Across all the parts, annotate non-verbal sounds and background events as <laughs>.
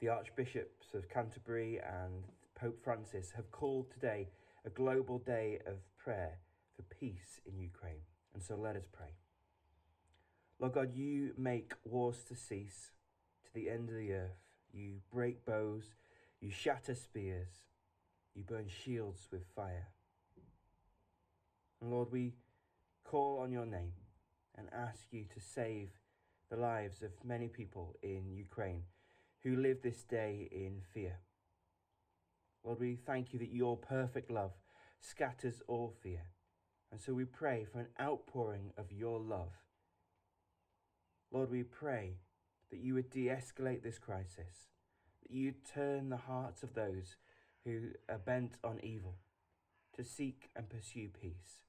The Archbishops of Canterbury and Pope Francis have called today a global day of prayer for peace in Ukraine. And so let us pray. Lord God, you make wars to cease to the end of the earth. You break bows, you shatter spears, you burn shields with fire. And Lord, we call on your name and ask you to save the lives of many people in Ukraine who live this day in fear. Lord, we thank you that your perfect love scatters all fear. And so we pray for an outpouring of your love. Lord, we pray that you would de escalate this crisis, that you turn the hearts of those who are bent on evil to seek and pursue peace.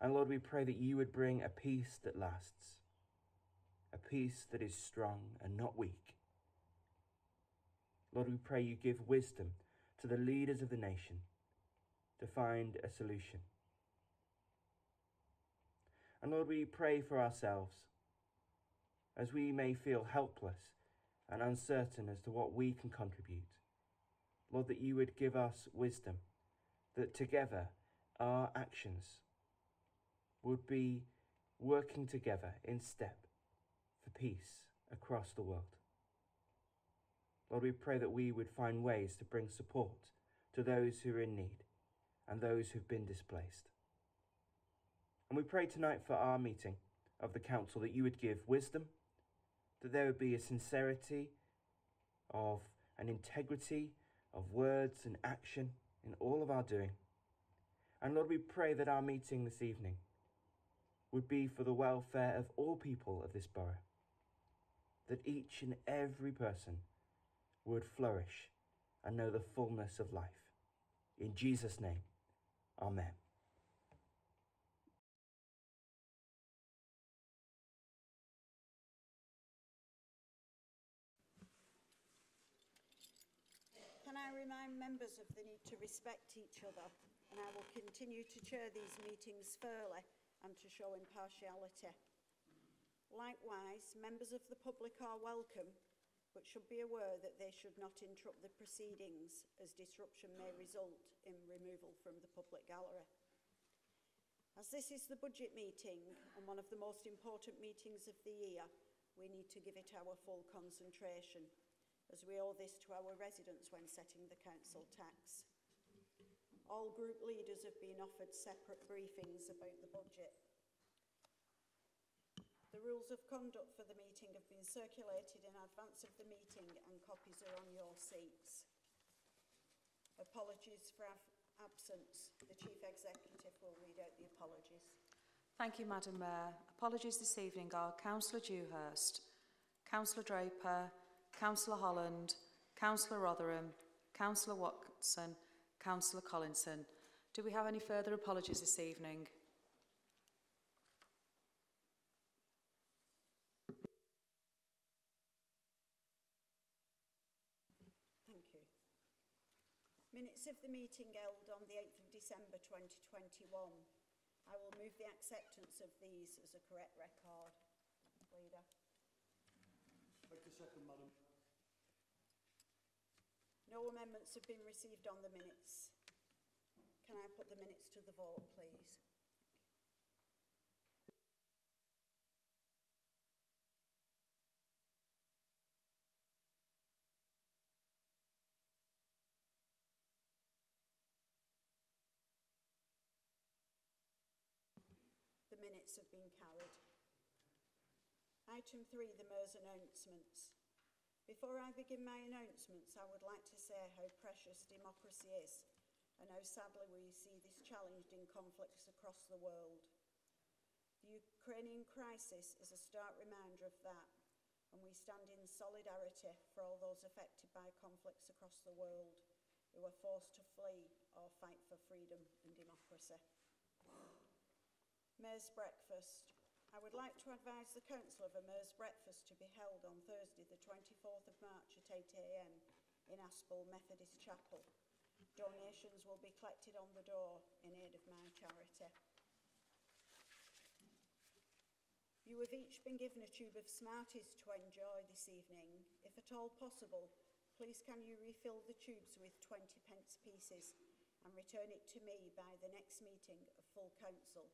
And Lord, we pray that you would bring a peace that lasts, a peace that is strong and not weak. Lord, we pray you give wisdom to the leaders of the nation to find a solution. And Lord, we pray for ourselves as we may feel helpless and uncertain as to what we can contribute. Lord, that you would give us wisdom, that together our actions would be working together in step for peace across the world. Lord, we pray that we would find ways to bring support to those who are in need and those who've been displaced. And we pray tonight for our meeting of the Council that you would give wisdom, that there would be a sincerity of an integrity of words and action in all of our doing. And Lord, we pray that our meeting this evening would be for the welfare of all people of this borough, that each and every person would flourish and know the fullness of life. In Jesus' name, Amen. Can I remind members of the need to respect each other and I will continue to chair these meetings fairly and to show impartiality. Likewise, members of the public are welcome but should be aware that they should not interrupt the proceedings as disruption may result in removal from the public gallery. As this is the budget meeting and one of the most important meetings of the year, we need to give it our full concentration as we owe this to our residents when setting the council tax. All group leaders have been offered separate briefings about the budget. The rules of conduct for the meeting have been circulated in advance of the meeting and copies are on your seats. Apologies for our absence. The Chief Executive will read out the apologies. Thank you, Madam Mayor. Apologies this evening are Councillor Dewhurst, Councillor Draper, Councillor Holland, Councillor Rotherham, Councillor Watson, Councillor Collinson. Do we have any further apologies this evening? Thank you. Minutes of the meeting held on the 8th of December 2021. I will move the acceptance of these as a correct record. Leader. Make a second, Madam. No amendments have been received on the minutes. Can I put the minutes to the vote, please? The have been carried. Item 3, the Mayor's announcements. Before I begin my announcements, I would like to say how precious democracy is and how sadly we see this challenged in conflicts across the world. The Ukrainian crisis is a stark reminder of that, and we stand in solidarity for all those affected by conflicts across the world who are forced to flee or fight for freedom and democracy. Mayor's Breakfast. I would like to advise the Council of a Mayor's Breakfast to be held on Thursday the 24th of March at 8am in Aspull Methodist Chapel. Donations will be collected on the door in aid of my charity. You have each been given a tube of Smarties to enjoy this evening. If at all possible, Please can you refill the tubes with 20 pence pieces and return it to me by the next meeting of full council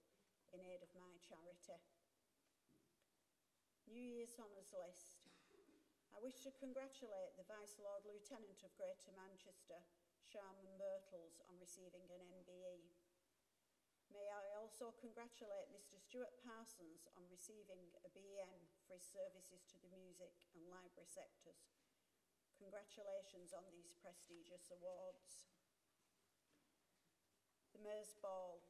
in aid of my charity. New Year's Honours List. I wish to congratulate the Vice Lord Lieutenant of Greater Manchester, Sharman Birtles, on receiving an MBE. May I also congratulate Mr Stuart Parsons on receiving a BEM for his services to the music and library sectors. Congratulations on these prestigious awards. The Mayor's Ball.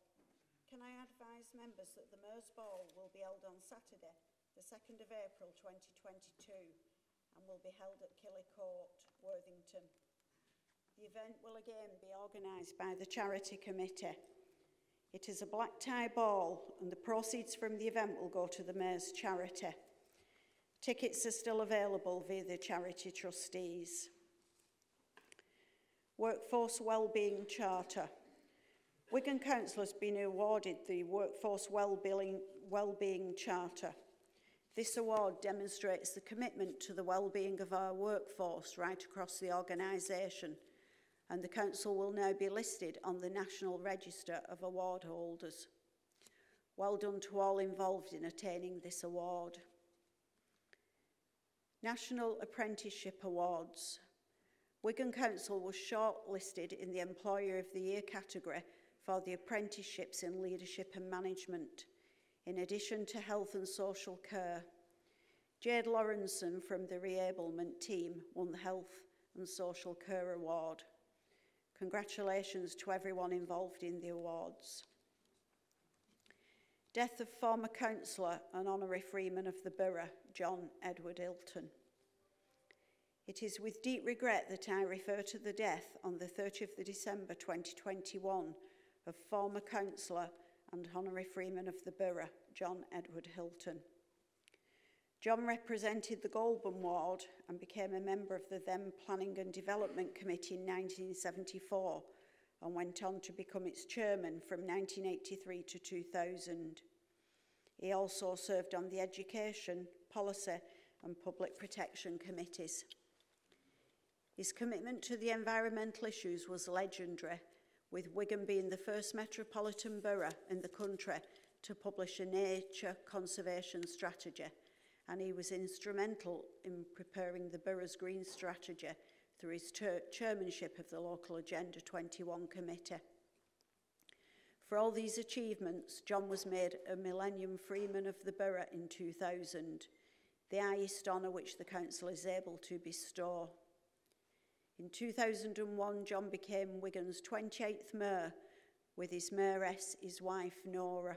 can I advise members that the Mayor's Ball will be held on Saturday, the 2nd of April 2022, and will be held at Killy Court, Worthington. The event will again be organised by the Charity Committee. It is a black tie ball and the proceeds from the event will go to the Mayor's charity. Tickets are still available via the charity trustees. Workforce Wellbeing Charter. Wigan Council has been awarded the Workforce Wellbeing, Wellbeing Charter. This award demonstrates the commitment to the well-being of our workforce right across the organisation and the Council will now be listed on the National Register of Award Holders. Well done to all involved in attaining this award. National Apprenticeship Awards. Wigan Council was shortlisted in the Employer of the Year category for the apprenticeships in leadership and management in addition to health and social care. Jade Lawrenson from the Reablement team won the Health and Social Care Award. Congratulations to everyone involved in the awards. Death of former councillor and honorary freeman of the borough, John Edward Hilton. It is with deep regret that I refer to the death on the 30th of December 2021 of former councillor and Honorary Freeman of the Borough, John Edward Hilton. John represented the Golborne ward and became a member of the then Planning and Development Committee in 1974 and went on to become its chairman from 1983 to 2000. He also served on the Education, Policy and Public Protection Committees. His commitment to the environmental issues was legendary with Wigan being the first metropolitan borough in the country to publish a nature conservation strategy and he was instrumental in preparing the borough's green strategy through his chairmanship of the local Agenda 21 committee. For all these achievements, John was made a Millennium Freeman of the Borough in 2000, the highest honour which the council is able to bestow. In 2001, John became Wigan's 28th mayor with his mayoress, his wife, Nora.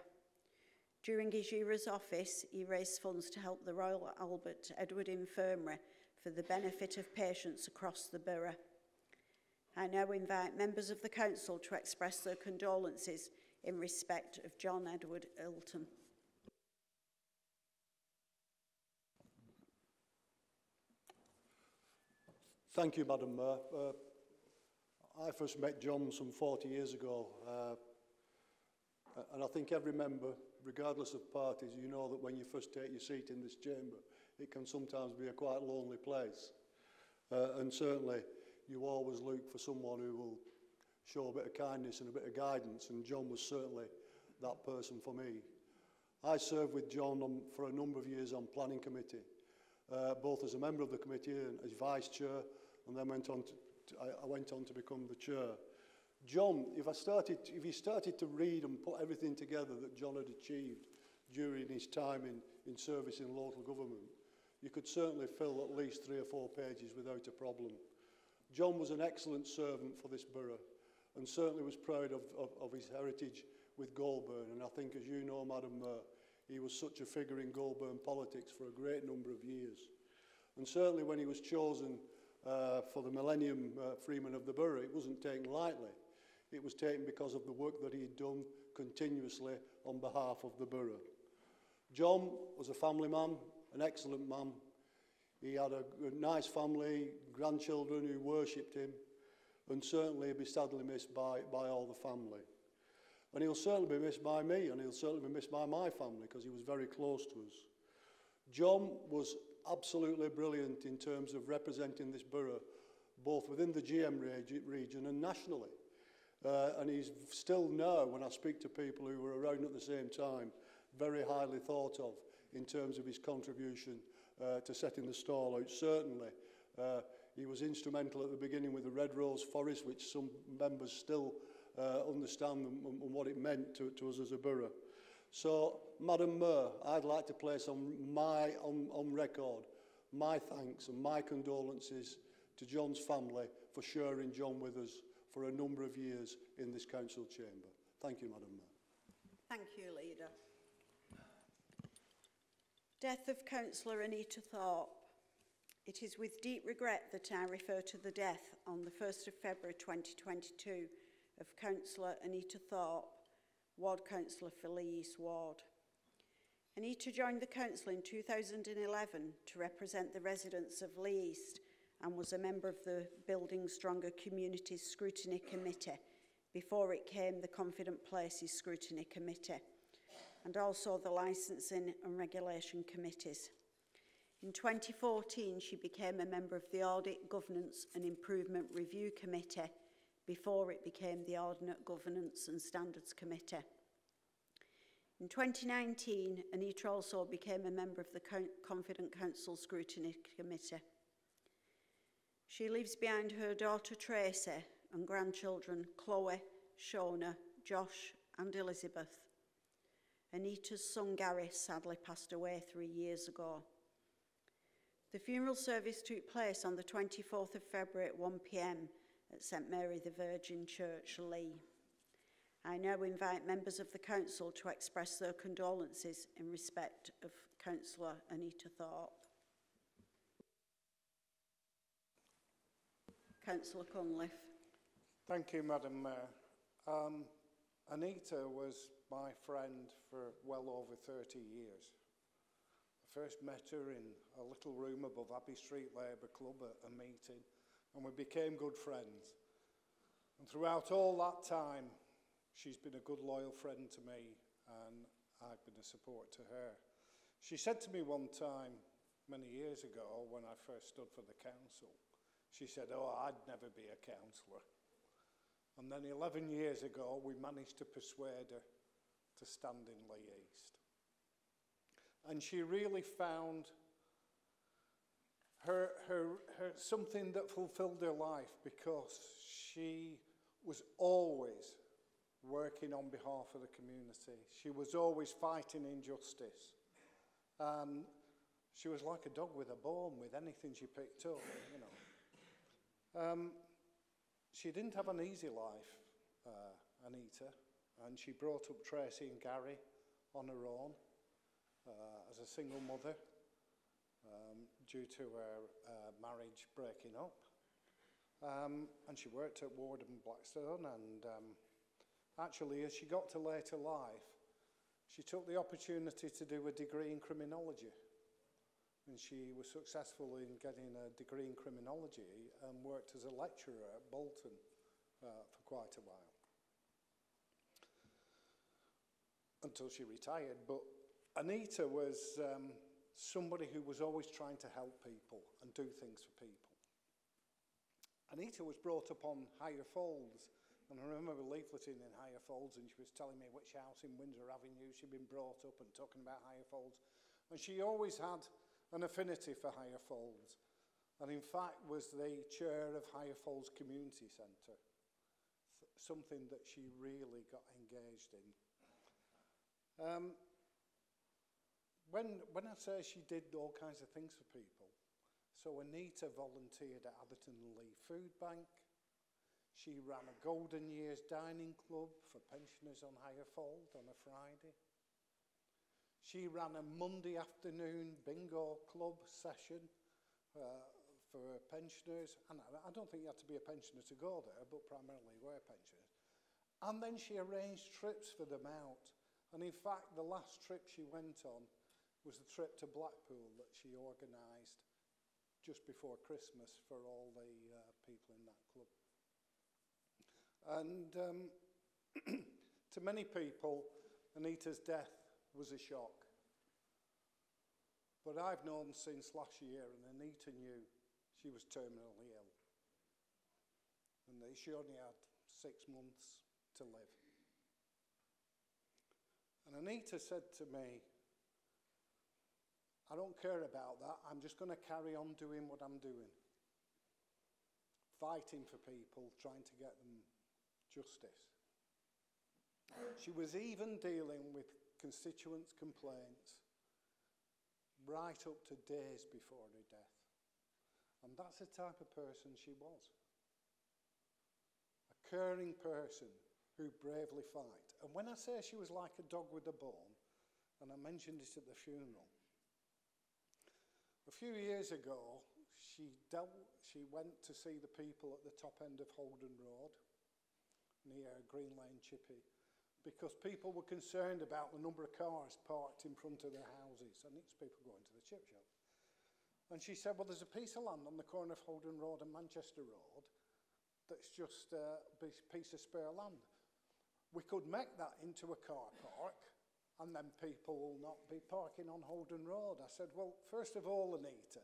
During his year as office, he raised funds to help the Royal Albert Edward Infirmary for the benefit of patients across the borough. I now invite members of the council to express their condolences in respect of John Edward Ilton. Thank you, Madam Mayor. Uh, I first met John some 40 years ago, uh, and I think every member, regardless of parties, you know that when you first take your seat in this chamber, it can sometimes be a quite lonely place. Uh, and certainly, you always look for someone who will show a bit of kindness and a bit of guidance, and John was certainly that person for me. I served with John on, for a number of years on planning committee, uh, both as a member of the committee and as vice chair, and then went on to, to I, I went on to become the chair. John, if I started, if you started to read and put everything together that John had achieved during his time in, in service in local government, you could certainly fill at least three or four pages without a problem. John was an excellent servant for this borough and certainly was proud of, of, of his heritage with Golborne. And I think, as you know, Madam Mayor, he was such a figure in Golborne politics for a great number of years. And certainly when he was chosen uh, for the Millennium uh, Freeman of the Borough, it wasn't taken lightly. It was taken because of the work that he had done continuously on behalf of the borough. John was a family man, an excellent man. He had a, a nice family, grandchildren who worshipped him, and certainly he'll be sadly missed by, by all the family. And he'll certainly be missed by me, and he'll certainly be missed by my family, because he was very close to us. John was absolutely brilliant in terms of representing this borough, both within the GM reg region and nationally. Uh, and he's still now, when I speak to people who were around at the same time, very highly thought of in terms of his contribution uh, to setting the stall out, certainly. Uh, he was instrumental at the beginning with the Red Rose Forest, which some members still uh, understand and, and what it meant to, to us as a borough. So, Madam Mayor, I'd like to place on my on, on record my thanks and my condolences to John's family for sharing John with us for a number of years in this council chamber. Thank you, Madam Mayor. Thank you, Leader. Death of Councillor Anita Thorpe. It is with deep regret that I refer to the death on the 1st of February 2022 of Councillor Anita Thorpe, ward councillor for Lee East Ward. Anita joined the council in 2011 to represent the residents of Lee East and was a member of the Building Stronger Communities Scrutiny Committee before it came the Confident Places Scrutiny Committee and also the Licensing and Regulation Committees. In 2014, she became a member of the Audit, Governance and Improvement Review Committee before it became the Audit Governance and Standards Committee. In 2019, Anita also became a member of the Confident Council Scrutiny Committee. She leaves behind her daughter Tracy and grandchildren Chloe, Shona, Josh and Elizabeth. Anita's son Gary sadly passed away three years ago. The funeral service took place on the 24th of February at 1pm at St Mary the Virgin Church, Leigh. I now invite members of the Council to express their condolences in respect of Councillor Anita Thorpe. Councillor Cunliffe. Thank you, Madam Mayor. Um, Anita was my friend for well over 30 years. I first met her in a little room above Abbey Street Labour Club at a meeting, and we became good friends. And throughout all that time, she's been a good, loyal friend to me, and I've been a support to her. She said to me one time, many years ago, when I first stood for the council, she said, oh, I'd never be a councillor. And then 11 years ago, we managed to persuade her to stand in Leigh East. And she really found her, her, her something that fulfilled her life because she was always working on behalf of the community. She was always fighting injustice. And she was like a dog with a bone with anything she picked up, you know. Um, she didn't have an easy life, uh, Anita, and she brought up Tracy and Gary on her own uh, as a single mother um, due to her uh, marriage breaking up. Um, and she worked at Ward and Blackstone and um, actually as she got to later life, she took the opportunity to do a degree in criminology. And she was successful in getting a degree in criminology and worked as a lecturer at Bolton uh, for quite a while. Until she retired. But Anita was um, somebody who was always trying to help people and do things for people. Anita was brought up on higher folds, and I remember leafleting in higher folds, and she was telling me which house in Windsor Avenue she'd been brought up and talking about higher folds. And she always had an affinity for higher folds, and in fact was the chair of higher folds community centre, something that she really got engaged in. Um, when, when I say she did all kinds of things for people, so Anita volunteered at Atherton and Leigh Food Bank. She ran a Golden Years Dining Club for pensioners on Higher Fold on a Friday. She ran a Monday afternoon bingo club session uh, for pensioners. And I don't think you had to be a pensioner to go there, but primarily were pensioners. And then she arranged trips for them out. And in fact, the last trip she went on was the trip to Blackpool that she organised just before Christmas for all the uh, people in that club. And um, <clears throat> to many people, Anita's death was a shock. But I've known since last year, and Anita knew she was terminally ill. and that she only had six months to live. And Anita said to me, I don't care about that. I'm just going to carry on doing what I'm doing. Fighting for people, trying to get them justice. She was even dealing with constituents' complaints right up to days before her death. And that's the type of person she was. A caring person who bravely fight. And when I say she was like a dog with a bone, and I mentioned it at the funeral, a few years ago, she, dealt, she went to see the people at the top end of Holden Road, near Green Lane Chippy, because people were concerned about the number of cars parked in front of their houses, and it's people going to the chip shop. And she said, well, there's a piece of land on the corner of Holden Road and Manchester Road that's just uh, a piece of spare land. We could make that into a car park, and then people will not be parking on Holden Road. I said, well, first of all, Anita,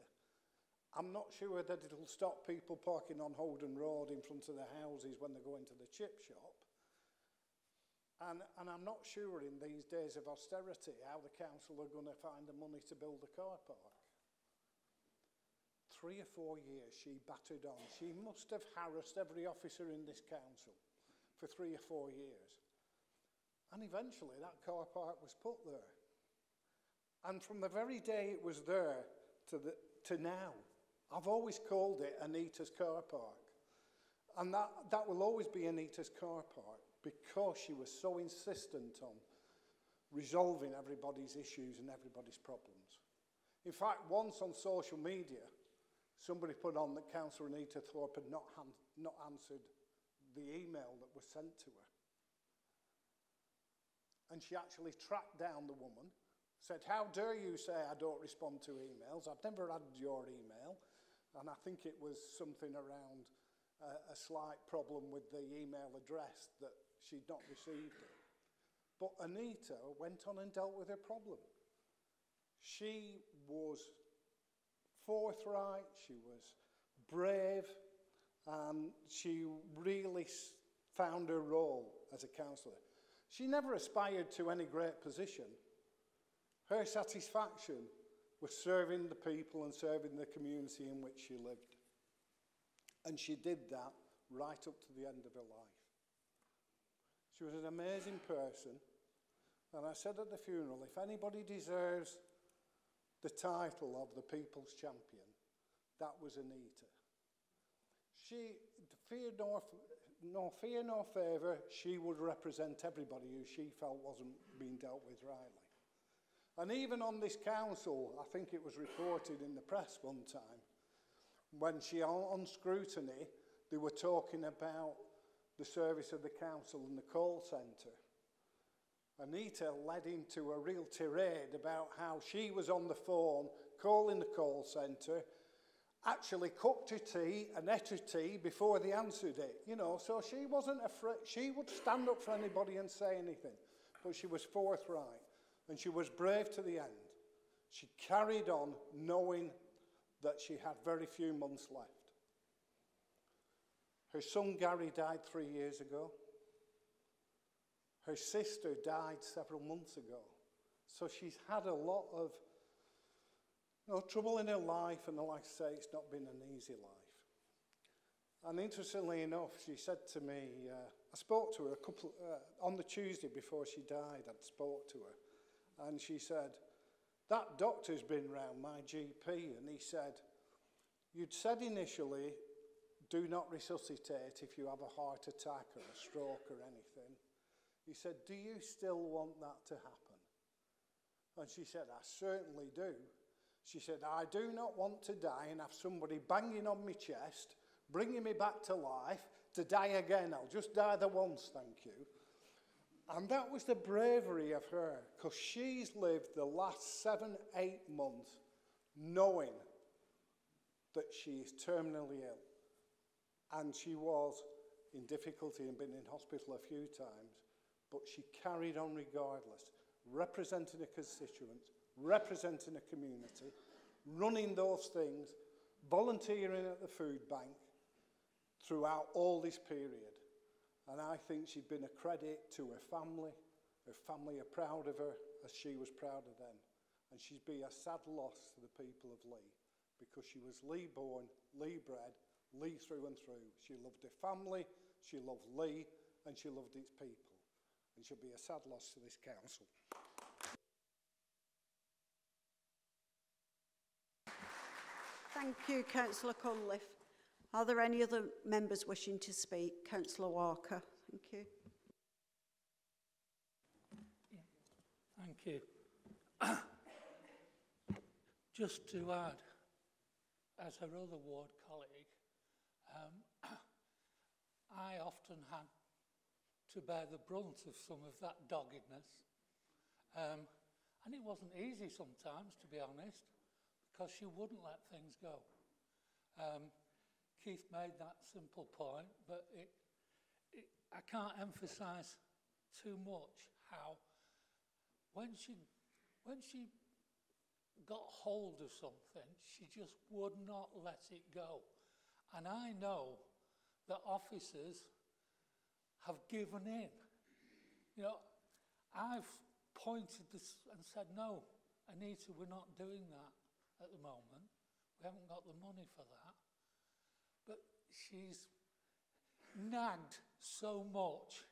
I'm not sure that it'll stop people parking on Holden Road in front of their houses when they go into the chip shop. And, and I'm not sure in these days of austerity how the council are going to find the money to build a car park. Three or four years she battered on. She must have harassed every officer in this council for three or four years. And eventually that car park was put there. And from the very day it was there to, the, to now, I've always called it Anita's car park. And that, that will always be Anita's car park because she was so insistent on resolving everybody's issues and everybody's problems. In fact, once on social media, somebody put on that Councillor Anita Thorpe had not, not answered the email that was sent to her. And she actually tracked down the woman, said, How dare you say I don't respond to emails? I've never had your email. And I think it was something around uh, a slight problem with the email address that she'd not received it. But Anita went on and dealt with her problem. She was forthright, she was brave, and she really found her role as a counsellor. She never aspired to any great position. Her satisfaction was serving the people and serving the community in which she lived. And she did that right up to the end of her life. She was an amazing person. And I said at the funeral, if anybody deserves the title of the People's Champion, that was Anita. She, fear nor, nor fear nor favour, she would represent everybody who she felt wasn't being dealt with rightly. And even on this council, I think it was reported in the press one time, when she, on scrutiny, they were talking about the service of the council and the call centre. Anita led into a real tirade about how she was on the phone calling the call centre, actually cooked her tea and ate her tea before they answered it. You know, so she wasn't afraid. She would stand up for anybody and say anything, but she was forthright and she was brave to the end. She carried on knowing that she had very few months left. Her son Gary died three years ago. Her sister died several months ago. So she's had a lot of know, trouble in her life, and like I say, it's not been an easy life. And interestingly enough, she said to me, uh, I spoke to her a couple uh, on the Tuesday before she died. I'd spoke to her, and she said, "That doctor's been round my GP, and he said, you'd said initially do not resuscitate if you have a heart attack or a stroke or anything. He said, Do you still want that to happen? And she said, I certainly do. She said, I do not want to die and have somebody banging on my chest, bringing me back to life, to die again. I'll just die the once, thank you. And that was the bravery of her, because she's lived the last seven, eight months knowing that she is terminally ill and she was in difficulty and been in hospital a few times, but she carried on regardless, representing a constituent, representing a community, running those things, volunteering at the food bank throughout all this period. And I think she's been a credit to her family. Her family are proud of her as she was proud of them. And she's be a sad loss to the people of Lee because she was Lee born, Lee bred, Lee through and through. She loved her family, she loved Lee, and she loved its people. And she'll be a sad loss to this council. Thank you, Councillor Cunliffe. Are there any other members wishing to speak? Councillor Walker, thank you. Thank you. <coughs> Just to add, as her other ward colleague, um, <coughs> I often had to bear the brunt of some of that doggedness. Um, and it wasn't easy sometimes, to be honest, because she wouldn't let things go. Um, Keith made that simple point, but it, it, I can't emphasise too much how when she, when she got hold of something, she just would not let it go. And I know that officers have given in. You know, I've pointed this and said, no, Anita, we're not doing that at the moment. We haven't got the money for that. But she's nagged so much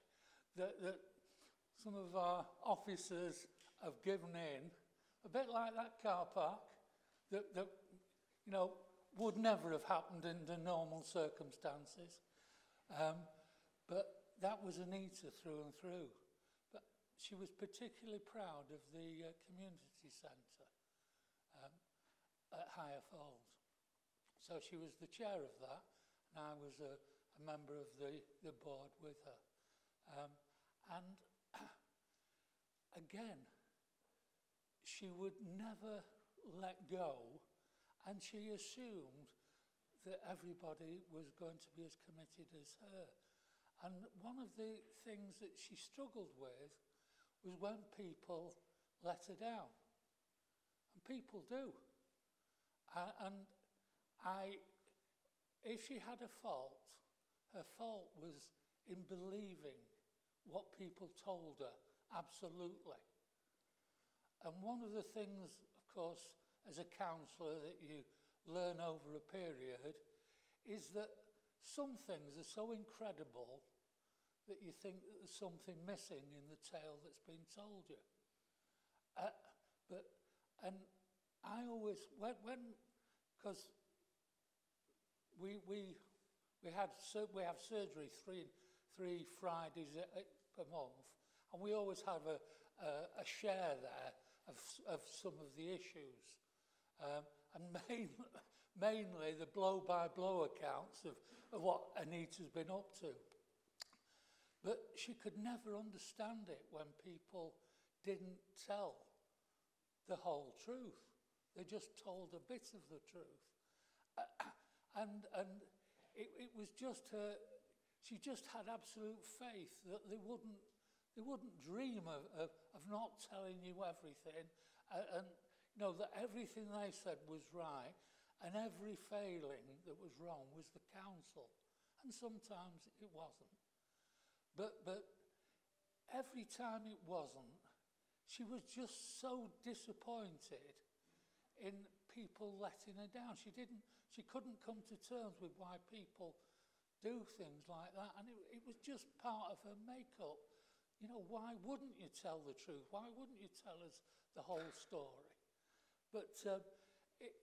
that, that some of our officers have given in, a bit like that car park, that, that you know, would never have happened under normal circumstances. Um, but that was Anita through and through. But she was particularly proud of the uh, community centre at Higher Folds. So she was the chair of that, and I was a, a member of the, the board with her. Um, and <clears throat> again, she would never let go, and she assumed that everybody was going to be as committed as her. And one of the things that she struggled with was when people let her down. And people do. Uh, and I, if she had a fault, her fault was in believing what people told her, absolutely. And one of the things, of course, as a counsellor that you learn over a period is that some things are so incredible that you think that there's something missing in the tale that's been told you. Uh, but, and I always, when, because we, we, we, had, we have surgery three, three Fridays a, month, and we always have a, a, a share there of, of some of the issues. Um, and <laughs> main, mainly the blow-by-blow -blow accounts of, of what Anita's been up to. But she could never understand it when people didn't tell the whole truth. They just told a bit of the truth. Uh, <coughs> and and it, it was just her, she just had absolute faith that they wouldn't, they wouldn't dream of, of, of not telling you everything. Uh, and, you know, that everything they said was right and every failing that was wrong was the council. And sometimes it wasn't. But, but every time it wasn't, she was just so disappointed in people letting her down. She didn't, she couldn't come to terms with why people do things like that. And it, it was just part of her makeup. You know, why wouldn't you tell the truth? Why wouldn't you tell us the whole story? But uh, it,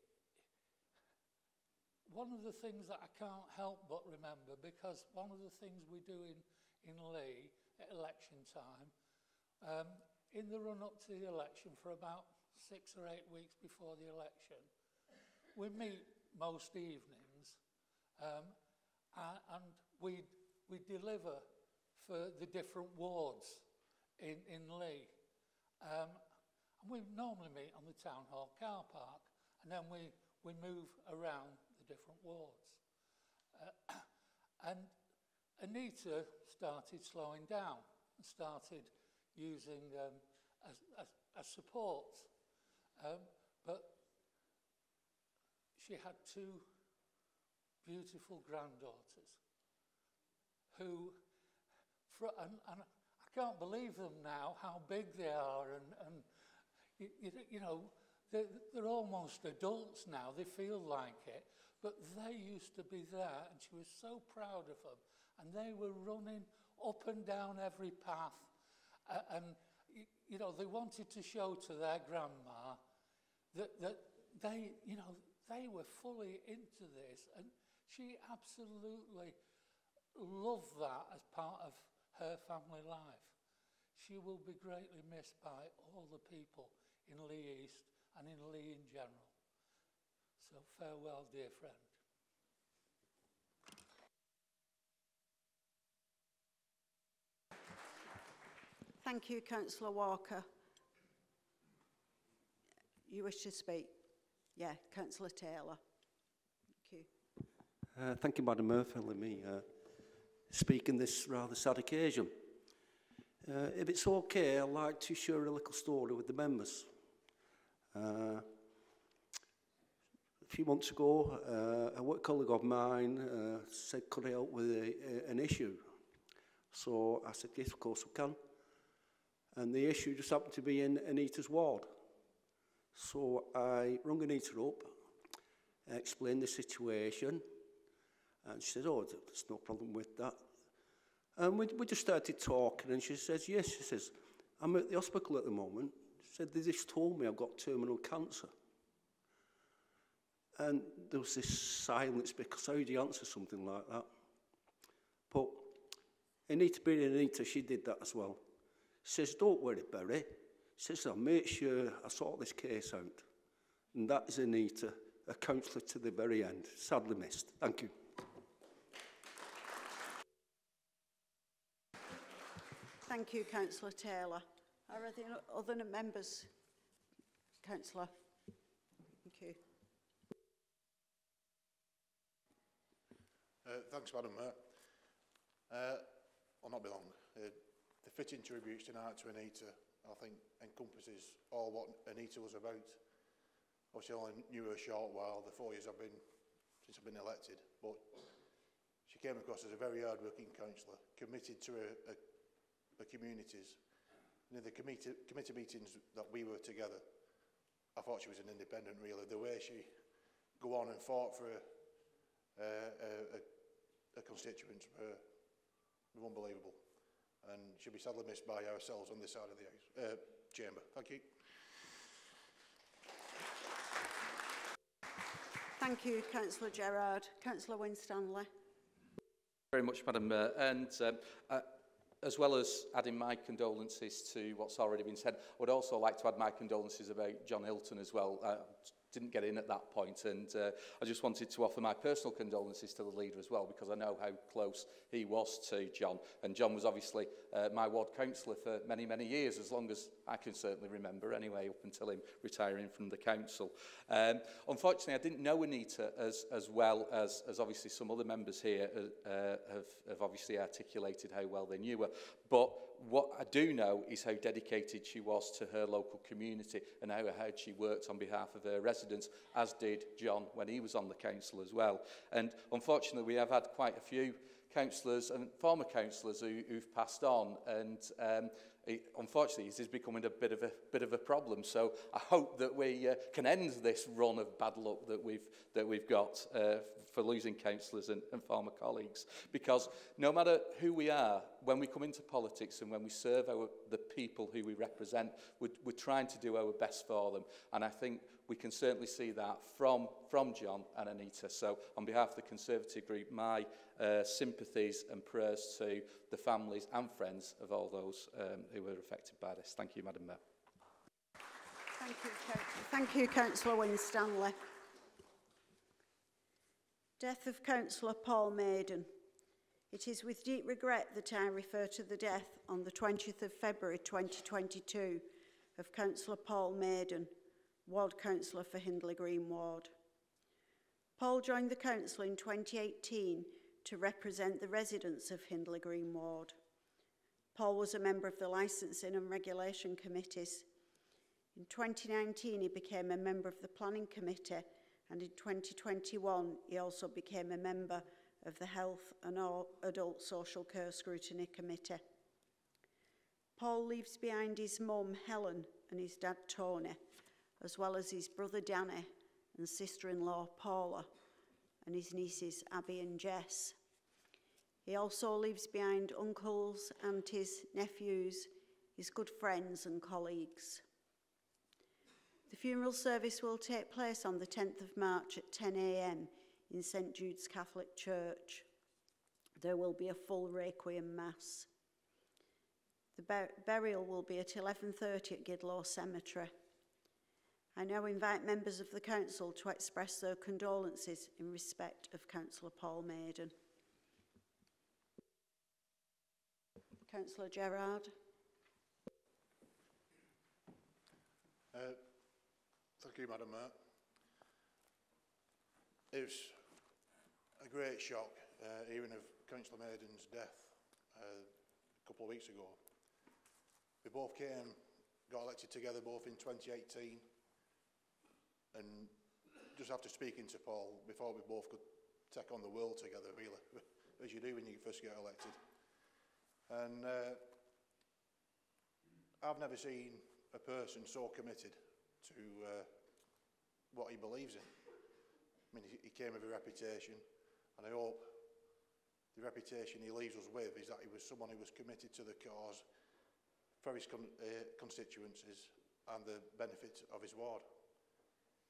one of the things that I can't help but remember, because one of the things we do in in Leigh at election time. Um, in the run up to the election for about six or eight weeks before the election, we meet most evenings um, and, we, we deliver for the different wards in, in Leigh. Um, and we normally meet on the town hall car park and then we, we move around the different wards. Uh, <coughs> and Anita started slowing down and started using um, support. Um, but she had two beautiful granddaughters. who, fr- and, and I can't believe them now, how big they are, and, and you, you, you know, they're, they're almost adults now, they feel like it, but they used to be there, and she was so proud of them, and they were running up and down every path, uh, and, you know, they wanted to show to their grandma that, that they, you know, they were fully into this, and she absolutely loved that as part of her family life. She will be greatly missed by all the people in Leigh East and in Leigh in general. So farewell, dear friend. Thank you, Councillor Walker. You wish to speak? Yeah, Councillor Taylor. Thank you. Uh, thank you, Madam Mayor, for letting me uh, speak on this rather sad occasion. Uh, if it's okay, I'd like to share a little story with the members. Uh, a few months ago, uh, a work colleague of mine uh, said, could I help with a, a, an issue? So I said, yes, of course we can. And the issue just happened to be in Anita's ward. So I rung Anita up, explained the situation, and she said, oh, there's no problem with that. And we, we just started talking, and she says, yes, she says, I'm at the hospital at the moment. She said, they just told me I've got terminal cancer. And there was this silence because how do you answer something like that? But Anita being Anita, she did that as well. She says, don't worry, Barry. Sister, make sure I sort this case out. And that is Anita, a counsellor to the very end. Sadly missed. Thank you. Thank you, Councillor Taylor. Are there other members? Councillor. Thank you. Uh, thanks, Madam Mayor. Uh, I'll not be long. Uh, the fitting tributes tonight to Anita I think, encompasses all what Anita was about. Obviously, I only knew her a short while, the four years I've been, since I've been elected, but she came across as a very hard-working councillor, committed to her, communities. And in the committee, committee meetings that we were together, I thought she was an independent, really. The way she go on and fought for a, uh, a, a constituents were, were unbelievable. And she'll be sadly missed by ourselves on this side of the house, uh, chamber. Thank you. Thank you, Councillor Gerard. Councillor Winstanley. very much, Madam Mayor. And um, uh, as well as adding my condolences to what's already been said, I would also like to add my condolences about John Hilton as well. Uh, didn't get in at that point and uh, I just wanted to offer my personal condolences to the leader as well because I know how close he was to John. And John was obviously uh, my ward councillor for many many years as long as I can certainly remember anyway up until him retiring from the council. Um, unfortunately I didn't know Anita as, as well as, as obviously some other members here uh, uh, have, have obviously articulated how well they knew her. But what I do know is how dedicated she was to her local community and how hard she worked on behalf of her residents, as did John when he was on the council as well. And unfortunately, we have had quite a few councillors and former councillors who, who've passed on and um, it, unfortunately is becoming a bit of a bit of a problem. So I hope that we uh, can end this run of bad luck that we've that we've got uh, for losing councillors and, and former colleagues. Because no matter who we are when we come into politics and when we serve our, the people who we represent we're, we're trying to do our best for them. And I think we can certainly see that from, from John and Anita. So on behalf of the Conservative group, my uh, sympathies and prayers to the families and friends of all those um, who were affected by this. Thank you, Madam Mayor. Thank you, Thank you, Councillor Winstanley. Death of Councillor Paul Maiden. It is with deep regret that I refer to the death on the 20th of February 2022 of Councillor Paul Maiden, Ward Councillor for Hindley Green Ward. Paul joined the council in 2018 to represent the residents of Hindley Green Ward. Paul was a member of the Licensing and Regulation Committees. In 2019, he became a member of the Planning Committee, and in 2021, he also became a member of the Health and Adult Social Care Scrutiny Committee. Paul leaves behind his mum, Helen, and his dad, Tony, as well as his brother, Danny, and sister-in-law, Paula, and his nieces, Abby and Jess. He also leaves behind uncles, aunties, nephews, his good friends and colleagues. The funeral service will take place on the 10th of March at 10am in St Jude's Catholic Church. There will be a full requiem mass. The bur burial will be at 11.30 at Gidlow Cemetery. I now invite members of the Council to express their condolences in respect of Councillor Paul Maiden. Councillor Gerard. Uh, thank you, Madam Mayor. It was a great shock uh, hearing of Councillor Maiden's death uh, a couple of weeks ago. We both came, got elected together both in 2018 and just after speaking to Paul, before we both could take on the world together, really, <laughs> as you do when you first get elected. And uh, I've never seen a person so committed to uh, what he believes in. I mean, he, came with a reputation, and I hope the reputation he leaves us with is that he was someone who was committed to the cause for his con uh, constituencies and the benefit of his ward.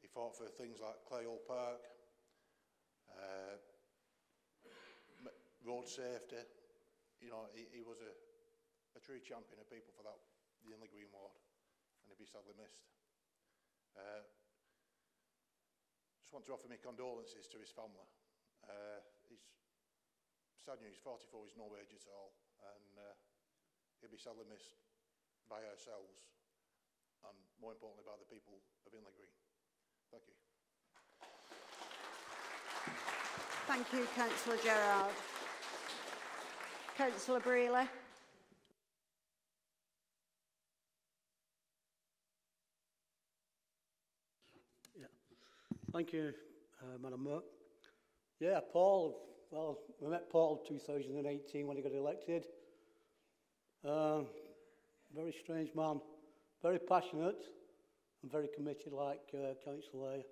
He fought for things like Clayle Park, uh, road safety. You know, he, he was a, a true champion of people for that, the Green ward, and he'd be sadly missed. Uh, just want to offer my condolences to his family. Uh, he's sad news, 44 is no age at all, and uh, he'll be sadly missed by ourselves, and more importantly by the people of Hindley Green. Thank you. Thank you, Councillor Gerard. Councillor Brierley. Thank you, uh, Madam Mayor. Yeah, Paul, well, we met Paul in 2018 when he got elected. Uh, very strange man, very passionate and very committed, like uh, Councillor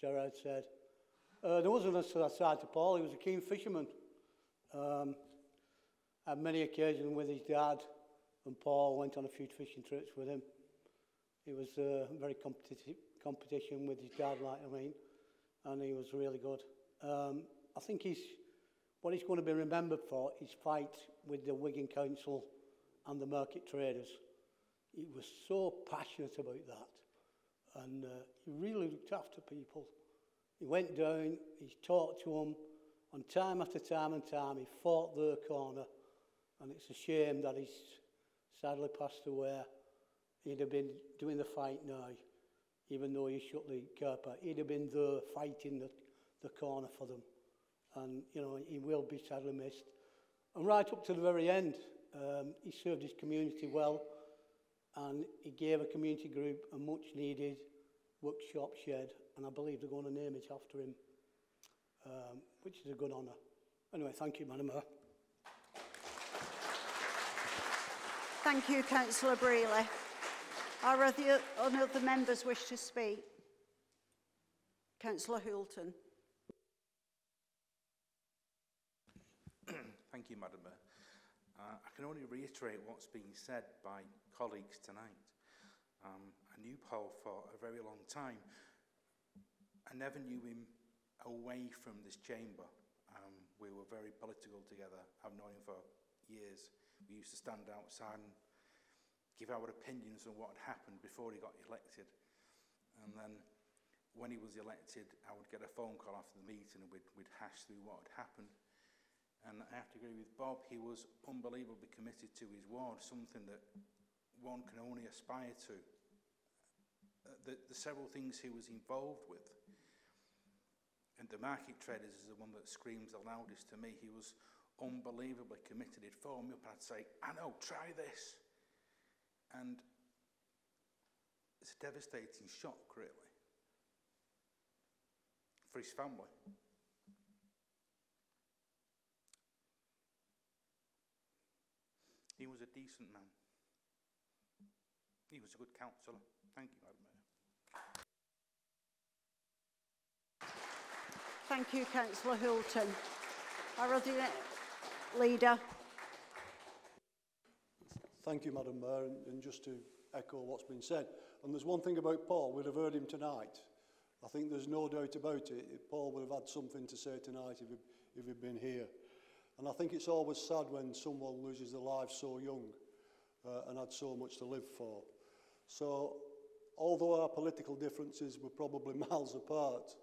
Gerard said. Uh, there wasn't a side to Paul, he was a keen fisherman. Um, had many occasions with his dad and Paul went on a few fishing trips with him. He was uh, very competitive, competition with his dad, like I mean, and he was really good. Um, I think he's what he's going to be remembered for is his fight with the Wigan Council and the market traders. He was so passionate about that, and uh, he really looked after people. He went down, he talked to them, and time after time and time he fought their corner. And it's a shame that he's sadly passed away. He'd have been doing the fight now, even though he shut the curper. He'd have been there fighting the, the corner for them. And, you know, he will be sadly missed. And right up to the very end, um, he served his community well and he gave a community group a much needed workshop shed, and I believe they're going to name it after him, um, which is a good honour. Anyway, thank you, Madam Mayor. Thank you, Councillor Brealey. Are other, other members wish to speak? Councillor Houlton. Thank you, Madam Mayor. Uh, I can only reiterate what's been said by colleagues tonight. Um, I knew Paul for a very long time. I never knew him away from this chamber. Um, we were very political together. I've known him for years. We used to stand outside and give our opinions on what had happened before he got elected. And then when he was elected, I would get a phone call after the meeting and we'd, we'd hash through what had happened. And I have to agree with Bob, he was unbelievably committed to his ward, something that one can only aspire to. The, the several things he was involved with, and the market traders is the one that screams the loudest to me. He was unbelievably committed. He'd phone me up and I'd say, I know, try this. And it's a devastating shock, really, for his family. Was a decent man. He was a good councillor. Thank you, Madam Mayor. Thank you, Councillor Hilton. Our other leader. Thank you, Madam Mayor, and, and just to echo what's been said. And there's one thing about Paul, we'd have heard him tonight. I think there's no doubt about it. Paul would have had something to say tonight if, he, if he'd been here. And I think it's always sad when someone loses their life so young uh, and had so much to live for. So, although our political differences were probably <laughs> miles apart,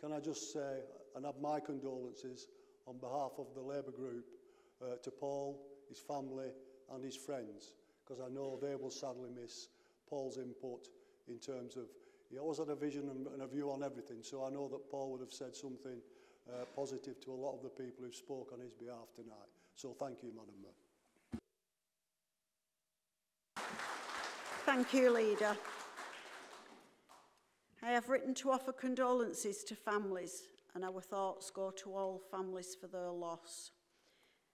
can I just say and have my condolences on behalf of the Labour Group uh, to Paul, his family and his friends, because I know they will sadly miss Paul's input in terms of he always had a vision and, and a view on everything, so I know that Paul would have said something uh, positive to a lot of the people who spoke on his behalf tonight. So thank you, Madam Mayor. Thank you, Leader. I have written to offer condolences to families and our thoughts go to all families for their loss.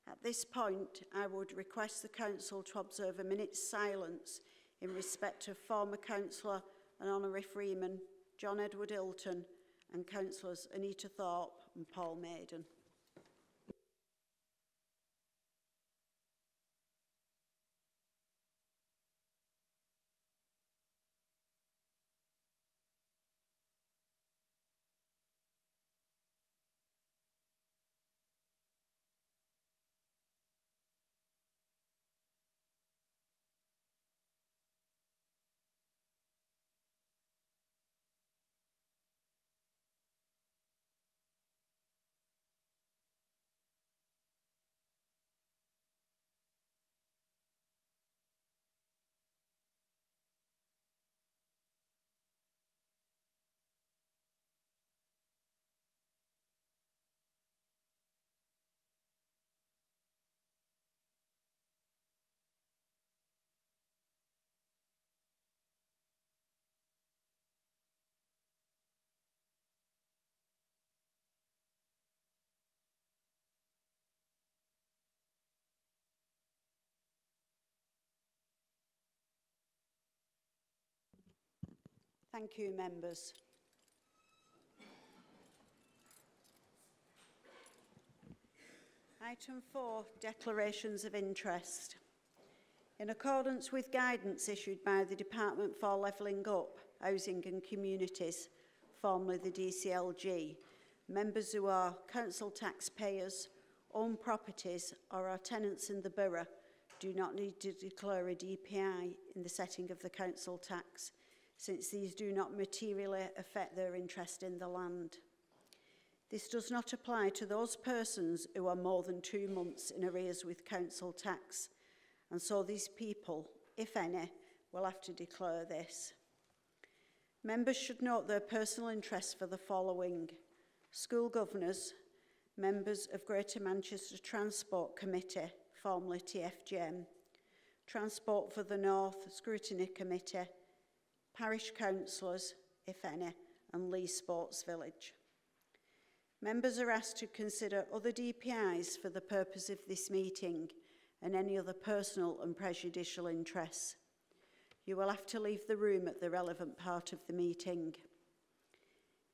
At this point, I would request the Council to observe a minute's silence in respect of former Councillor and Honorary Freeman, John Edward Hilton, and Councillors Anita Thorpe and Paul Maiden. Thank you, members. Item 4, Declarations of Interest. In accordance with guidance issued by the Department for Levelling Up, Housing and Communities, formerly the DCLG, members who are council taxpayers, own properties or are tenants in the borough do not need to declare a DPI in the setting of the council tax since these do not materially affect their interest in the land. This does not apply to those persons who are more than two months in arrears with council tax, and so these people, if any, will have to declare this. Members should note their personal interest for the following. School governors, members of Greater Manchester Transport Committee, formerly TFGM, Transport for the North Scrutiny Committee, parish councillors, if any, and Lee Sports Village. Members are asked to consider other DPIs for the purpose of this meeting and any other personal and prejudicial interests. You will have to leave the room at the relevant part of the meeting.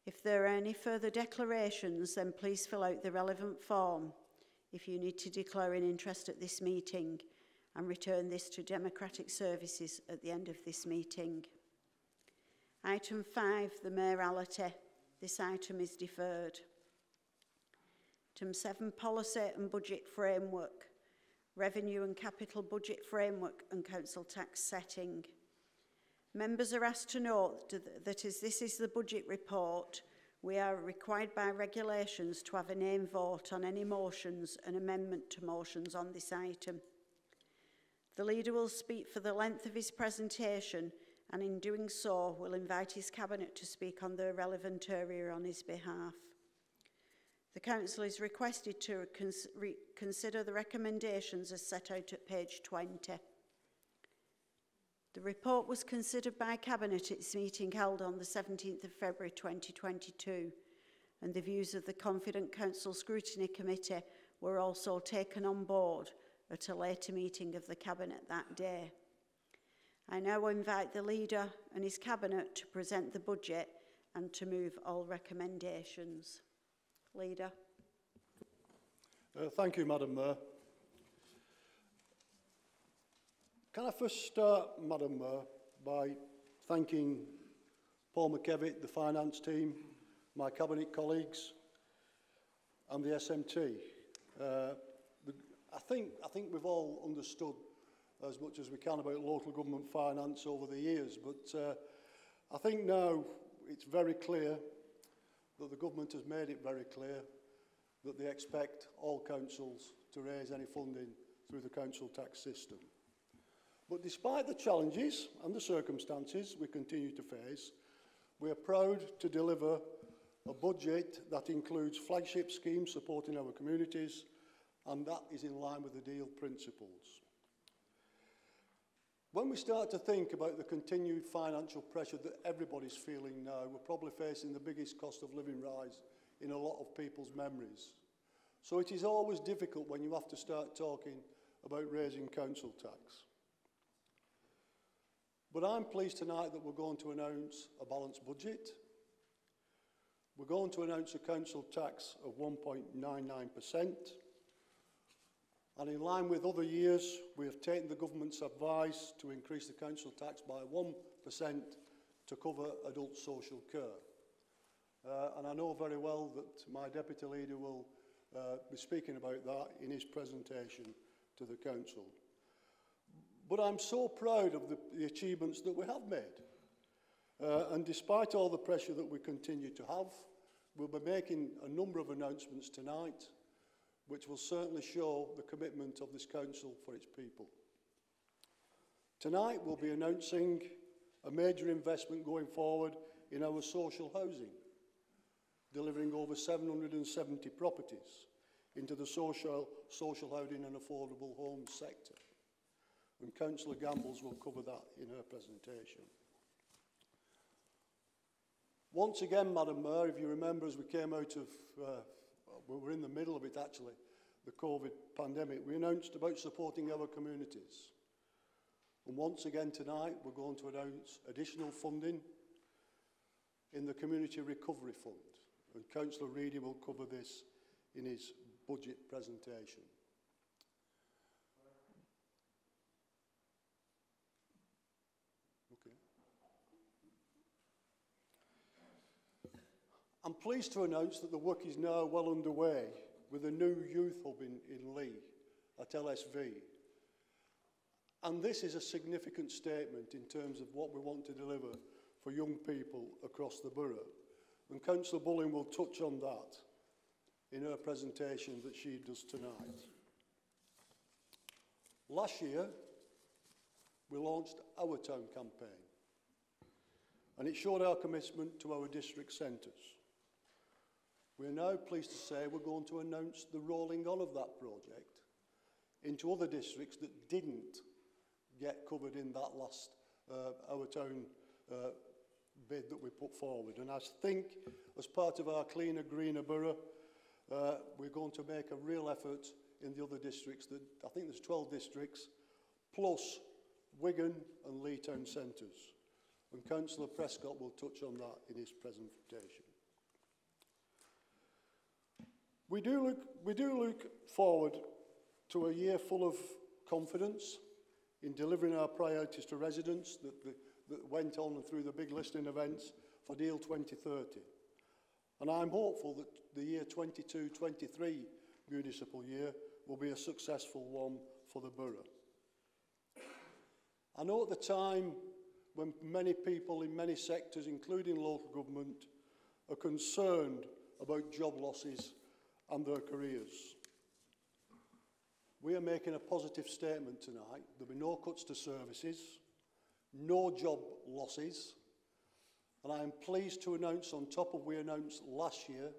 If there are any further declarations, then please fill out the relevant form if you need to declare an interest at this meeting and return this to Democratic Services at the end of this meeting. Item 5, the mayoralty. This item is deferred. Item 7, policy and budget framework. Revenue and capital budget framework and council tax setting. Members are asked to note that as this is the budget report, we are required by regulations to have a name vote on any motions and amendment to motions on this item. The leader will speak for the length of his presentation – and in doing so will invite his cabinet to speak on the relevant area on his behalf. The Council is requested to cons consider the recommendations as set out at page 20. The report was considered by Cabinet at its meeting held on the 17th of February 2022 and the views of the Confident Council Scrutiny Committee were also taken on board at a later meeting of the Cabinet that day. I now invite the Leader and his Cabinet to present the budget and to move all recommendations. Leader. Uh, thank you, Madam Mayor. Can I first start, Madam Mayor, by thanking Paul McKevitt, the finance team, my cabinet colleagues, and the SMT. Uh, the, I, think, I think we've all understood as much as we can about local government finance over the years. But uh, I think now it's very clear that the government has made it very clear that they expect all councils to raise any funding through the council tax system. But despite the challenges and the circumstances we continue to face, we are proud to deliver a budget that includes flagship schemes supporting our communities, and that is in line with the deal principles. When we start to think about the continued financial pressure that everybody's feeling now, we're probably facing the biggest cost of living rise in a lot of people's memories. So it is always difficult when you have to start talking about raising council tax. But I'm pleased tonight that we're going to announce a balanced budget. We're going to announce a council tax of 1.99%. And in line with other years, we have taken the government's advice to increase the council tax by 1% to cover adult social care. Uh, and I know very well that my deputy leader will uh, be speaking about that in his presentation to the council. But I'm so proud of the, the achievements that we have made. Uh, and despite all the pressure that we continue to have, we'll be making a number of announcements tonight which will certainly show the commitment of this council for its people. Tonight we'll be announcing a major investment going forward in our social housing, delivering over 770 properties into the social, social housing and affordable homes sector. And Councillor Gambles will cover that in her presentation. Once again, Madam Mayor, if you remember, as we came out of, uh, well, we're in the middle of it actually, the COVID pandemic, we announced about supporting our communities. And once again tonight, we're going to announce additional funding in the Community Recovery Fund. And Councillor Reedy will cover this in his budget presentation. I'm pleased to announce that the work is now well underway with a new youth hub in, in Lee at LSV. And this is a significant statement in terms of what we want to deliver for young people across the borough. And Councillor Bullen will touch on that in her presentation that she does tonight. Last year, we launched our town campaign and it showed our commitment to our district centres. We're now pleased to say we're going to announce the rolling on of that project into other districts that didn't get covered in that last uh, our town uh, bid that we put forward. And I think as part of our cleaner, greener borough, uh, we're going to make a real effort in the other districts. That, I think there's 12 districts, plus Wigan and Lee Town Centres. And Councillor Prescott will touch on that in his presentation. We do look, we do look forward to a year full of confidence in delivering our priorities to residents that, the, that went on through the big listening events for Deal 2030. And I'm hopeful that the year 22-23 municipal year will be a successful one for the borough. I know at the time when many people in many sectors, including local government, are concerned about job losses and their careers. We are making a positive statement tonight. There'll be no cuts to services, no job losses, and I am pleased to announce, on top of we announced last year,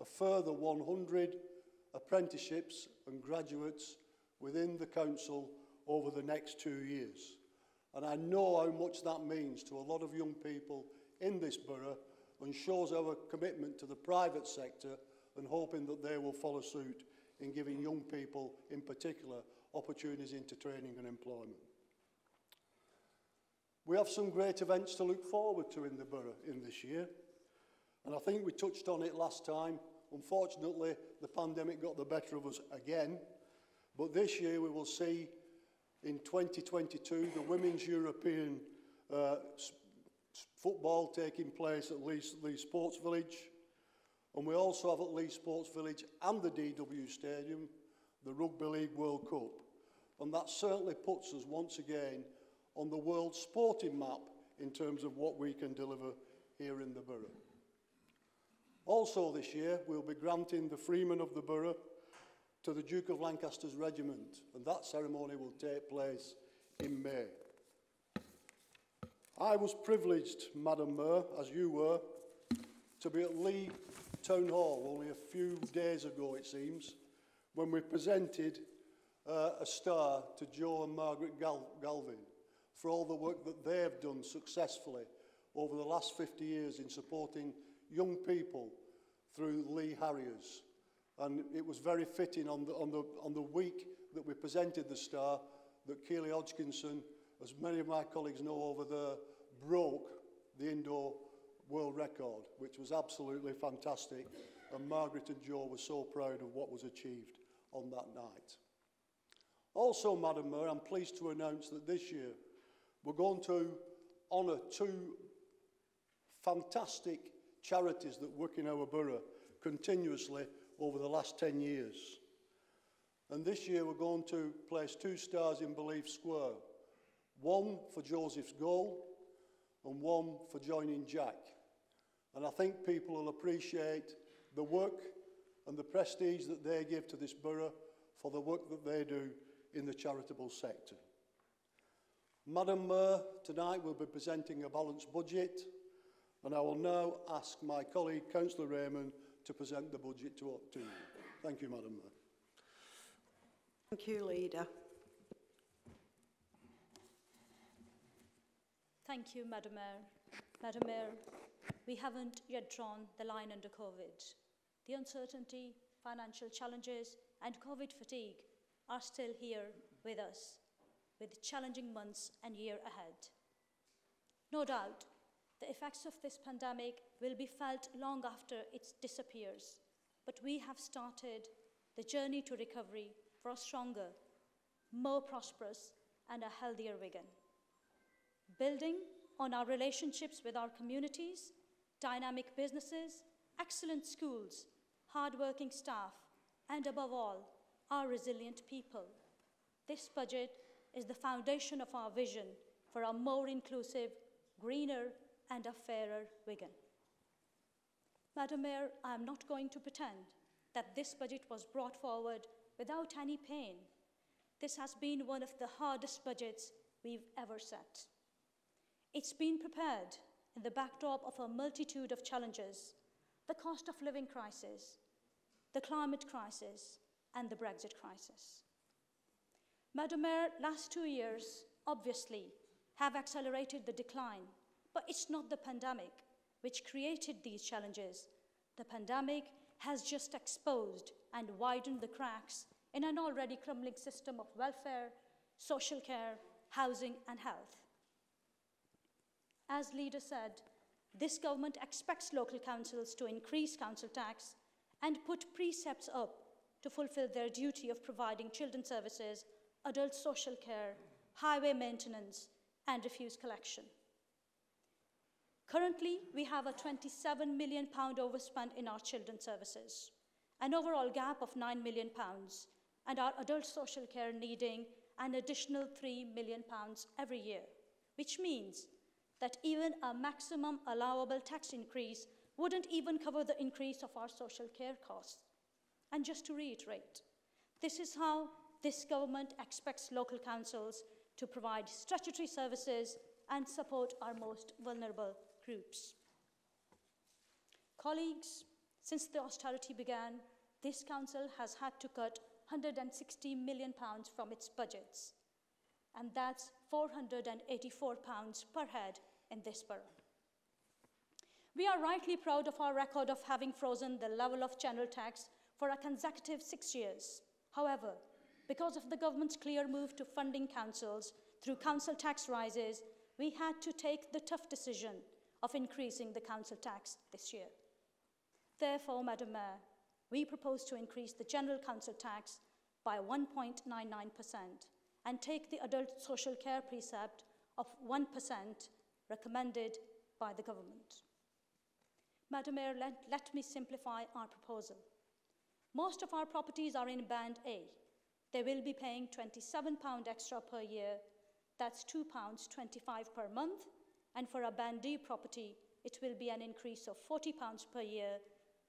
a further 100 apprenticeships and graduates within the council over the next two years. And I know how much that means to a lot of young people in this borough and shows our commitment to the private sector and hoping that they will follow suit in giving young people, in particular, opportunities into training and employment. We have some great events to look forward to in the borough in this year. And I think we touched on it last time. Unfortunately, the pandemic got the better of us again. But this year we will see in 2022 the Women's European uh, football taking place at Leeds, Leeds Sports Village. And we also have at Lee Sports Village and the DW Stadium, the Rugby League World Cup. And that certainly puts us once again on the world sporting map in terms of what we can deliver here in the borough. Also this year, we'll be granting the Freeman of the Borough to the Duke of Lancaster's regiment, and that ceremony will take place in May. I was privileged, Madam Mayor, as you were, to be at Lee Town Hall only a few days ago, it seems, when we presented uh, a star to Joe and Margaret Gal Galvin for all the work that they've done successfully over the last 50 years in supporting young people through Lee Harriers. And it was very fitting on the, on the, on the week that we presented the star that Keely Hodgkinson, as many of my colleagues know over there, broke the indoor world record, which was absolutely fantastic. And Margaret and Joe were so proud of what was achieved on that night. Also, Madam Mayor, I'm pleased to announce that this year we're going to honour two fantastic charities that work in our borough continuously over the last 10 years. And this year we're going to place two stars in Believe Square. One for Joseph's goal and one for joining Jack. And I think people will appreciate the work and the prestige that they give to this borough for the work that they do in the charitable sector. Madam Mayor, tonight we'll be presenting a balanced budget and I will now ask my colleague Councillor Rehman to present the budget to, to you. Thank you, Madam Mayor. Thank you, Leader. Thank you, Madam Mayor. Madam Mayor, we haven't yet drawn the line under COVID. The uncertainty, financial challenges, and COVID fatigue are still here with us, with challenging months and year ahead. No doubt, the effects of this pandemic will be felt long after it disappears, but we have started the journey to recovery for a stronger, more prosperous, and a healthier Wigan. Building on our relationships with our communities, dynamic businesses, excellent schools, hardworking staff, and above all, our resilient people. This budget is the foundation of our vision for a more inclusive, greener, and a fairer Wigan. Madam Mayor, I am not going to pretend that this budget was brought forward without any pain. This has been one of the hardest budgets we've ever set. It's been prepared in the backdrop of a multitude of challenges the cost of living crisis, the climate crisis, and the Brexit crisis. Madam Mayor, last two years obviously have accelerated the decline but it's not the pandemic which created these challenges. The pandemic has just exposed and widened the cracks in an already crumbling system of welfare, social care, housing, and health. As leader said, this government expects local councils to increase council tax and put precepts up to fulfill their duty of providing children's services, adult social care, highway maintenance, and refuse collection. Currently, we have a 27 million pound overspend in our children's services, an overall gap of 9 million pounds, and our adult social care needing an additional 3 million pounds every year, which means that even a maximum allowable tax increase wouldn't even cover the increase of our social care costs. And just to reiterate, this is how this government expects local councils to provide statutory services and support our most vulnerable groups. Colleagues, since the austerity began, this council has had to cut 160 million pounds from its budgets, and that's 484 pounds per head in this borough. We are rightly proud of our record of having frozen the level of general tax for a consecutive six years. However, because of the government's clear move to funding councils through council tax rises, we had to take the tough decision of increasing the council tax this year. Therefore, Madam Mayor, we propose to increase the general council tax by 1.99% and take the adult social care precept of 1% recommended by the government. Madam Mayor, let, let me simplify our proposal. Most of our properties are in Band A. They will be paying £27 extra per year. That's £2.25 per month. And for a Band D property, it will be an increase of £40 per year.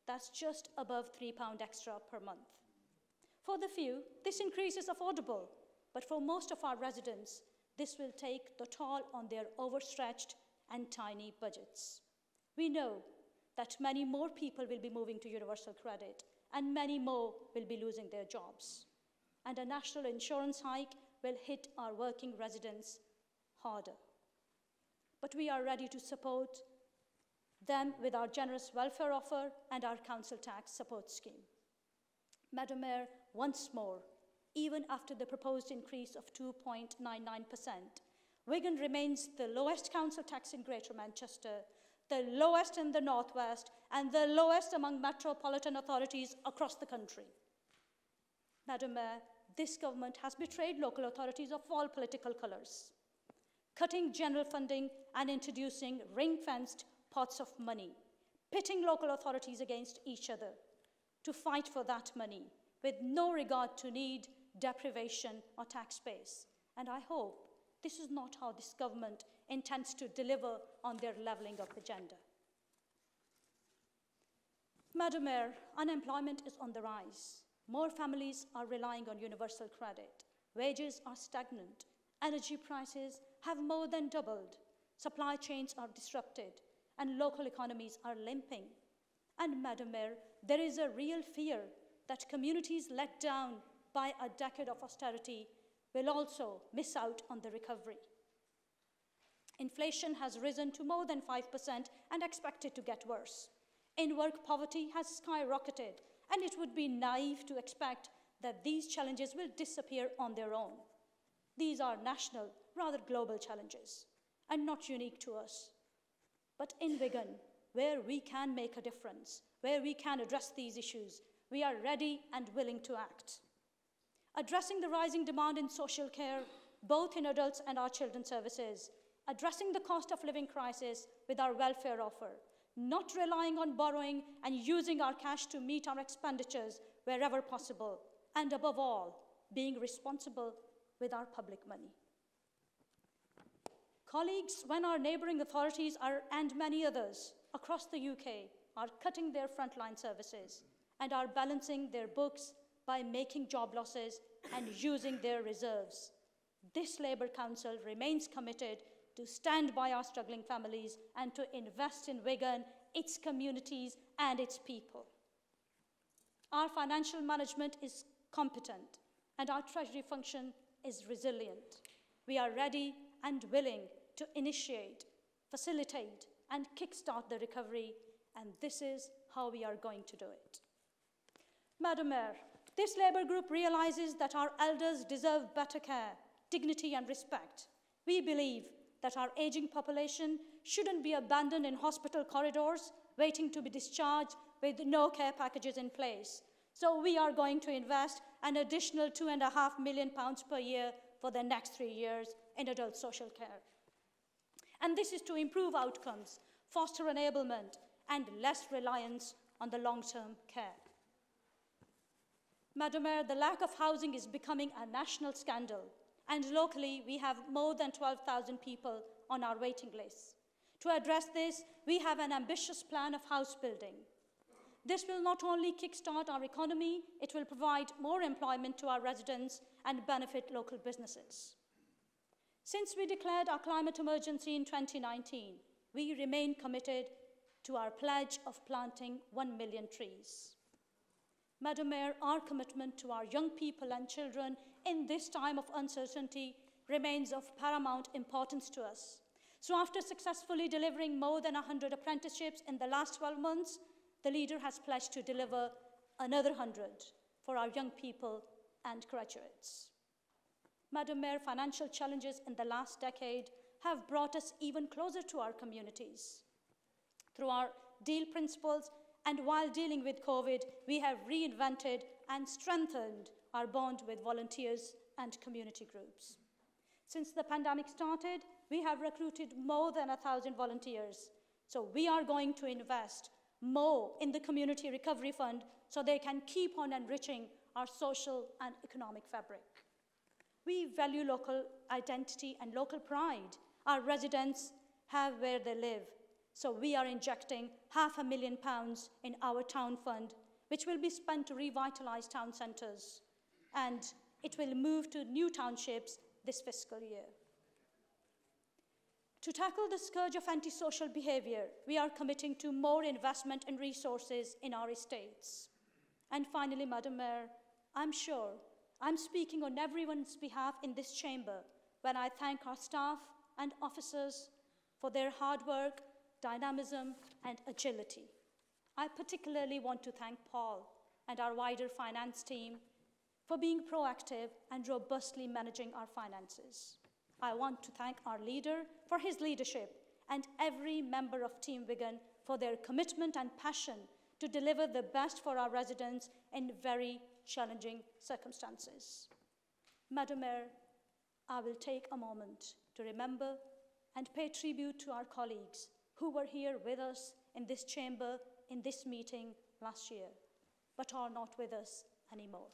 That's just above £3 extra per month. For the few, this increase is affordable, but for most of our residents, this will take the toll on their overstretched and tiny budgets. We know that many more people will be moving to universal credit and many more will be losing their jobs. And a national insurance hike will hit our working residents harder. But we are ready to support them with our generous welfare offer and our council tax support scheme. Madam Mayor, once more, even after the proposed increase of 2.99%, Wigan remains the lowest council tax in Greater Manchester the lowest in the Northwest, and the lowest among metropolitan authorities across the country. Madam Mayor, this government has betrayed local authorities of all political colours, cutting general funding and introducing ring-fenced pots of money, pitting local authorities against each other to fight for that money with no regard to need, deprivation or tax base. And I hope this is not how this government intends to deliver on their levelling up agenda. Madam Mayor, unemployment is on the rise. More families are relying on universal credit. Wages are stagnant. Energy prices have more than doubled. Supply chains are disrupted. And local economies are limping. And, Madam Mayor, there is a real fear that communities let down by a decade of austerity will also miss out on the recovery. Inflation has risen to more than 5% and expected to get worse. In work, poverty has skyrocketed, and it would be naive to expect that these challenges will disappear on their own. These are national, rather global challenges, and not unique to us. But in Wigan, where we can make a difference, where we can address these issues, we are ready and willing to act. Addressing the rising demand in social care, both in adults and our children's services, addressing the cost of living crisis with our welfare offer, not relying on borrowing and using our cash to meet our expenditures wherever possible, and above all, being responsible with our public money. Colleagues, when our neighbouring authorities are, and many others across the UK are cutting their frontline services and are balancing their books by making job losses and using their reserves, this Labour Council remains committed to stand by our struggling families and to invest in Wigan, its communities, and its people. Our financial management is competent, and our Treasury function is resilient. We are ready and willing to initiate, facilitate, and kickstart the recovery, and this is how we are going to do it. Madam Mayor, this Labour group realises that our elders deserve better care, dignity, and respect. We believe that our aging population shouldn't be abandoned in hospital corridors waiting to be discharged with no care packages in place. So we are going to invest an additional two and a half million pounds per year for the next three years in adult social care. And this is to improve outcomes, foster enablement, and less reliance on the long-term care. Madam Mayor, the lack of housing is becoming a national scandal and locally we have more than 12,000 people on our waiting list. To address this, we have an ambitious plan of house building. This will not only kickstart our economy, it will provide more employment to our residents and benefit local businesses. Since we declared our climate emergency in 2019, we remain committed to our pledge of planting 1 million trees. Madam Mayor, our commitment to our young people and children in this time of uncertainty remains of paramount importance to us. So after successfully delivering more than 100 apprenticeships in the last 12 months, the leader has pledged to deliver another 100 for our young people and graduates. Madam Mayor, financial challenges in the last decade have brought us even closer to our communities. Through our deal principles and while dealing with COVID, we have reinvented and strengthened our bond with volunteers and community groups. Since the pandemic started, we have recruited more than 1,000 volunteers. So we are going to invest more in the Community Recovery Fund so they can keep on enriching our social and economic fabric. We value local identity and local pride. Our residents have where they live. So we are injecting half a million pounds in our town fund, which will be spent to revitalise town centres. And it will move to new townships this fiscal year. To tackle the scourge of antisocial behaviour, we are committing to more investment and resources in our estates. And finally, Madam Mayor, I'm sure I'm speaking on everyone's behalf in this chamber when I thank our staff and officers for their hard work, dynamism, and agility. I particularly want to thank Paul and our wider finance team for being proactive and robustly managing our finances. I want to thank our leader for his leadership and every member of Team Wigan for their commitment and passion to deliver the best for our residents in very challenging circumstances. Madam Mayor, I will take a moment to remember and pay tribute to our colleagues who were here with us in this chamber in this meeting last year, but are not with us anymore.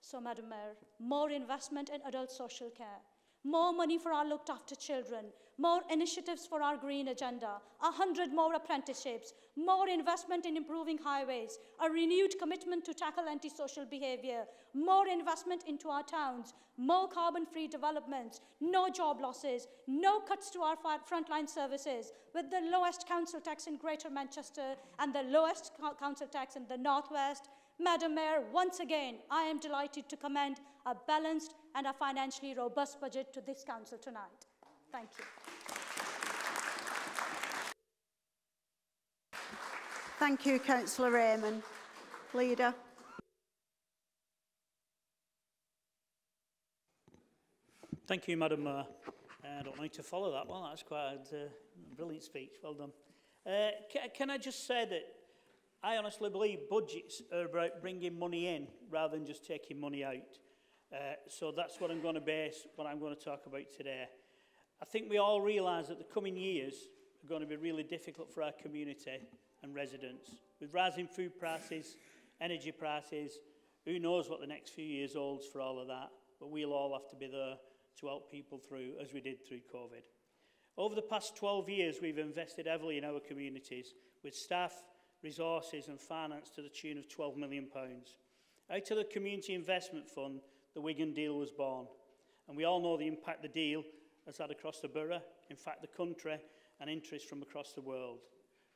So, Madam Mayor, more investment in adult social care, more money for our looked after children, more initiatives for our green agenda, a hundred more apprenticeships, more investment in improving highways, a renewed commitment to tackle antisocial behaviour, more investment into our towns, more carbon-free developments, no job losses, no cuts to our frontline services, with the lowest council tax in Greater Manchester and the lowest council tax in the Northwest, Madam Mayor, once again, I am delighted to commend a balanced and a financially robust budget to this Council tonight. Thank you. Thank you, Councillor Rehman. Leader. Thank you, Madam Mayor. Uh, I don't need to follow that one. That's quite a uh, brilliant speech. Well done. Uh, can, can I just say that I honestly believe budgets are about bringing money in rather than just taking money out. Uh, so that's what I'm going to base what I'm going to talk about today. I think we all realise that the coming years are going to be really difficult for our community and residents. With rising food prices, energy prices, who knows what the next few years holds for all of that, but we'll all have to be there to help people through as we did through COVID. Over the past 12 years, we've invested heavily in our communities with staff, resources and finance to the tune of £12 million. Out of the Community Investment Fund, the Wigan deal was born. And we all know the impact the deal has had across the borough, in fact the country, and interest from across the world.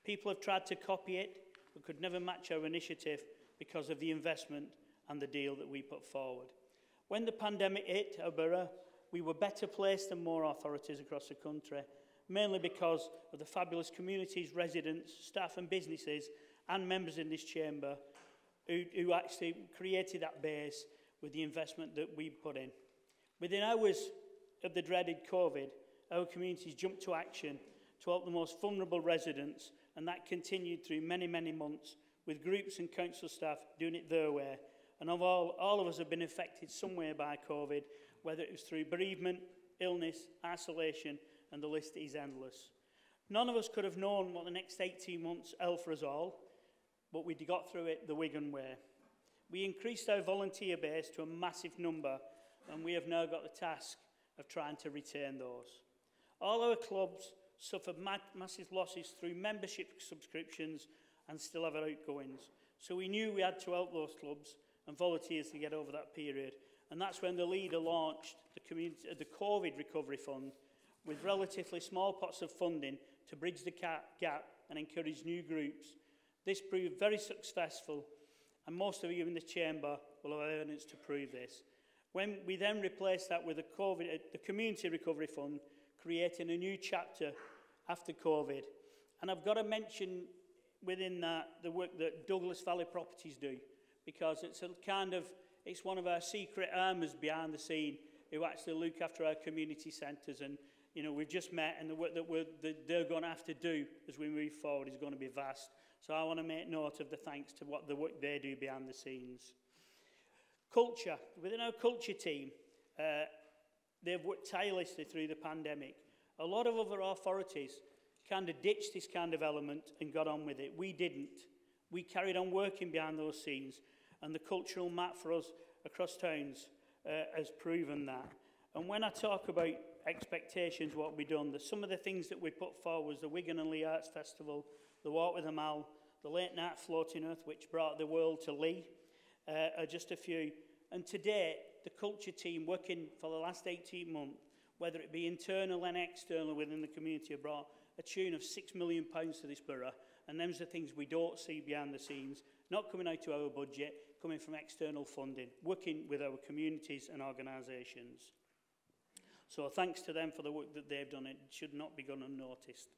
People have tried to copy it, but could never match our initiative because of the investment and the deal that we put forward. When the pandemic hit our borough, we were better placed than more authorities across the country, mainly because of the fabulous communities, residents, staff and businesses and members in this chamber who, who actually created that base with the investment that we put in. Within hours of the dreaded COVID, our communities jumped to action to help the most vulnerable residents, and that continued through many, many months, with groups and council staff doing it their way. And of all, all of us have been affected somewhere by COVID, whether it was through bereavement, illness, isolation, and the list is endless. None of us could have known what the next 18 months held for us all, but we got through it the Wigan way. We increased our volunteer base to a massive number and we have now got the task of trying to retain those. All our clubs suffered ma massive losses through membership subscriptions and still have our outgoings. So we knew we had to help those clubs and volunteers to get over that period. And that's when the leader launched the, uh, the COVID Recovery Fund with relatively small pots of funding to bridge the gap and encourage new groups. This proved very successful and most of you in the chamber will have evidence to prove this. When we then replace that with the, COVID, uh, the Community Recovery Fund, creating a new chapter after COVID. And I've got to mention within that the work that Douglas Valley Properties do, because it's a kind of, it's one of our secret armors behind the scene who actually look after our community centres and you know, we've just met and the work that, we're, that they're going to have to do as we move forward is going to be vast. So I want to make note of the thanks to what the work they do behind the scenes culture within our culture team uh, they've worked tirelessly through the pandemic a lot of other authorities kind of ditched this kind of element and got on with it. We didn't. We carried on working behind those scenes, and the cultural map for us across towns uh, has proven that. And when I talk about expectations, what we've done, the, some of the things that we put forward was the Wigan and Leigh Arts Festival, The Water, the Amal, The Late Night Floating Earth, which brought the world to Lee, uh, are just a few. And today, the culture team working for the last 18 months, whether it be internal and external within the community, have brought a tune of £6 million pounds to this borough. And them's the things we don't see behind the scenes, not coming out of our budget, coming from external funding, working with our communities and organisations. So thanks to them for the work that they've done. It should not be gone unnoticed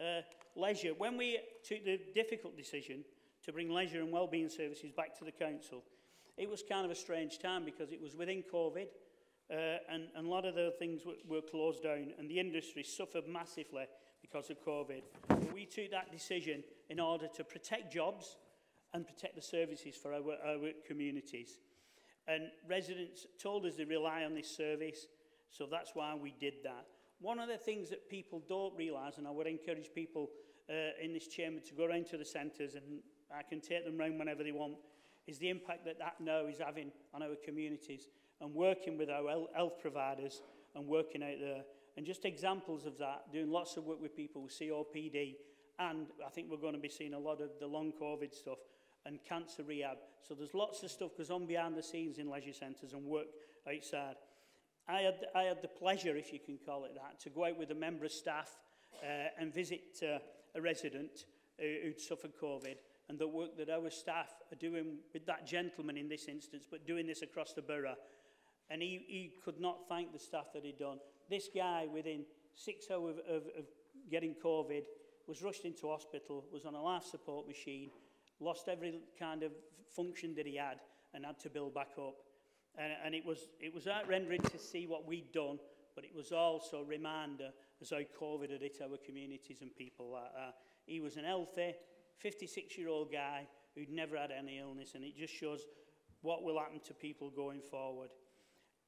uh, leisure. When we took the difficult decision to bring leisure and wellbeing services back to the council, it was kind of a strange time because it was within COVID uh, and, and a lot of the things were, were closed down and the industry suffered massively because of COVID. We took that decision in order to protect jobs and protect the services for our, our communities. And residents told us they rely on this service, so that's why we did that one of the things that people don't realise, and I would encourage people uh, in this chamber to go around to the centres, and I can take them round whenever they want, is the impact that that now is having on our communities and working with our health providers and working out there. And just examples of that, doing lots of work with people with COPD, and I think we're going to be seeing a lot of the long COVID stuff and cancer rehab. So there's lots of stuff goes on behind the scenes in leisure centres and work outside. I had, I had the pleasure, if you can call it that, to go out with a member of staff uh, and visit uh, a resident uh, who'd suffered COVID and the work that our staff are doing with that gentleman in this instance, but doing this across the borough. And he, he could not thank the staff that he'd done. This guy, within six hours of, of, of getting COVID, was rushed into hospital, was on a life support machine, lost every kind of function that he had, and had to build back up. And, and it, was, it was art-rendering to see what we'd done, but it was also a reminder as how COVID had hit our communities and people like that. He was an healthy 56-year-old guy who'd never had any illness, and it just shows what will happen to people going forward.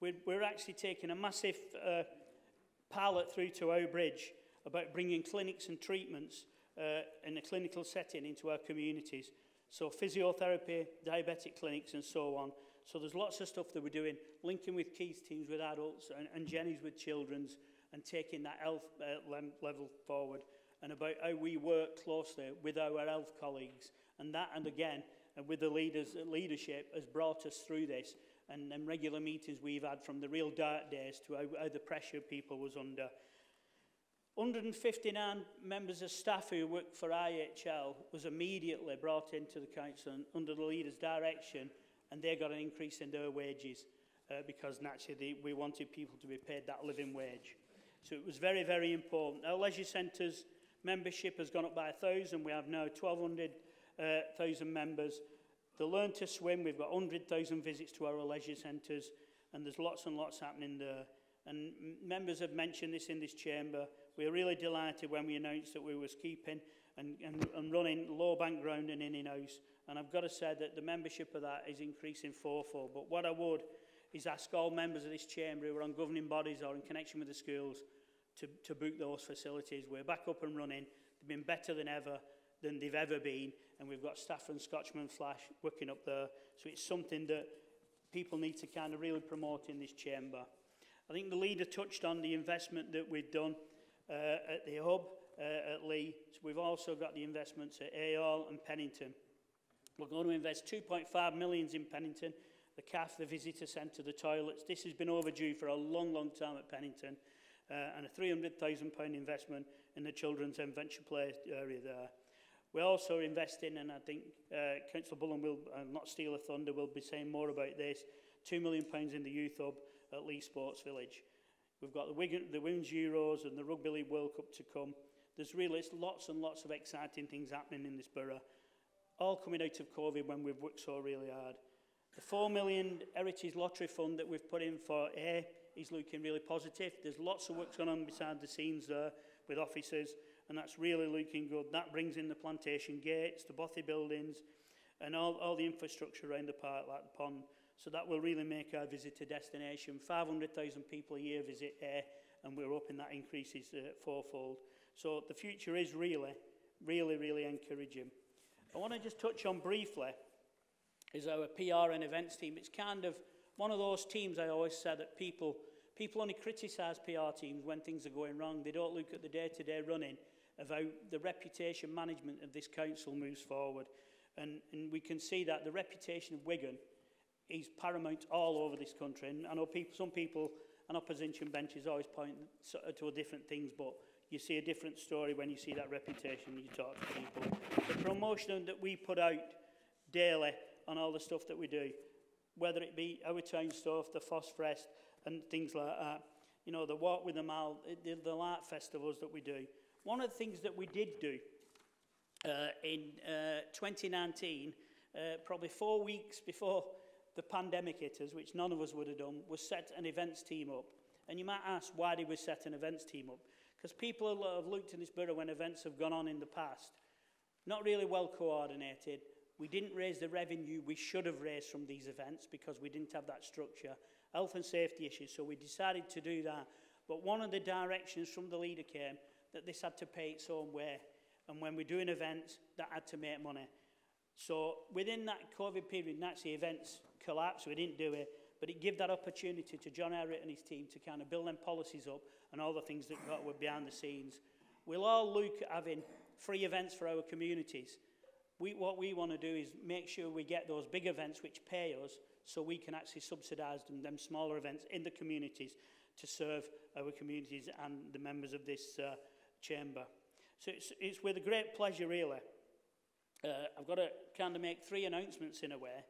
We're, we're actually taking a massive uh, pilot through to our bridge about bringing clinics and treatments uh, in a clinical setting into our communities. So physiotherapy, diabetic clinics and so on. So there's lots of stuff that we're doing, linking with Keith's teams with adults and, and Jenny's with children's and taking that health uh, level forward and about how we work closely with our health colleagues. And that, and again, and with the leaders, uh, leadership has brought us through this. And, and regular meetings we've had from the real dark days to how, how the pressure people was under. 159 members of staff who worked for IHL was immediately brought into the council and under the leader's direction and they got an increase in their wages uh, because naturally they, we wanted people to be paid that living wage. So it was very, very important. Our leisure centres membership has gone up by 1,000. We have now 1,200,000 uh, members. The Learn to Swim, we've got 100,000 visits to our leisure centres, and there's lots and lots happening there. And members have mentioned this in this chamber. We're really delighted when we announced that we was keeping and, and, and running low background and in and out. And I've got to say that the membership of that is increasing fourfold. But what I would is ask all members of this chamber who are on governing bodies or in connection with the schools to, to book those facilities. We're back up and running. They've been better than ever than they've ever been. And we've got staff from Scotchman Flash working up there. So it's something that people need to kind of really promote in this chamber. I think the leader touched on the investment that we've done uh, at the hub uh, at Lee. So we've also got the investments at Ayall and Pennington. We're going to invest 2.5 million in Pennington, the CAF, the visitor centre, the toilets. This has been overdue for a long, long time at Pennington. Uh, and a £300,000 investment in the children's and venture play area there. We're also investing, and I think uh, Councillor Bullen will, uh, not steal a thunder, will be saying more about this, £2 million in the youth hub at Lee Sports Village. We've got the, Wigan, the Women's Euros and the Rugby League World Cup to come. There's really lots and lots of exciting things happening in this borough, all coming out of COVID when we've worked so really hard. The 4 million Heritage Lottery Fund that we've put in for air is looking really positive. There's lots of work going on beside the scenes there with officers, and that's really looking good. That brings in the plantation gates, the bothy buildings, and all, all the infrastructure around the park, like the pond. So that will really make our visit a destination. 500,000 people a year visit air, and we're hoping that increases uh, fourfold. So the future is really, really, really encouraging. I want to just touch on briefly is our PR and events team. It's kind of one of those teams I always said that people, people only criticise PR teams when things are going wrong. They don't look at the day-to-day -day running of how the reputation management of this council moves forward. And, and we can see that the reputation of Wigan is paramount all over this country. And I know people, some people on opposition benches always point to different things, but you see a different story when you see that reputation you talk to people. The promotion that we put out daily on all the stuff that we do, whether it be our town stuff, the phosphorus and things like that, you know, the walk with the mal, the, the art festivals that we do. One of the things that we did do uh, in uh, 2019, uh, probably four weeks before the pandemic hit us, which none of us would have done, was set an events team up. And you might ask, why did we set an events team up? Because people have looked in this borough when events have gone on in the past, not really well coordinated. We didn't raise the revenue we should have raised from these events because we didn't have that structure. Health and safety issues, so we decided to do that. But one of the directions from the leader came that this had to pay its own way. And when we're doing events, that had to make money. So within that COVID period, naturally events collapsed. We didn't do it. But it gave that opportunity to John Elrick and his team to kind of build them policies up and all the things that got were behind the scenes. We'll all look at having free events for our communities. We, what we want to do is make sure we get those big events which pay us so we can actually subsidise them, them smaller events in the communities to serve our communities and the members of this uh, chamber. So it's, it's with a great pleasure, really. Uh, I've got to kind of make three announcements in a way.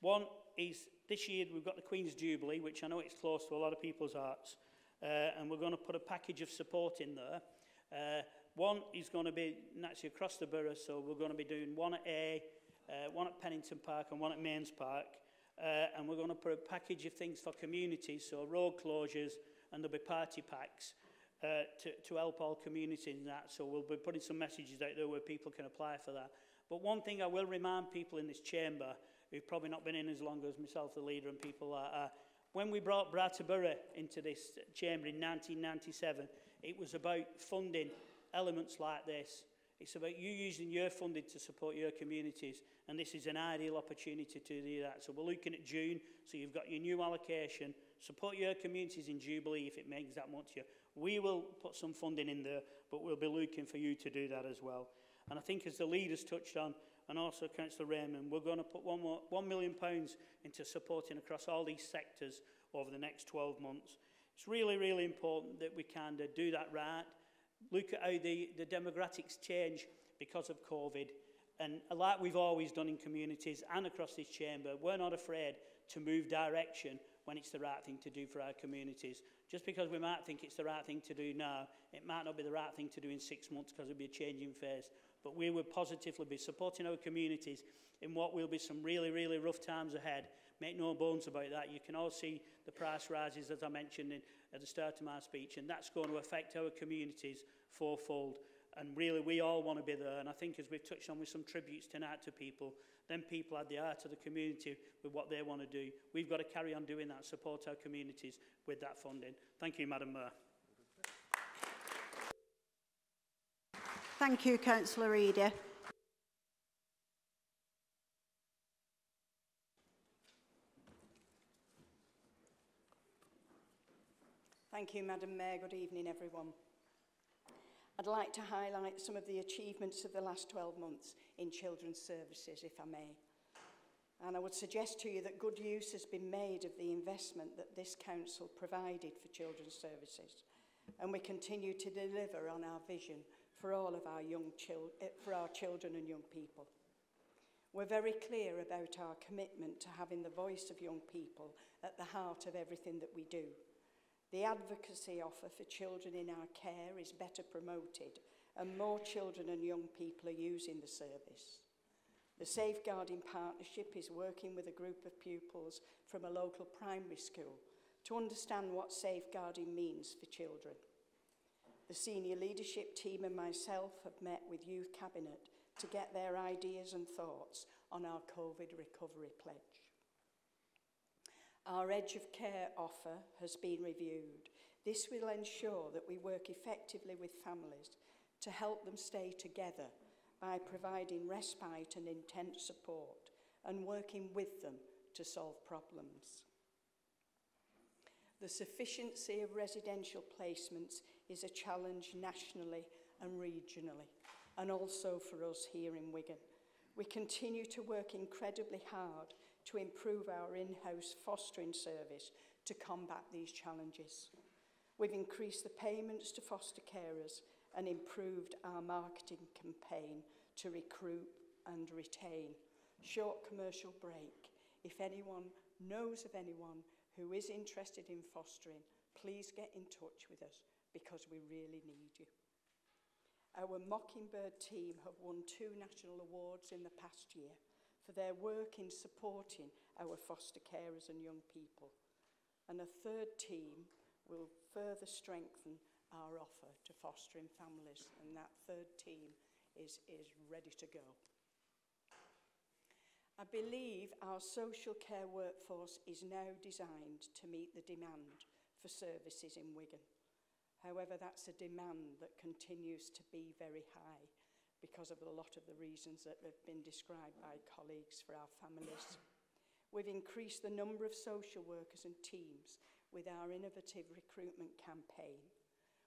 One is This year we've got the Queen's Jubilee, which I know it's close to a lot of people's hearts, uh, and we're going to put a package of support in there. Uh, one is going to be actually across the borough, so we're going to be doing one at A, uh, one at Pennington Park and one at Mains Park. Uh, and we're going to put a package of things for communities, so road closures and there'll be party packs uh, to, to help all communities in that. So we'll be putting some messages out there where people can apply for that. But one thing I will remind people in this chamber who've probably not been in as long as myself, the leader, and people like that. When we brought Brattleboro into this chamber in 1997, it was about funding elements like this. It's about you using your funding to support your communities, and this is an ideal opportunity to do that. So we're looking at June, so you've got your new allocation. Support your communities in Jubilee if it makes that much. you We will put some funding in there, but we'll be looking for you to do that as well. And I think as the leaders touched on, and also Councillor Raymond, we're going to put one, more, one million pounds into supporting across all these sectors over the next 12 months. It's really, really important that we can do that right. Look at how the, the demographics change because of COVID. And like we've always done in communities and across this chamber, we're not afraid to move direction when it's the right thing to do for our communities. Just because we might think it's the right thing to do now, it might not be the right thing to do in six months because it'll be a changing phase but we would positively be supporting our communities in what will be some really, really rough times ahead. Make no bones about that. You can all see the price rises, as I mentioned in, at the start of my speech, and that's going to affect our communities fourfold. And really, we all want to be there. And I think, as we've touched on with some tributes tonight to people, then people add the heart of the community with what they want to do. We've got to carry on doing that, support our communities with that funding. Thank you, Madam Mayor. Thank you, Councillor Eder. Thank you, Madam Mayor. Good evening, everyone. I'd like to highlight some of the achievements of the last 12 months in children's services, if I may. And I would suggest to you that good use has been made of the investment that this council provided for children's services. And we continue to deliver on our vision for all of our young eh, for our children and young people. We're very clear about our commitment to having the voice of young people at the heart of everything that we do. The advocacy offer for children in our care is better promoted and more children and young people are using the service. The Safeguarding Partnership is working with a group of pupils from a local primary school to understand what safeguarding means for children. The senior leadership team and myself have met with Youth Cabinet to get their ideas and thoughts on our COVID recovery pledge. Our Edge of Care offer has been reviewed. This will ensure that we work effectively with families to help them stay together by providing respite and intense support and working with them to solve problems. The sufficiency of residential placements is a challenge nationally and regionally, and also for us here in Wigan. We continue to work incredibly hard to improve our in-house fostering service to combat these challenges. We've increased the payments to foster carers and improved our marketing campaign to recruit and retain. Short commercial break. If anyone knows of anyone who is interested in fostering, please get in touch with us because we really need you. Our Mockingbird team have won two national awards in the past year for their work in supporting our foster carers and young people. And a third team will further strengthen our offer to fostering families and that third team is, is ready to go. I believe our social care workforce is now designed to meet the demand for services in Wigan. However, that's a demand that continues to be very high because of a lot of the reasons that have been described by colleagues for our families. We've increased the number of social workers and teams with our innovative recruitment campaign.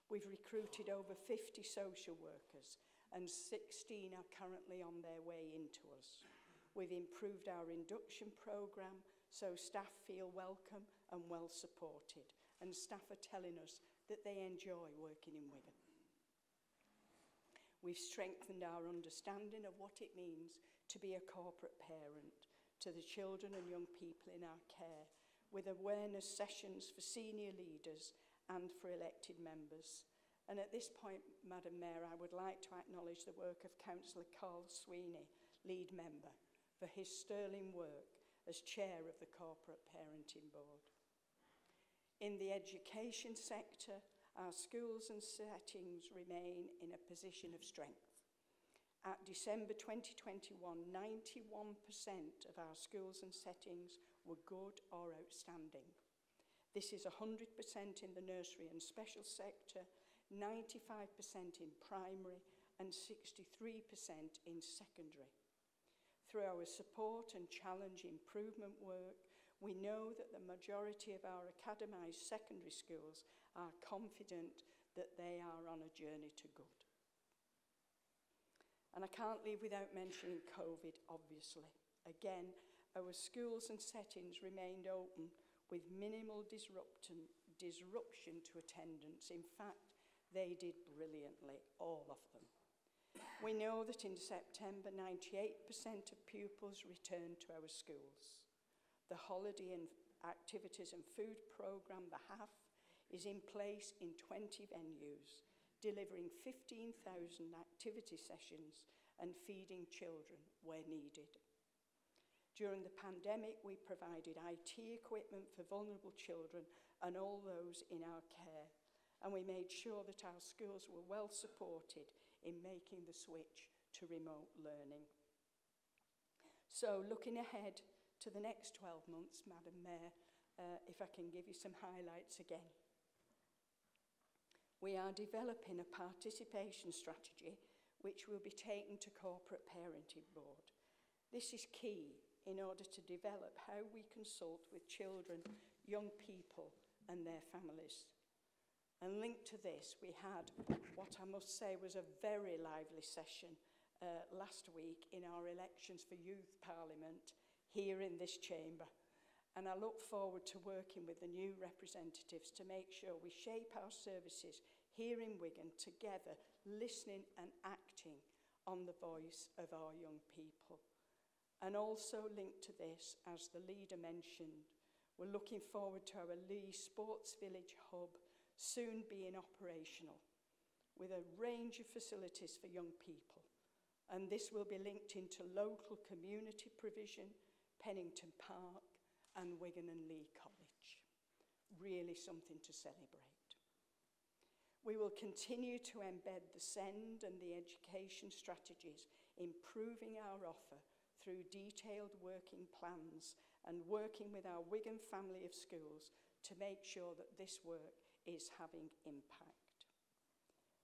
We've recruited over 50 social workers and 16 are currently on their way into us. We've improved our induction programme so staff feel welcome and well supported. And staff are telling us that they enjoy working in Wigan. We've strengthened our understanding of what it means to be a corporate parent to the children and young people in our care with awareness sessions for senior leaders and for elected members. And at this point, Madam Mayor, I would like to acknowledge the work of Councillor Carl Sweeney, lead member, for his sterling work as chair of the Corporate Parenting Board. In the education sector, our schools and settings remain in a position of strength. At December 2021, 91% of our schools and settings were good or outstanding. This is 100% in the nursery and special sector, 95% in primary and 63% in secondary. Through our support and challenge improvement work, we know that the majority of our academised secondary schools are confident that they are on a journey to good. And I can't leave without mentioning COVID, obviously. Again, our schools and settings remained open with minimal disruption, disruption to attendance. In fact, they did brilliantly, all of them. We know that in September, 98% of pupils returned to our schools. The holiday and activities and food program, the HAF, is in place in 20 venues, delivering 15,000 activity sessions and feeding children where needed. During the pandemic, we provided IT equipment for vulnerable children and all those in our care, and we made sure that our schools were well supported in making the switch to remote learning. So looking ahead, to the next 12 months, Madam Mayor, uh, if I can give you some highlights again. We are developing a participation strategy which will be taken to Corporate Parenting Board. This is key in order to develop how we consult with children, young people and their families. And linked to this, we had what I must say was a very lively session uh, last week in our elections for Youth Parliament here in this chamber. And I look forward to working with the new representatives to make sure we shape our services here in Wigan together, listening and acting on the voice of our young people. And also linked to this, as the leader mentioned, we're looking forward to our Lee Sports Village hub soon being operational with a range of facilities for young people. And this will be linked into local community provision, Pennington Park and Wigan and Leigh College. Really something to celebrate. We will continue to embed the SEND and the education strategies, improving our offer through detailed working plans and working with our Wigan family of schools to make sure that this work is having impact.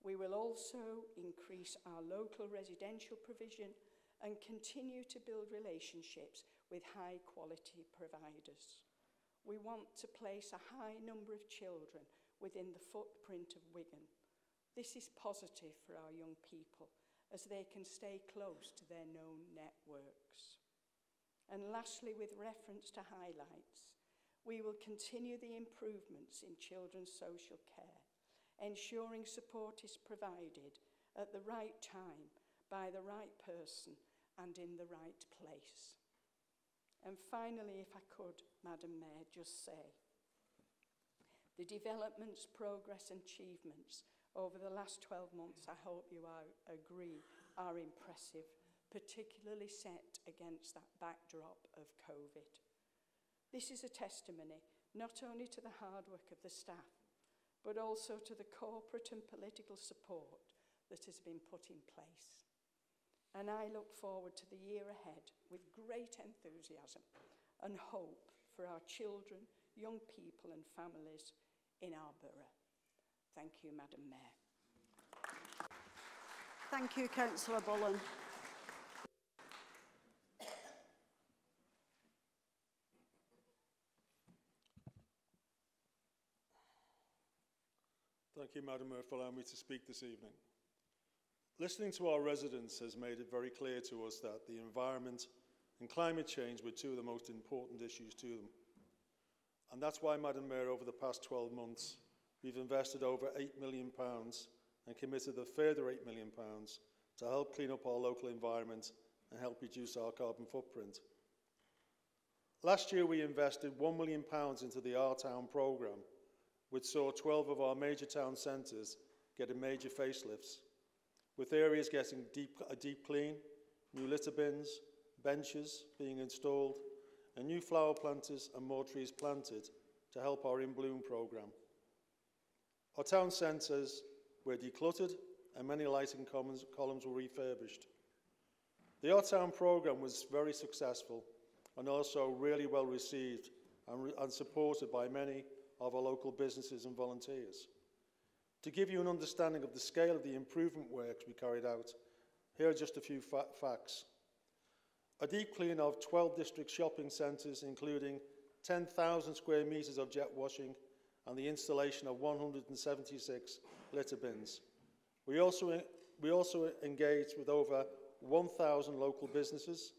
We will also increase our local residential provision and continue to build relationships with high quality providers. We want to place a high number of children within the footprint of Wigan. This is positive for our young people as they can stay close to their known networks. And lastly, with reference to highlights, we will continue the improvements in children's social care ensuring support is provided at the right time by the right person and in the right place. And finally, if I could, Madam Mayor, just say, the developments, progress and achievements over the last 12 months, I hope you are, agree, are impressive, particularly set against that backdrop of COVID. This is a testimony not only to the hard work of the staff, but also to the corporate and political support that has been put in place. And I look forward to the year ahead with great enthusiasm and hope for our children, young people and families in our borough. Thank you, Madam Mayor. Thank you, Councillor Bullen. Thank you, Madam Mayor, for allowing me to speak this evening. Listening to our residents has made it very clear to us that the environment and climate change were two of the most important issues to them. And that's why, Madam Mayor, over the past 12 months, we've invested over £8 million and committed a further £8 million to help clean up our local environment and help reduce our carbon footprint. Last year, we invested £1 million into the Our Town programme, which saw 12 of our major town centres getting major facelifts, with areas getting deep, a deep clean, new litter bins, benches being installed, and new flower planters and more trees planted to help our In Bloom programme. Our town centres were decluttered and many lighting columns, columns were refurbished. The Our Town programme was very successful and also really well received and, re and supported by many of our local businesses and volunteers. To give you an understanding of the scale of the improvement works we carried out, here are just a few fa facts. A deep clean of 12 district shopping centres, including 10,000 square metres of jet washing and the installation of 176 litter bins. We also, we also engaged with over 1,000 local businesses.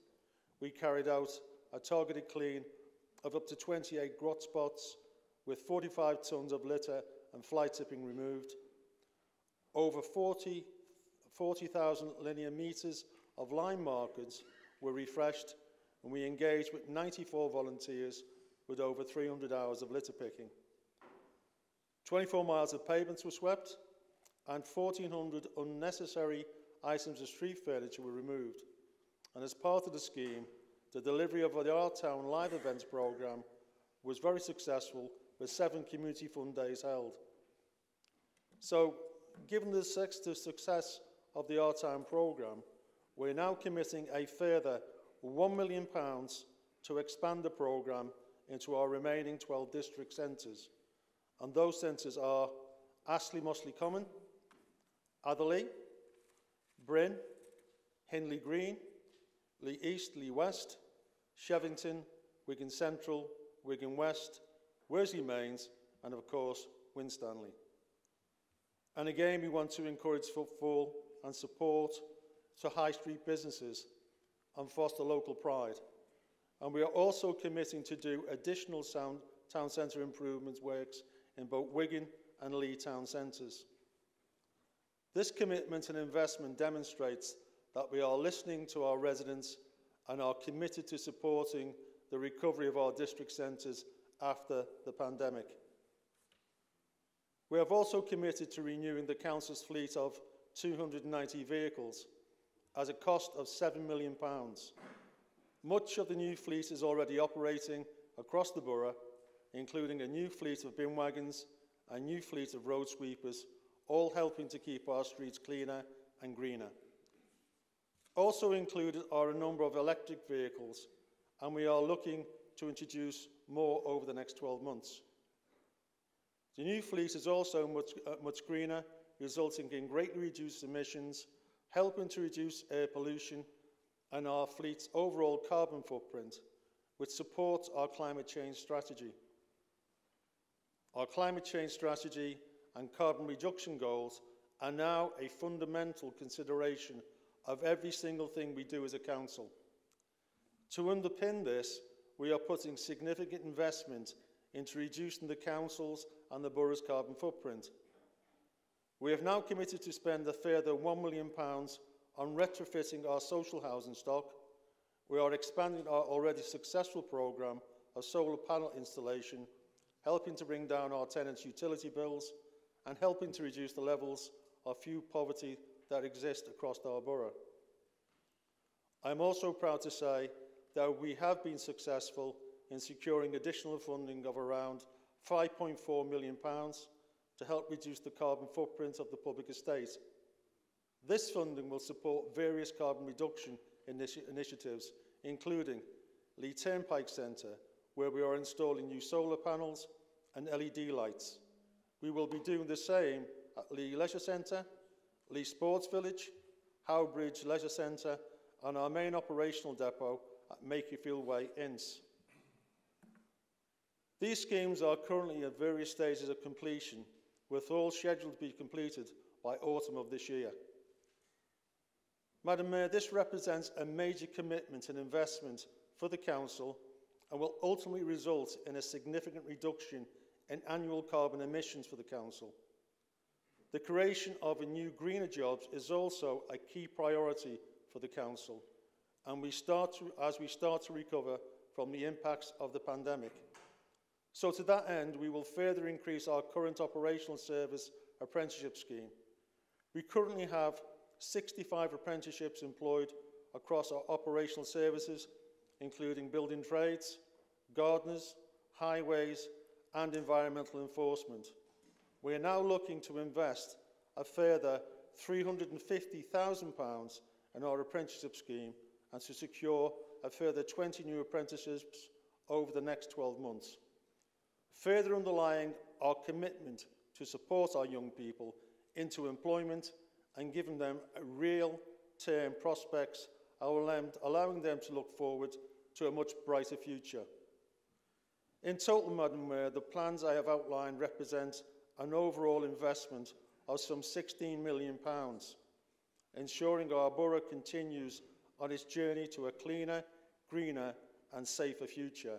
We carried out a targeted clean of up to 28 grot spots with 45 tonnes of litter and fly tipping removed, over 40,000 40, linear metres of line markers were refreshed, and we engaged with 94 volunteers with over 300 hours of litter picking. 24 miles of pavements were swept, and 1,400 unnecessary items of street furniture were removed. And as part of the scheme, the delivery of the Town Live Events programme was very successful with seven community fund days held. So, given the success of the Town programme, we're now committing a further £1 million to expand the programme into our remaining 12 district centres. And those centres are Astley Mosley Common, Atherleigh, Bryn, Hindley Green, Leigh East, Leigh West, Shevington, Wigan Central, Wigan West, Worsley Mesnes, and of course, Winstanley. And again, we want to encourage footfall and support to high street businesses and foster local pride. And we are also committing to do additional sound, town centre improvements works in both Wigan and Leigh town centres. This commitment and investment demonstrates that we are listening to our residents and are committed to supporting the recovery of our district centres after the pandemic. We have also committed to renewing the Council's fleet of 290 vehicles at a cost of £7 million. Much of the new fleet is already operating across the borough, including a new fleet of bin wagons, a new fleet of road sweepers, all helping to keep our streets cleaner and greener. Also included are a number of electric vehicles, and we are looking to introduce more over the next 12 months. The new fleet is also much, uh, much greener, resulting in greatly reduced emissions, helping to reduce air pollution and our fleet's overall carbon footprint, which supports our climate change strategy. Our climate change strategy and carbon reduction goals are now a fundamental consideration of every single thing we do as a council. To underpin this, we are putting significant investment into reducing the council's and the borough's carbon footprint. We have now committed to spend a further £1 million on retrofitting our social housing stock. We are expanding our already successful programme of solar panel installation, helping to bring down our tenants' utility bills and helping to reduce the levels of fuel poverty that exist across our borough. I am also proud to say that we have been successful in securing additional funding of around £5.4 million to help reduce the carbon footprint of the public estate. This funding will support various carbon reduction initi initiatives, including Leigh Turnpike Centre, where we are installing new solar panels and LED lights. We will be doing the same at Leigh Leisure Centre, Leigh Sports Village, Howe Bridge Leisure Centre, and our main operational depot at Makerfield Way, Ince. These schemes are currently at various stages of completion, with all scheduled to be completed by autumn of this year. Madam Mayor, this represents a major commitment and investment for the Council and will ultimately result in a significant reduction in annual carbon emissions for the Council. The creation of new greener jobs is also a key priority for the Council and we start to, as we start to recover from the impacts of the pandemic. So to that end, we will further increase our current operational service apprenticeship scheme. We currently have 65 apprenticeships employed across our operational services, including building trades, gardeners, highways, and environmental enforcement. We are now looking to invest a further £350,000 in our apprenticeship scheme and to secure a further 20 new apprenticeships over the next 12 months. Further underlying our commitment to support our young people into employment and giving them real-term prospects, allowing them to look forward to a much brighter future. In total, Madam Mayor, the plans I have outlined represent an overall investment of some £16 million, ensuring our borough continues on its journey to a cleaner, greener and safer future,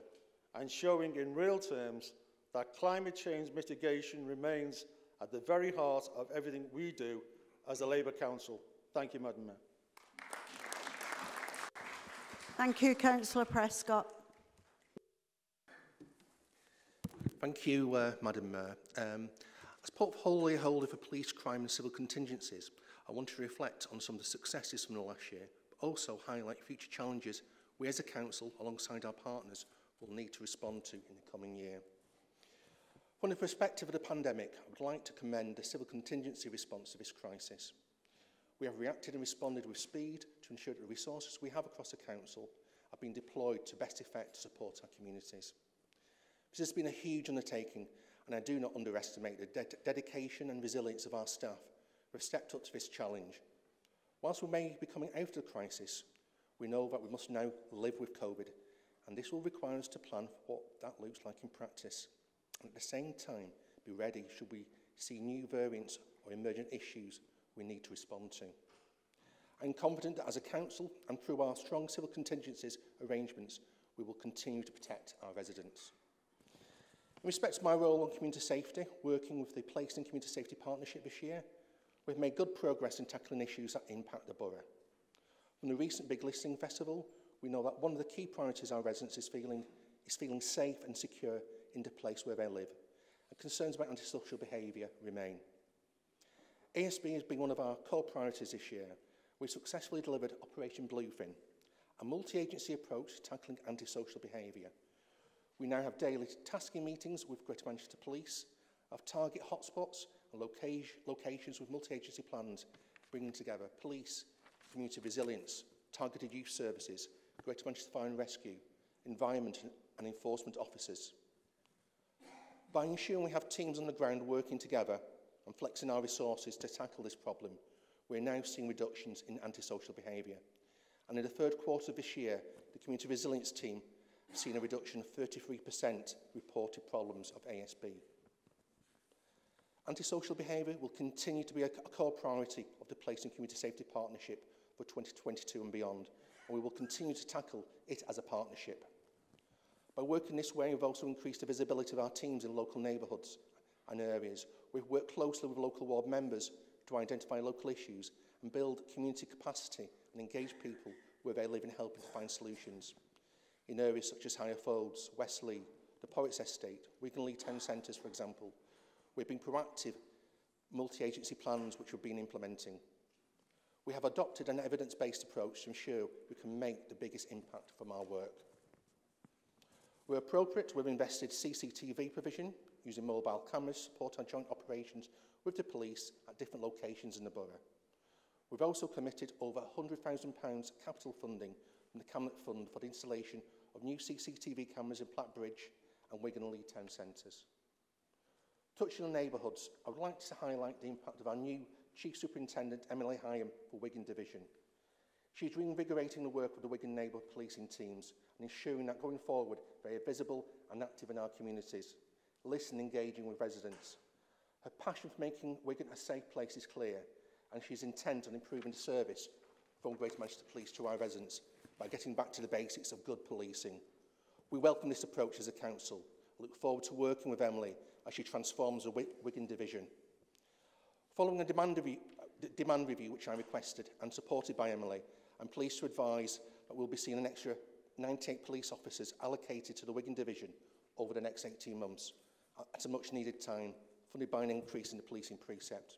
and showing in real terms that climate change mitigation remains at the very heart of everything we do as a Labour Council. Thank you, Madam Mayor. Thank you, Councillor Prescott. Thank you, uh, Madam Mayor. Um, as portfolio holder for police, crime and civil contingencies, I want to reflect on some of the successes from the last year, but also highlight future challenges we as a council, alongside our partners, will need to respond to in the coming year. From the perspective of the pandemic, I would like to commend the civil contingency response to this crisis. We have reacted and responded with speed to ensure that the resources we have across the Council have been deployed to best effect to support our communities. This has been a huge undertaking and I do not underestimate the de dedication and resilience of our staff who have stepped up to this challenge. Whilst we may be coming out of the crisis, we know that we must now live with COVID and this will require us to plan for what that looks like in practice. At the same time, be ready should we see new variants or emergent issues we need to respond to. I'm confident that as a council and through our strong civil contingencies arrangements, we will continue to protect our residents. In respect to my role on community safety, working with the Place and Community Safety Partnership this year, we've made good progress in tackling issues that impact the borough. From the recent Big Listening Festival, we know that one of the key priorities our residents is feeling is feeling safe and secure in the place where they live, and concerns about antisocial behaviour remain. ASB has been one of our core priorities this year. We successfully delivered Operation Bluefin, a multi-agency approach to tackling antisocial behaviour. We now have daily tasking meetings with Greater Manchester Police, of target hotspots and loca locations with multi-agency plans, bringing together police, community resilience, targeted youth services, Greater Manchester Fire and Rescue, environment and enforcement officers by ensuring we have teams on the ground working together and flexing our resources to tackle this problem, we're now seeing reductions in antisocial behaviour. And in the third quarter of this year, the Community Resilience Team have seen a reduction of 33% reported problems of ASB. Antisocial behaviour will continue to be a, a core priority of the Place and Community Safety Partnership for 2022 and beyond, and we will continue to tackle it as a partnership. By working this way, we've also increased the visibility of our teams in local neighbourhoods and areas. We've worked closely with local ward members to identify local issues and build community capacity and engage people where they live in helping to find solutions. In areas such as Higher Folds, Wesley, the Poets Estate, Wigan Lee Town Centres, for example, we've been proactive multi-agency plans which we've been implementing. We have adopted an evidence-based approach to ensure we can make the biggest impact from our work. Where appropriate, we've invested CCTV provision using mobile cameras to support our joint operations with the police at different locations in the borough. We've also committed over £100,000 capital funding from the Cabinet Fund for the installation of new CCTV cameras in Blackbridge and Wigan and Lee Town Centres. Touching on neighbourhoods, I would like to highlight the impact of our new Chief Superintendent, Emily Hyam, for Wigan Division – She is reinvigorating the work of the Wigan Neighbourhood Policing teams and ensuring that going forward they are visible and active in our communities, listening and engaging with residents. Her passion for making Wigan a safe place is clear and she is intent on improving the service from Greater Manchester Police to our residents by getting back to the basics of good policing. We welcome this approach as a council. I look forward to working with Emily as she transforms the Wigan division. Following a demand, review, demand review which I requested and supported by Emily, I'm pleased to advise that we'll be seeing an extra 98 police officers allocated to the Wigan Division over the next 18 months at a much needed time, funded by an increase in the policing precept.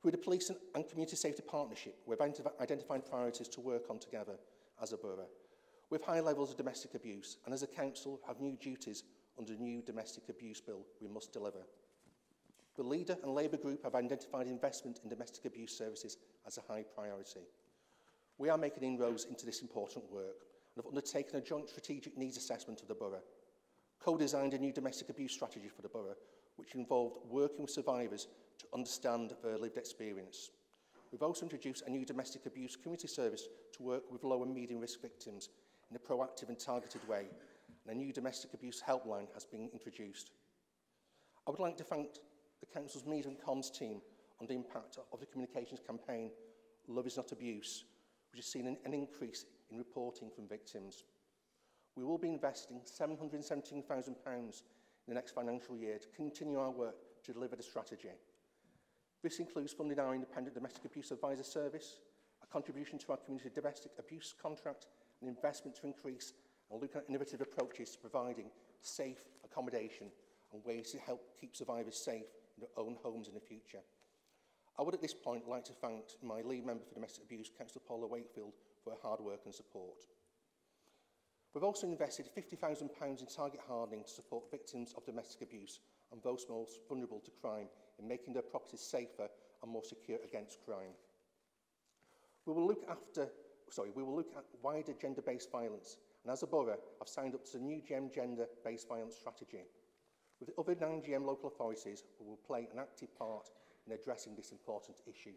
Through the Police and Community Safety Partnership, we've identified priorities to work on together as a borough, with high levels of domestic abuse, and as a council have new duties under the new domestic abuse bill we must deliver. The leader and Labour group have identified investment in domestic abuse services as a high priority we are making inroads into this important work and have undertaken a joint strategic needs assessment of the borough. Co-designed a new domestic abuse strategy for the borough, which involved working with survivors to understand their lived experience. We've also introduced a new domestic abuse community service to work with low and medium risk victims in a proactive and targeted way, and a new domestic abuse helpline has been introduced. I would like to thank the Council's Media and Comms team on the impact of the communications campaign Love is Not Abuse, which has seen an, an increase in reporting from victims. We will be investing £717,000 in the next financial year to continue our work to deliver the strategy. This includes funding our independent domestic abuse advisor service, a contribution to our community domestic abuse contract, and investment to increase and look at innovative approaches to providing safe accommodation and ways to help keep survivors safe in their own homes in the future. I would at this point like to thank my lead member for domestic abuse, Councillor Paula Wakefield, for her hard work and support. We've also invested £50,000 in target hardening to support victims of domestic abuse and those most vulnerable to crime in making their properties safer and more secure against crime. We will look after, sorry, we will look at wider gender-based violence and as a borough, I've signed up to the new GM gender-based violence strategy. With the other nine GM local authorities, we will play an active part in addressing this important issue.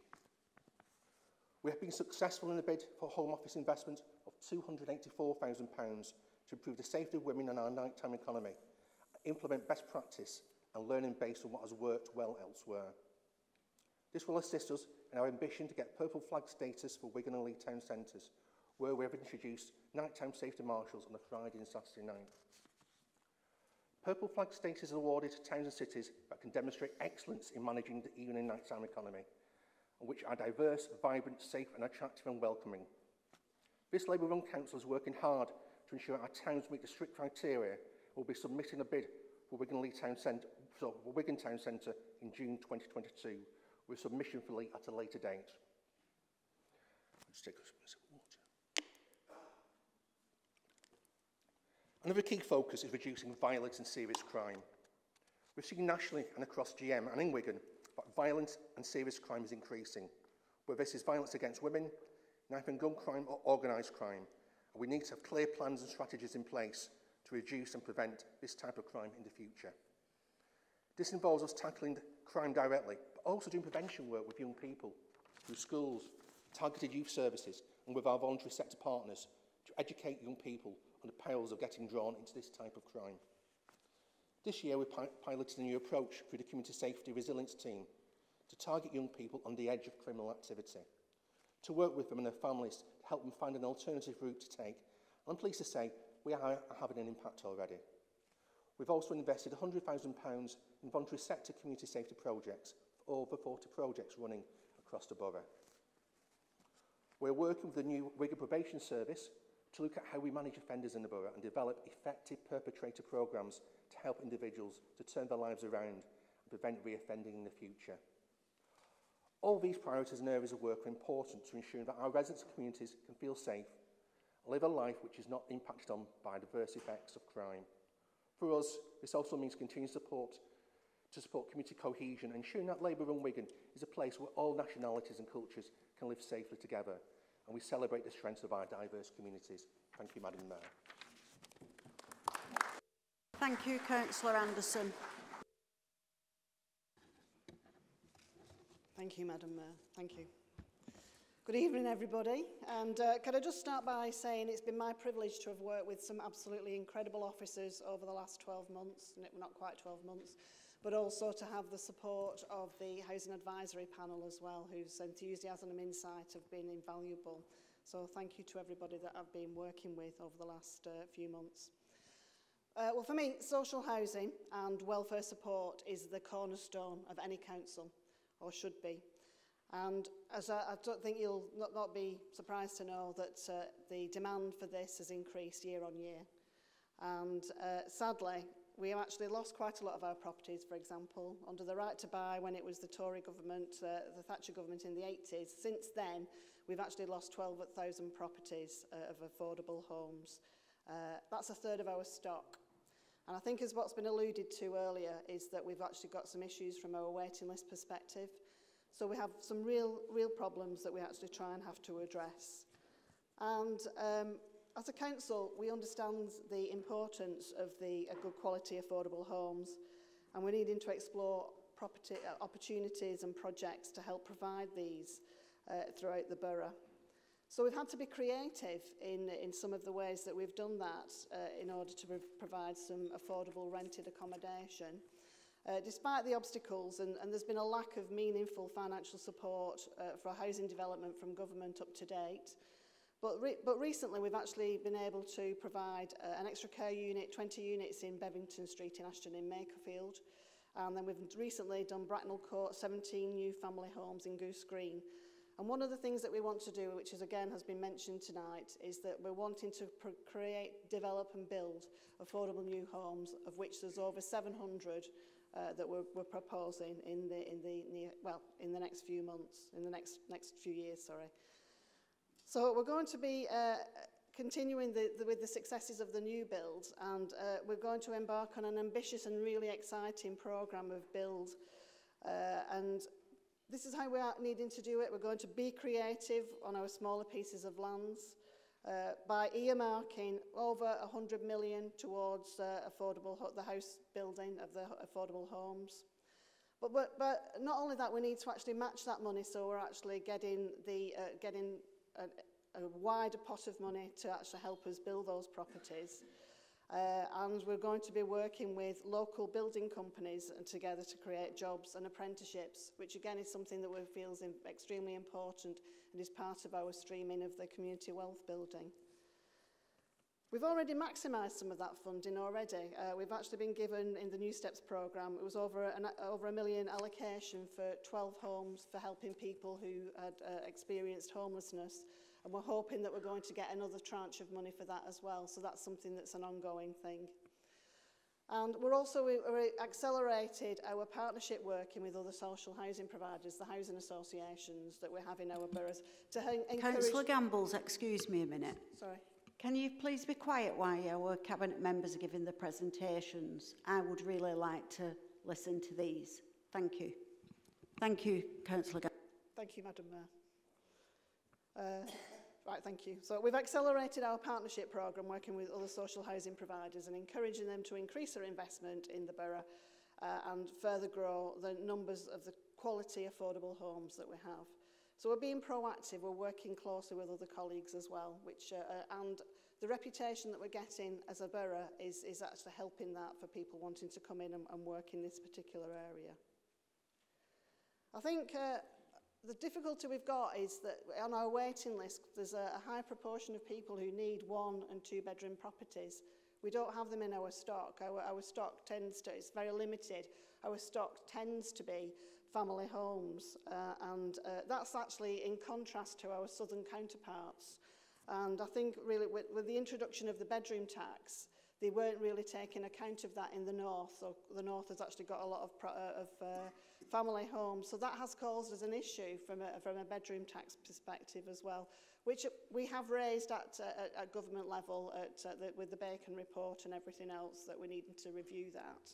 We have been successful in the bid for Home Office investment of £284,000 to improve the safety of women in our nighttime economy, implement best practice and learning based on what has worked well elsewhere. This will assist us in our ambition to get purple flag status for Wigan and Lee town centres, where we have introduced nighttime safety marshals on a Friday and Saturday night. Purple Flag status is awarded to towns and cities that can demonstrate excellence in managing the evening and nighttime economy, and which are diverse, vibrant, safe and attractive and welcoming. This Labour-run council is working hard to ensure our towns meet the strict criteria will be submitting a bid for Wigan, Lee Town Centre, so for Wigan Town Centre in June 2022, with submission for Lee at a later date. I'll just take a Another key focus is reducing violence and serious crime. We've seen nationally and across GM and in Wigan that violence and serious crime is increasing, whether this is violence against women, knife and gun crime or organised crime. And we need to have clear plans and strategies in place to reduce and prevent this type of crime in the future. This involves us tackling crime directly, but also doing prevention work with young people, through schools, targeted youth services, and with our voluntary sector partners to educate young people and the perils of getting drawn into this type of crime. This year, we pi piloted a new approach through the Community Safety Resilience Team to target young people on the edge of criminal activity, to work with them and their families to help them find an alternative route to take. And I'm pleased to say we are having an impact already. We've also invested £100,000 in voluntary sector community safety projects for over 40 projects running across the borough. We're working with the new Wigan Probation Service to look at how we manage offenders in the borough and develop effective perpetrator programmes to help individuals to turn their lives around and prevent reoffending in the future. All these priorities and areas of work are important to ensuring that our residents and communities can feel safe and live a life which is not impacted on by adverse effects of crime. For us, this also means continued support to support community cohesion, ensuring that Labour and Wigan is a place where all nationalities and cultures can live safely together. And we celebrate the strengths of our diverse communities. Thank you, Madam Mayor. Thank you, Councillor Anderson. Thank you, Madam Mayor. Thank you. Good evening, everybody. And uh, can I just start by saying it's been my privilege to have worked with some absolutely incredible officers over the last 12 months, not quite 12 months, but also to have the support of the Housing Advisory Panel as well, whose enthusiasm and insight have been invaluable. So thank you to everybody that I've been working with over the last uh, few months. Uh, well, for me, social housing and welfare support is the cornerstone of any council, or should be. And as I, I don't think you'll not, not be surprised to know that uh, the demand for this has increased year on year. And uh, sadly, We have actually lost quite a lot of our properties, for example, under the right to buy when it was the Tory government, uh, the Thatcher government in the 80s. Since then, we've actually lost 12,000 properties uh, of affordable homes. Uh, that's a third of our stock. And I think as what's been alluded to earlier is that we've actually got some issues from our waiting list perspective. So we have some real, real problems that we actually try and have to address. And um, as a council, we understand the importance of the uh, good quality affordable homes and we're needing to explore property uh, opportunities and projects to help provide these uh, throughout the borough. So we've had to be creative in, in some of the ways that we've done that uh, in order to provide some affordable rented accommodation. Uh, despite the obstacles, and, and there's been a lack of meaningful financial support uh, for housing development from government up to date, but, re but recently we've actually been able to provide uh, an extra care unit, 20 units in Bevington Street in Ashton in Makerfield, and then we've recently done Bracknell Court, 17 new family homes in Goose Green. And one of the things that we want to do, which is again has been mentioned tonight, is that we're wanting to create, develop and build affordable new homes, of which there's over 700 uh, that we're, we're proposing in the, in the near, well, in the next few months, in the next, next few years, sorry. So we're going to be uh, continuing the, the, with the successes of the new build and uh, we're going to embark on an ambitious and really exciting programme of build uh, and this is how we are needing to do it. We're going to be creative on our smaller pieces of lands uh, by earmarking over 100 million towards uh, affordable the house building of the affordable homes. But, but, but not only that, we need to actually match that money so we're actually getting, the, uh, getting a, a wider pot of money to actually help us build those properties. Uh, and we're going to be working with local building companies and together to create jobs and apprenticeships, which again is something that we feel is extremely important and is part of our streaming of the community wealth building. We've already maximised some of that funding already. Uh, we've actually been given in the New Steps programme, it was over, an, over a million allocation for 12 homes for helping people who had uh, experienced homelessness And we're hoping that we're going to get another tranche of money for that as well. So that's something that's an ongoing thing. And we're also we, we accelerated our partnership working with other social housing providers, the housing associations that we have in our boroughs, to encourage... Councillor Gambles, excuse me a minute. Sorry. Can you please be quiet while our cabinet members are giving the presentations? I would really like to listen to these. Thank you. Thank you, Councillor. Thank you, Madam Mayor. Uh, Right, thank you. So we've accelerated our partnership programme working with other social housing providers and encouraging them to increase their investment in the borough uh, and further grow the numbers of the quality affordable homes that we have. So we're being proactive, we're working closely with other colleagues as well, which, uh, uh, and the reputation that we're getting as a borough is, is actually helping that for people wanting to come in and, and work in this particular area. I think uh, the difficulty we've got is that on our waiting list, there's a, a high proportion of people who need one and two bedroom properties. We don't have them in our stock. Our, our stock tends to, it's very limited. Our stock tends to be family homes. Uh, and uh, that's actually in contrast to our southern counterparts. And I think really with, with the introduction of the bedroom tax, they weren't really taking account of that in the north. So the north has actually got a lot of, uh, of uh, family homes. So that has caused us an issue from a, from a bedroom tax perspective as well, which we have raised at, uh, at, government level at, uh, the, with the Bacon report and everything else that we needed to review that.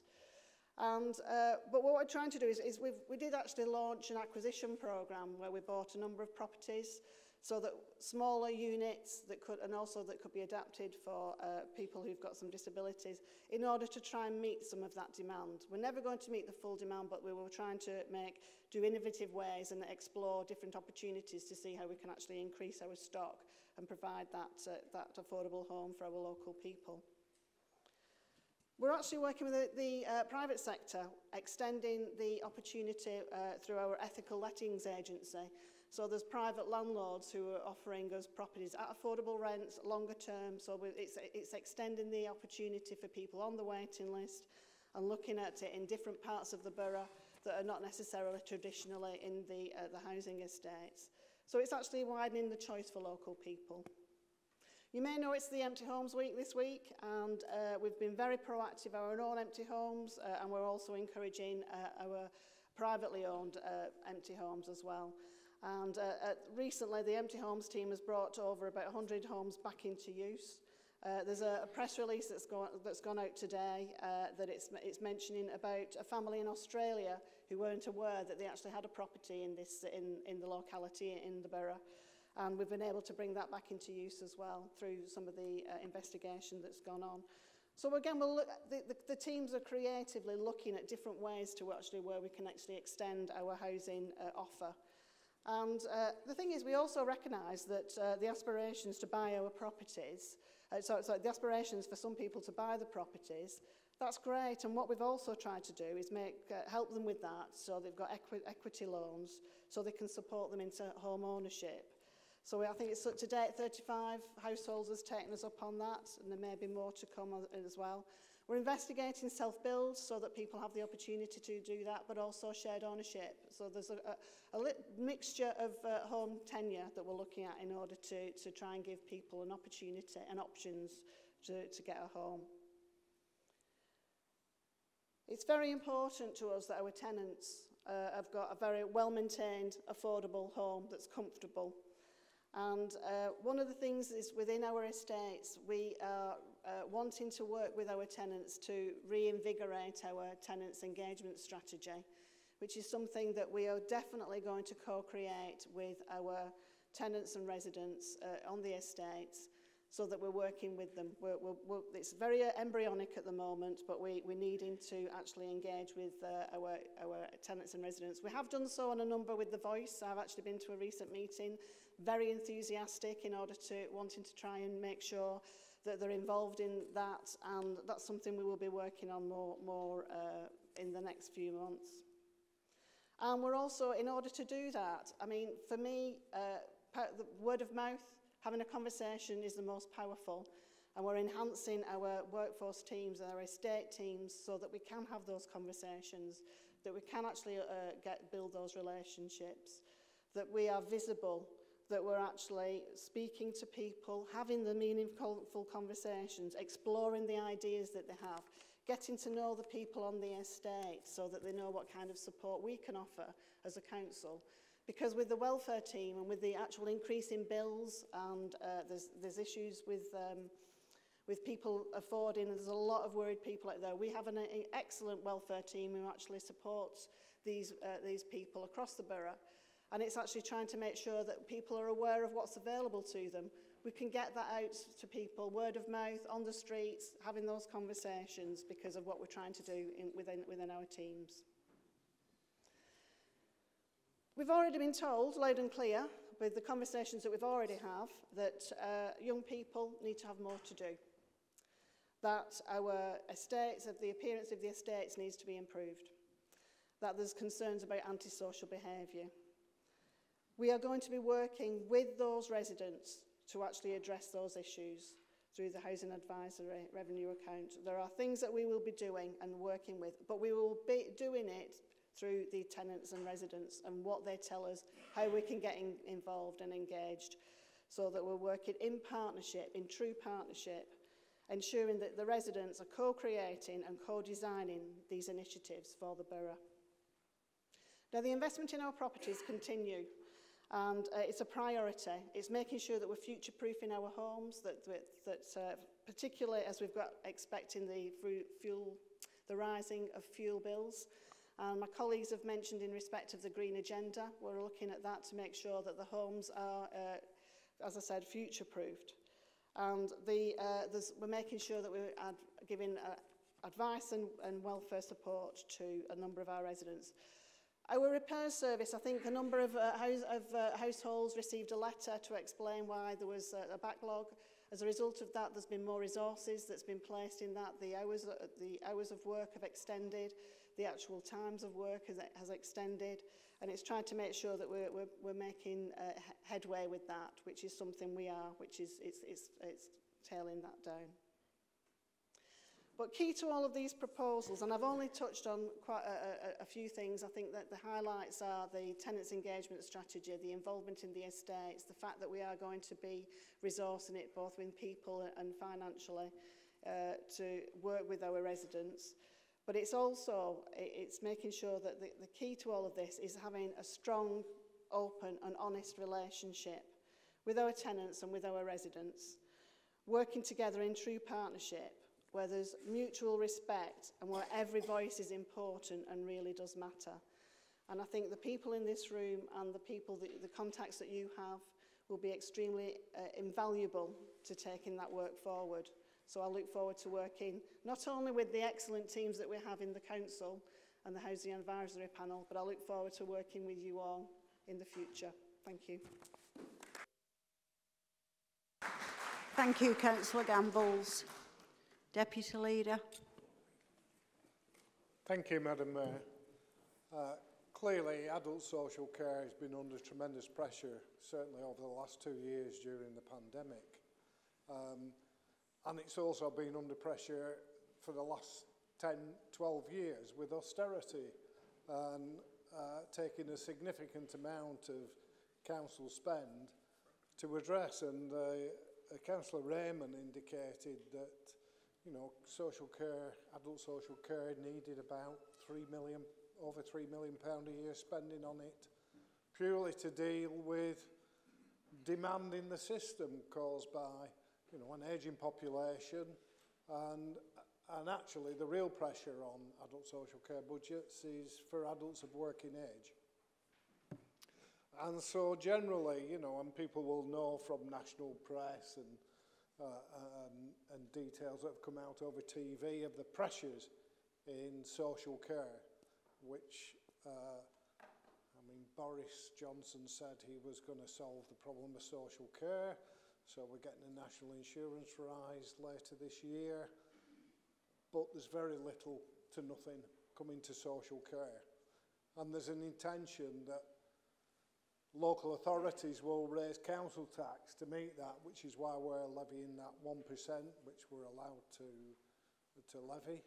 And, uh, but what we're trying to do is, is we've, we did actually launch an acquisition program where we bought a number of properties so that smaller units that could and also that could be adapted for uh, people who've got some disabilities in order to try and meet some of that demand. We're never going to meet the full demand but we were trying to make do innovative ways and explore different opportunities to see how we can actually increase our stock and provide that uh, that affordable home for our local people. We're actually working with the, the uh, private sector, extending the opportunity uh, through our ethical lettings agency So there's private landlords who are offering us properties at affordable rents, longer term. So it's, it's extending the opportunity for people on the waiting list and looking at it in different parts of the borough that are not necessarily traditionally in the, uh, the housing estates. So it's actually widening the choice for local people. You may know it's the Empty Homes Week this week, and uh, we've been very proactive our own empty homes, uh, and we're also encouraging uh, our privately owned uh, empty homes as well. And uh, uh, recently, the Empty Homes team has brought over about 100 homes back into use. Uh, there's a, a press release that's gone, that's gone out today uh, that it's, it's mentioning about a family in Australia who weren't aware that they actually had a property in, this, in, in the locality in the borough. And we've been able to bring that back into use as well through some of the uh, investigation that's gone on. So again, we'll look, the, the, the teams are creatively looking at different ways to actually where we can actually extend our housing uh, offer. And uh, the thing is, we also recognise that uh, the aspirations to buy our properties, uh, so, so the aspirations for some people to buy the properties, that's great. And what we've also tried to do is make uh, help them with that, so they've got equi equity loans, so they can support them into home ownership. So I think it's to date 35 households has taken us up on that, and there may be more to come as well. We're investigating self-build so that people have the opportunity to do that, but also shared ownership. So there's a, a, a mixture of uh, home tenure that we're looking at in order to, to try and give people an opportunity and options to, to get a home. It's very important to us that our tenants uh, have got a very well-maintained, affordable home that's comfortable. And uh, one of the things is within our estates, we are uh, wanting to work with our tenants to reinvigorate our tenants engagement strategy, which is something that we are definitely going to co-create with our tenants and residents uh, on the estates so that we're working with them. We're, we're, we're, it's very embryonic at the moment, but we, we're needing to actually engage with uh, our, our tenants and residents. We have done so on a number with The Voice. I've actually been to a recent meeting, very enthusiastic in order to wanting to try and make sure that they're involved in that and that's something we will be working on more, more uh, in the next few months. And we're also, in order to do that, I mean, for me, uh, the word of mouth, having a conversation is the most powerful. And we're enhancing our workforce teams and our estate teams so that we can have those conversations, that we can actually uh, get, build those relationships, that we are visible that we're actually speaking to people, having the meaningful conversations, exploring the ideas that they have, getting to know the people on the estate so that they know what kind of support we can offer as a council. Because with the welfare team and with the actual increase in bills and uh, there's, there's issues with, um, with people affording, there's a lot of worried people out there. We have an, an excellent welfare team who actually supports these, uh, these people across the borough. And it's actually trying to make sure that people are aware of what's available to them. We can get that out to people, word of mouth, on the streets, having those conversations because of what we're trying to do in, within, within our teams. We've already been told, loud and clear, with the conversations that we've already have, that uh, young people need to have more to do. That our estates, the appearance of the estates needs to be improved. That there's concerns about antisocial behaviour. We are going to be working with those residents to actually address those issues through the Housing Advisory Revenue Account. There are things that we will be doing and working with, but we will be doing it through the tenants and residents and what they tell us, how we can get in, involved and engaged so that we're working in partnership, in true partnership, ensuring that the residents are co-creating and co-designing these initiatives for the borough. Now, the investment in our properties continue And uh, it's a priority. It's making sure that we're future-proofing our homes, that, that, that uh, particularly as we've got expecting the fuel, the rising of fuel bills. And my colleagues have mentioned in respect of the green agenda, we're looking at that to make sure that the homes are, uh, as I said, future-proofed. And the, uh, there's, we're making sure that we're ad giving uh, advice and, and welfare support to a number of our residents. Our repair service, I think a number of, uh, house, of uh, households received a letter to explain why there was uh, a backlog. As a result of that, there's been more resources that's been placed in that. The hours, uh, the hours of work have extended the actual times of work has, has extended and it's trying to make sure that we're, we're, we're making uh, headway with that, which is something we are, which is it's, it's, it's tailing that down. But key to all of these proposals, and I've only touched on quite a, a, a few things, I think that the highlights are the tenants engagement strategy, the involvement in the estates, the fact that we are going to be resourcing it both with people and financially uh, to work with our residents. But it's also, it's making sure that the, the key to all of this is having a strong, open and honest relationship with our tenants and with our residents, working together in true partnership where there's mutual respect and where every voice is important and really does matter. And I think the people in this room and the people, that, the contacts that you have will be extremely uh, invaluable to taking that work forward. So I look forward to working not only with the excellent teams that we have in the Council and the Housing Advisory Panel, but I look forward to working with you all in the future. Thank you. Thank you, Councillor Gambles. Deputy Leader. Thank you, Madam Mayor. Uh, clearly, adult social care has been under tremendous pressure, certainly over the last two years during the pandemic. Um, and it's also been under pressure for the last 10, 12 years with austerity and uh, taking a significant amount of council spend to address. And uh, uh, Councillor Raymond indicated that, you know, social care, adult social care needed about 3 million, over 3 million pound a year spending on it, purely to deal with demand in the system caused by you know, an ageing population and, and actually the real pressure on adult social care budgets is for adults of working age. And so generally, you know, and people will know from national press and, uh, um, and details that have come out over TV of the pressures in social care, which, uh, I mean, Boris Johnson said he was going to solve the problem of social care. So we're getting a national insurance rise later this year. But there's very little to nothing coming to social care. And there's an intention that local authorities will raise council tax to meet that, which is why we're levying that 1%, which we're allowed to, to levy.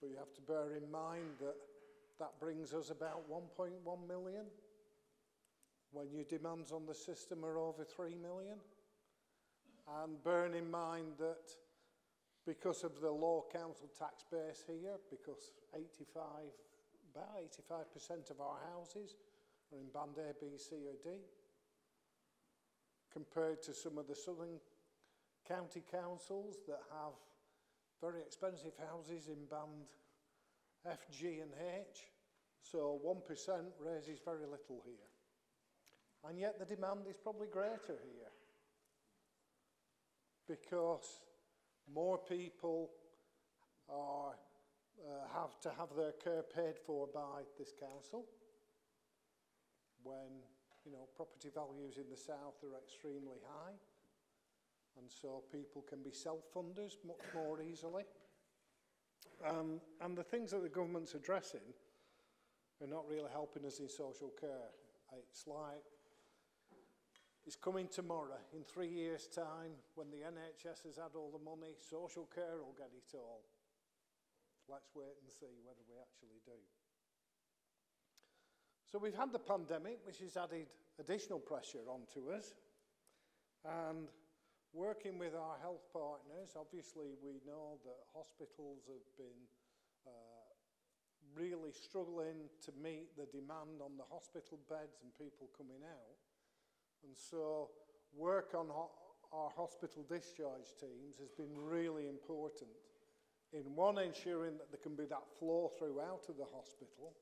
But you have to bear in mind that that brings us about 1.1 million when your demands on the system are over 3 million. And bear in mind that because of the low council tax base here, because 85, about 85% of our houses in band A, B, C or D, compared to some of the southern county councils that have very expensive houses in band F, G and H. So 1% raises very little here. And yet the demand is probably greater here because more people are, uh, have to have their care paid for by this council when you know property values in the south are extremely high and so people can be self-funders much more easily um, and the things that the government's addressing are not really helping us in social care it's like it's coming tomorrow. In three years' time, when the NHS has had all the money, social care will get it all. Let's wait and see whether we actually do. So we've had the pandemic, which has added additional pressure onto us. And working with our health partners, obviously we know that hospitals have been uh, really struggling to meet the demand on the hospital beds and people coming out. And so work on ho our hospital discharge teams has been really important in one, ensuring that there can be that flow throughout of the hospital,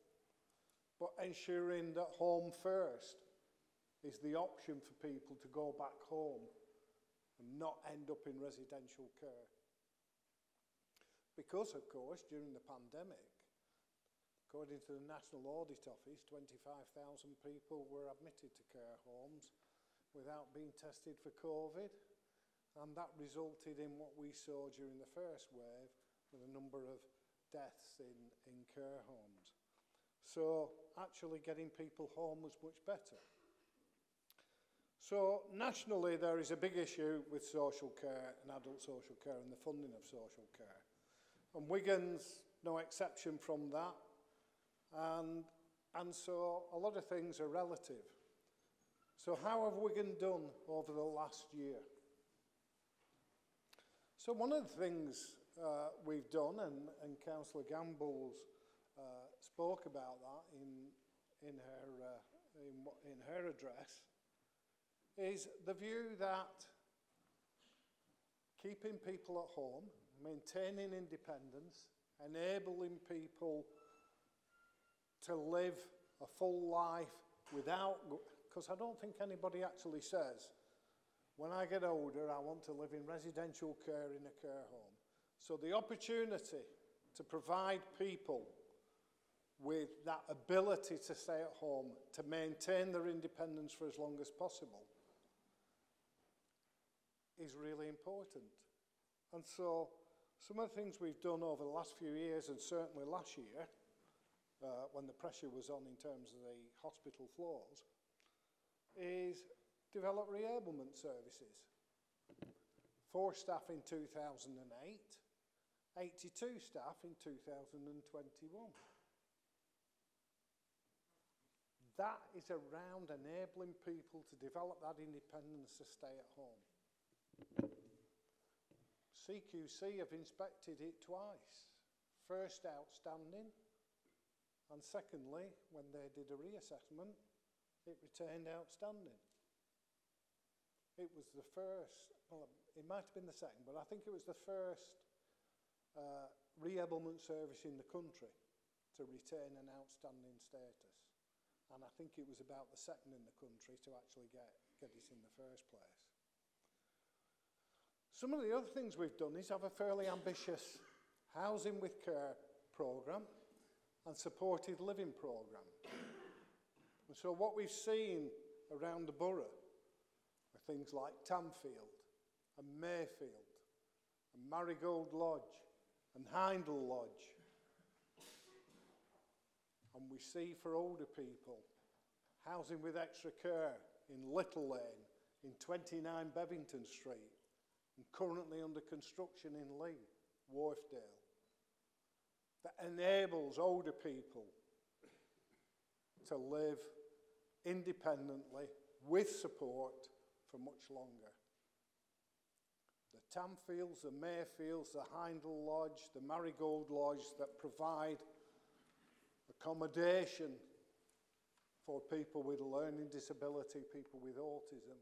but ensuring that home first is the option for people to go back home and not end up in residential care. Because, of course, during the pandemic, according to the National Audit Office, 25,000 people were admitted to care homes without being tested for COVID. And that resulted in what we saw during the first wave with a number of deaths in, in care homes. So actually getting people home was much better. So nationally there is a big issue with social care and adult social care and the funding of social care. And Wigan's no exception from that. And, and so a lot of things are relative. So how have Wigan done over the last year? So one of the things uh, we've done, and, and Councillor Gamble's spoke about that in, in, her, uh, in, in her address, is the view that keeping people at home, maintaining independence, enabling people to live a full life without because I don't think anybody actually says, when I get older, I want to live in residential care in a care home. So the opportunity to provide people with that ability to stay at home, to maintain their independence for as long as possible, is really important. And so some of the things we've done over the last few years, and certainly last year, uh, when the pressure was on in terms of the hospital floors, is develop reablement services. Four staff in 2008, 82 staff in 2021. That is around enabling people to develop that independence to stay at home. CQC have inspected it twice. First outstanding, and secondly, when they did a reassessment, it returned outstanding. It was the first, well, it might have been the second, but I think it was the first uh, reablement service in the country to retain an outstanding status. And I think it was about the second in the country to actually get, get it in the first place. Some of the other things we've done is have a fairly ambitious housing with care programme and supported living programme. And so what we've seen around the borough are things like Tamfield and Mayfield and Marigold Lodge and Hindle Lodge. And we see for older people housing with extra care in Little Lane, in 29 Bevington Street, and currently under construction in Leigh, Wharfdale, that enables older people to live independently with support for much longer. the Tamfields, the Mayfields, the Hindle Lodge, the Marigold Lodge that provide accommodation for people with learning disability, people with autism,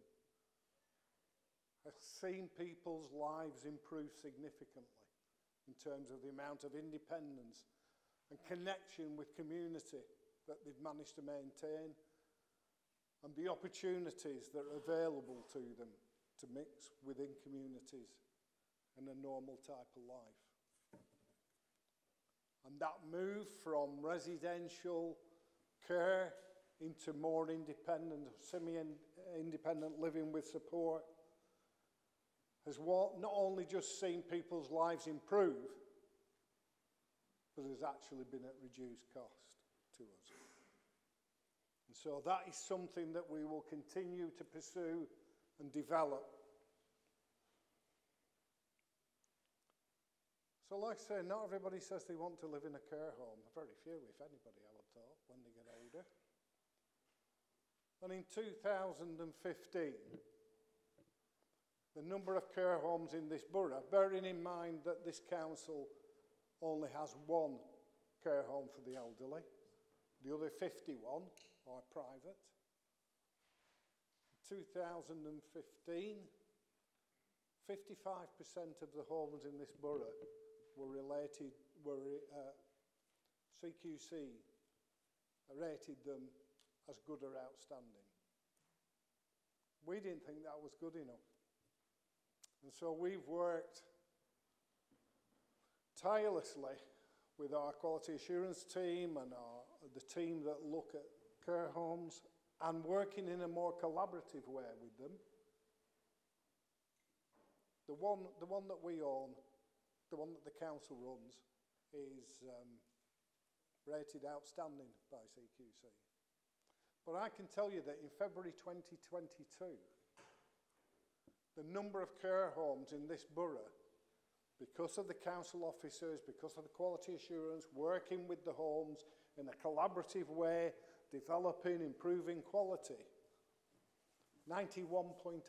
have seen people's lives improve significantly in terms of the amount of independence and connection with community that they've managed to maintain and the opportunities that are available to them to mix within communities in a normal type of life. And that move from residential care into more independent, semi-independent living with support has not only just seen people's lives improve, but has actually been at reduced cost to us. And so that is something that we will continue to pursue and develop. So like I say, not everybody says they want to live in a care home. Very few, if anybody, I would thought, when they get older. And in 2015, the number of care homes in this borough, bearing in mind that this council only has one care home for the elderly, the other 51 are private. 2015, 55% of the homes in this borough were related, were uh, CQC rated them as good or outstanding. We didn't think that was good enough. And so we've worked tirelessly with our quality assurance team and our, the team that look at care homes and working in a more collaborative way with them. The one, the one that we own, the one that the council runs, is um, rated outstanding by CQC. But I can tell you that in February 2022, the number of care homes in this borough, because of the council officers, because of the quality assurance, working with the homes in a collaborative way, developing, improving quality, 91.8%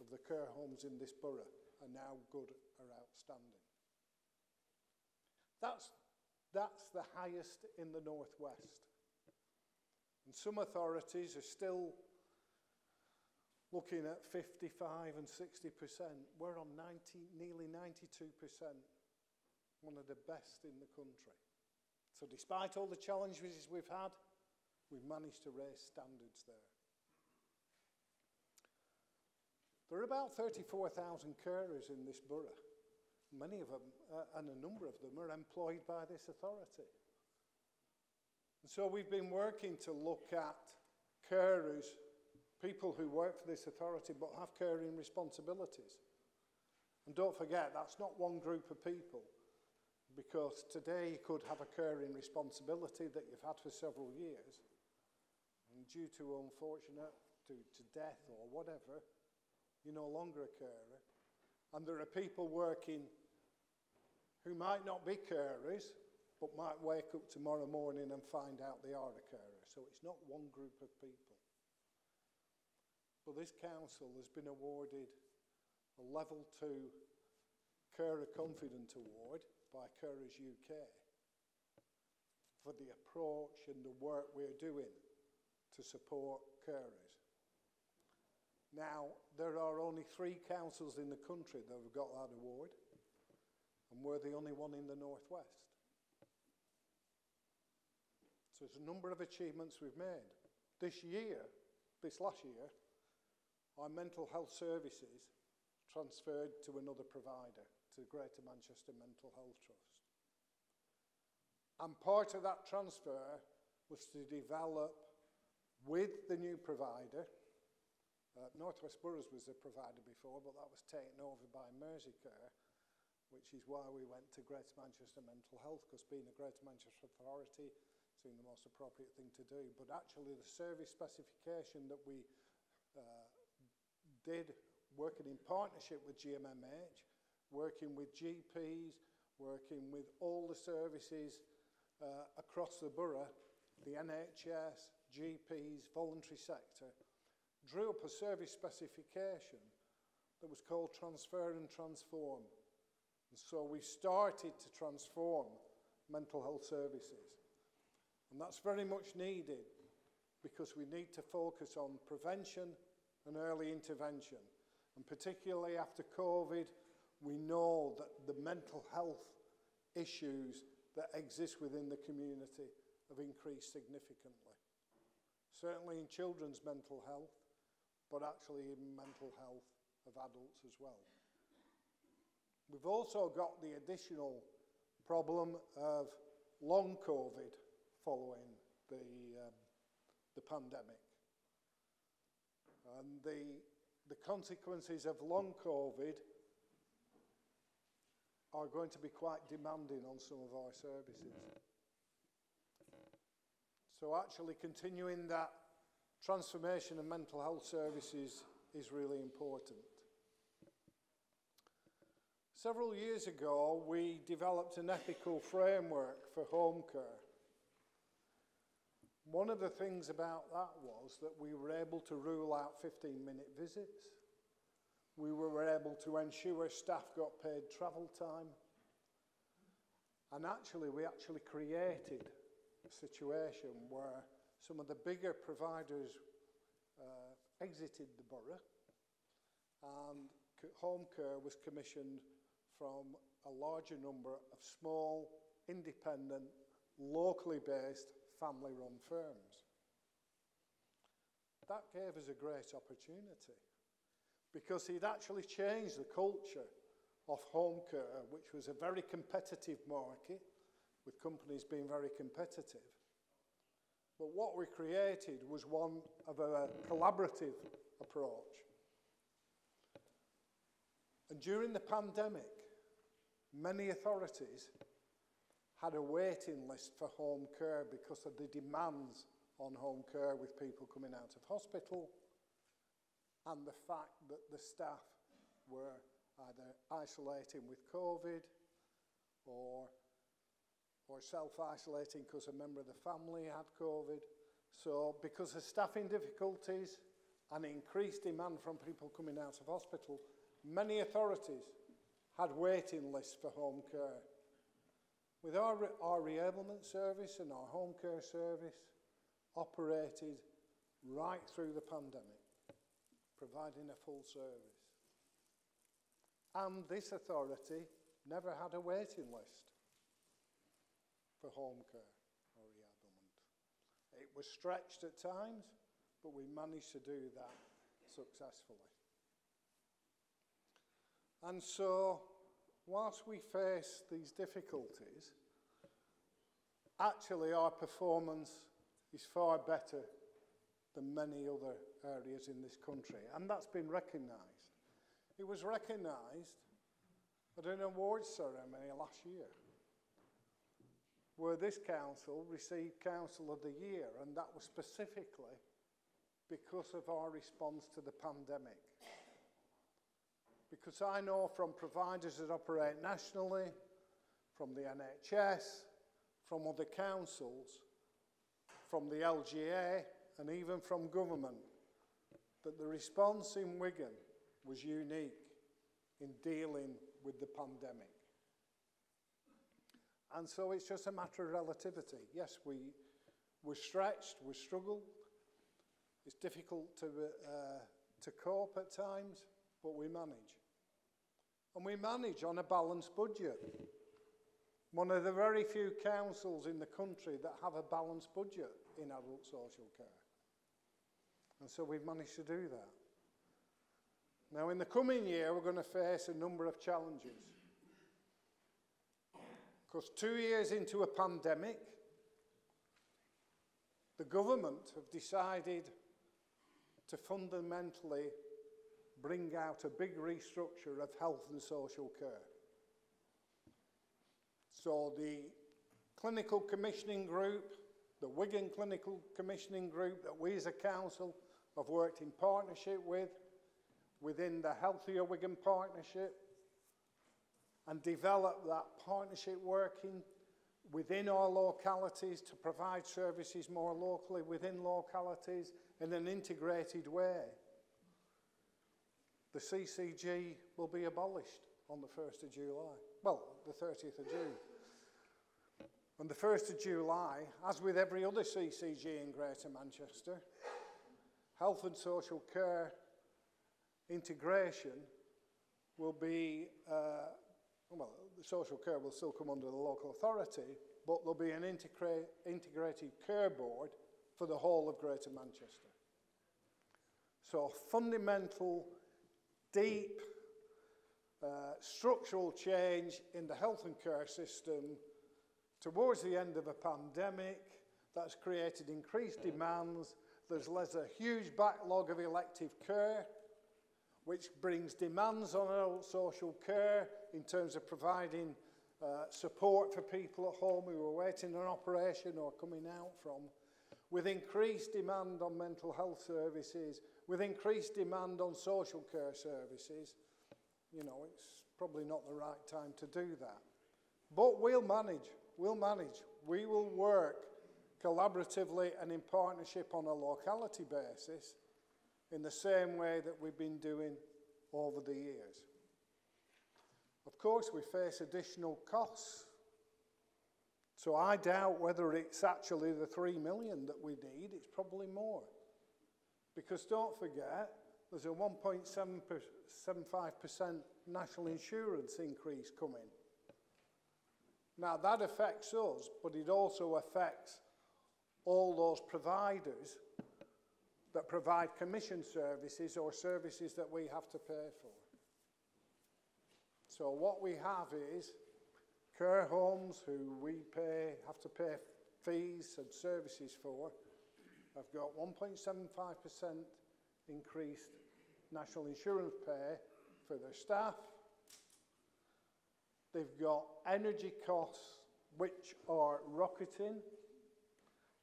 of the care homes in this borough are now good or outstanding. That's, that's the highest in the northwest. And some authorities are still looking at 55 and 60%. We're on 90, nearly 92%, one of the best in the country. So despite all the challenges we've had, we've managed to raise standards there. There are about 34,000 carers in this borough. Many of them, uh, and a number of them, are employed by this authority. And so we've been working to look at carers people who work for this authority but have caring responsibilities. And don't forget, that's not one group of people, because today you could have a caring responsibility that you've had for several years, and due to unfortunate, to, to death or whatever, you're no longer a carer. And there are people working who might not be carers, but might wake up tomorrow morning and find out they are a carer. So it's not one group of people. But this council has been awarded a Level 2 Carer Confident Award by Carers UK for the approach and the work we're doing to support carers. Now, there are only three councils in the country that have got that award, and we're the only one in the Northwest. So there's a number of achievements we've made. This year, this last year, our mental health services transferred to another provider, to Greater Manchester Mental Health Trust. And part of that transfer was to develop with the new provider, uh, Northwest Boroughs was the provider before, but that was taken over by Merseycare, which is why we went to Greater Manchester Mental Health, because being a Greater Manchester Authority seemed the most appropriate thing to do. But actually the service specification that we uh, did working in partnership with GMMH, working with GPs, working with all the services uh, across the borough, the NHS, GPs, voluntary sector, drew up a service specification that was called Transfer and Transform. And so we started to transform mental health services. And that's very much needed because we need to focus on prevention and early intervention. And particularly after COVID, we know that the mental health issues that exist within the community have increased significantly. Certainly in children's mental health, but actually in mental health of adults as well. We've also got the additional problem of long COVID following the, um, the pandemic. And the, the consequences of long COVID are going to be quite demanding on some of our services. So actually continuing that transformation of mental health services is really important. Several years ago, we developed an ethical framework for home care. One of the things about that was that we were able to rule out 15 minute visits. We were able to ensure staff got paid travel time. And actually, we actually created a situation where some of the bigger providers uh, exited the borough and home care was commissioned from a larger number of small, independent, locally based, family run firms. That gave us a great opportunity because he'd actually changed the culture of home care, which was a very competitive market, with companies being very competitive. But what we created was one of a collaborative approach. And during the pandemic, many authorities had a waiting list for home care because of the demands on home care with people coming out of hospital and the fact that the staff were either isolating with COVID or, or self-isolating because a member of the family had COVID. So because of staffing difficulties and increased demand from people coming out of hospital, many authorities had waiting lists for home care. With our, our reablement service and our home care service operated right through the pandemic, providing a full service. And this authority never had a waiting list for home care oh, or reablement. It was stretched at times, but we managed to do that successfully. And so, whilst we face these difficulties, actually our performance is far better than many other areas in this country, and that's been recognised. It was recognised at an awards ceremony last year where this council received Council of the Year, and that was specifically because of our response to the pandemic. Because I know from providers that operate nationally, from the NHS, from other councils, from the LGA, and even from government, that the response in Wigan was unique in dealing with the pandemic. And so it's just a matter of relativity. Yes, we, we're stretched, we struggle. It's difficult to, uh, to cope at times, but we manage. And we manage on a balanced budget. One of the very few councils in the country that have a balanced budget in adult social care. And so we've managed to do that. Now, in the coming year, we're going to face a number of challenges. Because two years into a pandemic, the government have decided to fundamentally bring out a big restructure of health and social care. So the clinical commissioning group, the Wigan Clinical Commissioning Group that we as a council have worked in partnership with, within the Healthier Wigan Partnership and develop that partnership working within our localities to provide services more locally within localities in an integrated way. the CCG will be abolished on the 1st of July. Well, the 30th of June. On the 1st of July, as with every other CCG in Greater Manchester, health and social care integration will be, uh, well, the social care will still come under the local authority, but there'll be an integra integrated care board for the whole of Greater Manchester. So fundamental, deep, uh, structural change in the health and care system towards the end of a pandemic that's created increased demands. There's less a huge backlog of elective care, which brings demands on adult social care in terms of providing uh, support for people at home who are waiting an operation or coming out from, with increased demand on mental health services, with increased demand on social care services, you know, it's probably not the right time to do that. But we'll manage, we'll manage. We will work collaboratively and in partnership on a locality basis in the same way that we've been doing over the years. Of course, we face additional costs. So I doubt whether it's actually the 3 million that we need, it's probably more. Because don't forget, there's a 1.75% national insurance increase coming. Now that affects us, but it also affects all those providers that provide commission services or services that we have to pay for. So what we have is care homes who we pay, have to pay fees and services for have got 1.75% increased national insurance pay for their staff. They've got energy costs which are rocketing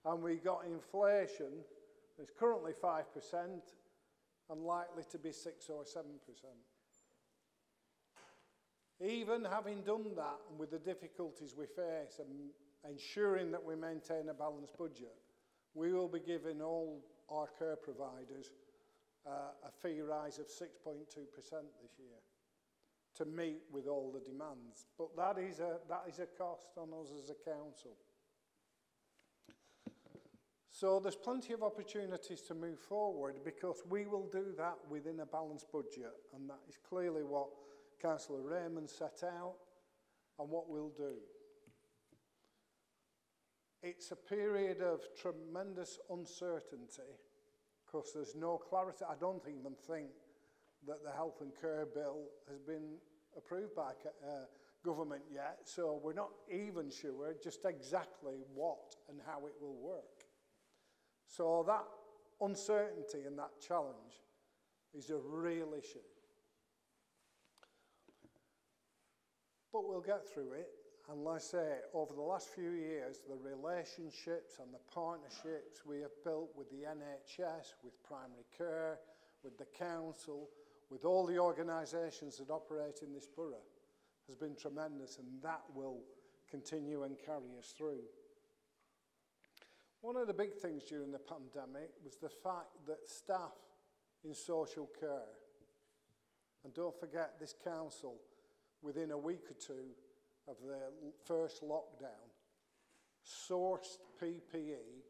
and we got inflation that's currently 5% and likely to be 6 or 7%. Even having done that, and with the difficulties we face and ensuring that we maintain a balanced budget, we will be giving all our care providers uh, a fee rise of 6.2% this year to meet with all the demands. But that is a, that is a cost on us as a council. So there's plenty of opportunities to move forward because we will do that within a balanced budget and that is clearly what Councillor Rehman set out and what we'll do. It's a period of tremendous uncertainty because there's no clarity. I don't even think that the health and care bill has been approved by uh, government yet, so we're not even sure just exactly what and how it will work. So that uncertainty and that challenge is a real issue. But we'll get through it. And like I say, over the last few years, the relationships and the partnerships we have built with the NHS, with primary care, with the council, with all the organisations that operate in this borough has been tremendous and that will continue and carry us through. One of the big things during the pandemic was the fact that staff in social care, and don't forget this council, within a week or two of the first lockdown, sourced PPE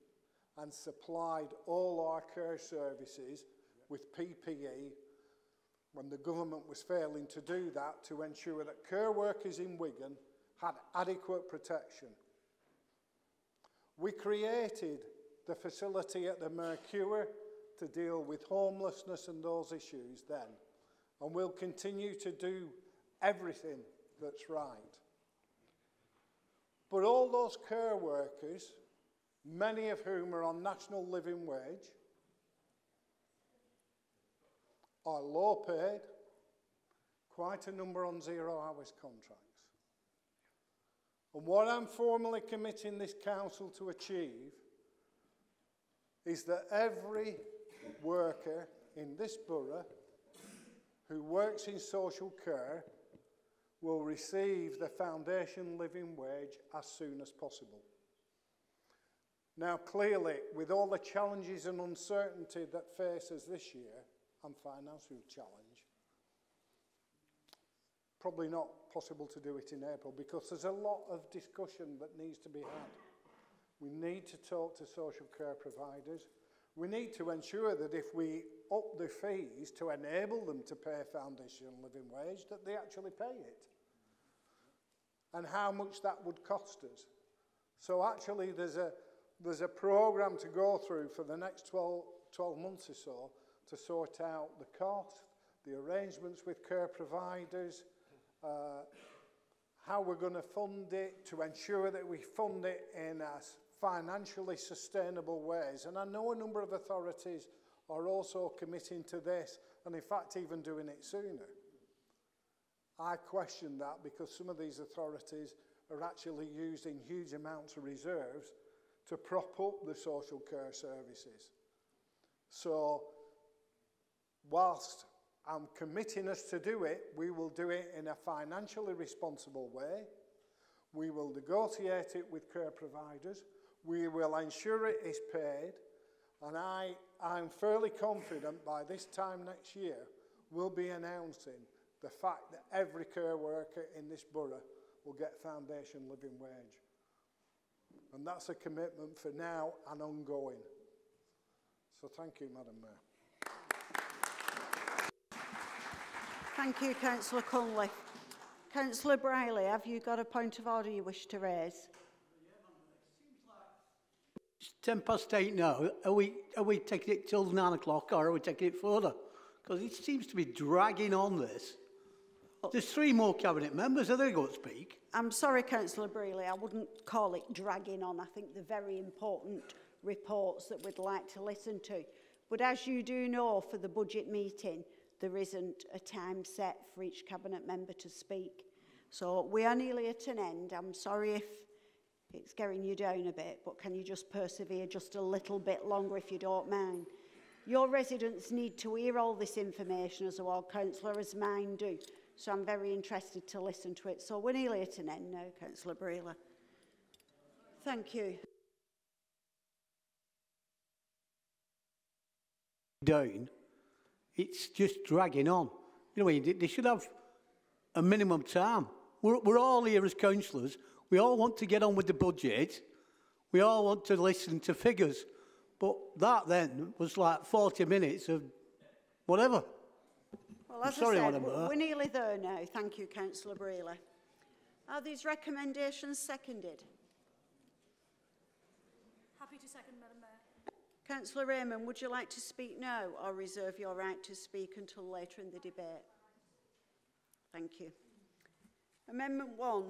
and supplied all our care services with PPE when the government was failing to do that to ensure that care workers in Wigan had adequate protection. We created the facility at the Mercure to deal with homelessness and those issues then. And we'll continue to do everything that's right. But all those care workers, many of whom are on national living wage, are low paid, quite a number on zero hours contracts. And what I'm formally committing this council to achieve is that every worker in this borough who works in social care will receive the foundation living wage as soon as possible. Now, clearly, with all the challenges and uncertainty that faces this year and financial challenge, probably not possible to do it in April because there's a lot of discussion that needs to be had. We need to talk to social care providers. We need to ensure that if we up the fees to enable them to pay foundation living wage, that they actually pay it. And how much that would cost us. So actually there's a, there's a programme to go through for the next 12, 12 months or so to sort out the cost, the arrangements with care providers, uh, how we're going to fund it, to ensure that we fund it in a financially sustainable ways. And I know a number of authorities are also committing to this, and in fact even doing it sooner. I question that because some of these authorities are actually using huge amounts of reserves to prop up the social care services. So, whilst I'm committing us to do it, we will do it in a financially responsible way. We will negotiate it with care providers. We will ensure it is paid. And I, I'm fairly confident by this time next year, we'll be announcing the fact that every care worker in this borough will get foundation living wage. And that's a commitment for now and ongoing. So thank you, Madam Mayor. Thank you, Councillor Cunliffe. Councillor Brealey, have you got a point of order you wish to raise? It's 10 past 8 now. Are we, are we taking it till 9 o'clock or are we taking it further? Because it seems to be dragging on this. There's three more cabinet members. Are they going to speak? I'm sorry, Councillor Brealey, I wouldn't call it dragging on. I think they're very important reports that we'd like to listen to. But as you do know, for the budget meeting, there isn't a time set for each cabinet member to speak. So we are nearly at an end. I'm sorry if it's getting you down a bit, but can you just persevere just a little bit longer if you don't mind? Your residents need to hear all this information as a ward councillor, as mine do. So I'm very interested to listen to it. So we're nearly at an end now, Councillor Breela. Thank you. Down It's just dragging on. You know, they should have a minimum time. We're, we're all here as councillors. We all want to get on with the budget. We all want to listen to figures. But that then was like 40 minutes of whatever. Well, as sorry, I said, Madam we're nearly there now. Thank you, Councillor Breela. Are these recommendations seconded? Councillor Raymond, would you like to speak now or reserve your right to speak until later in the debate? Thank you. Amendment 1.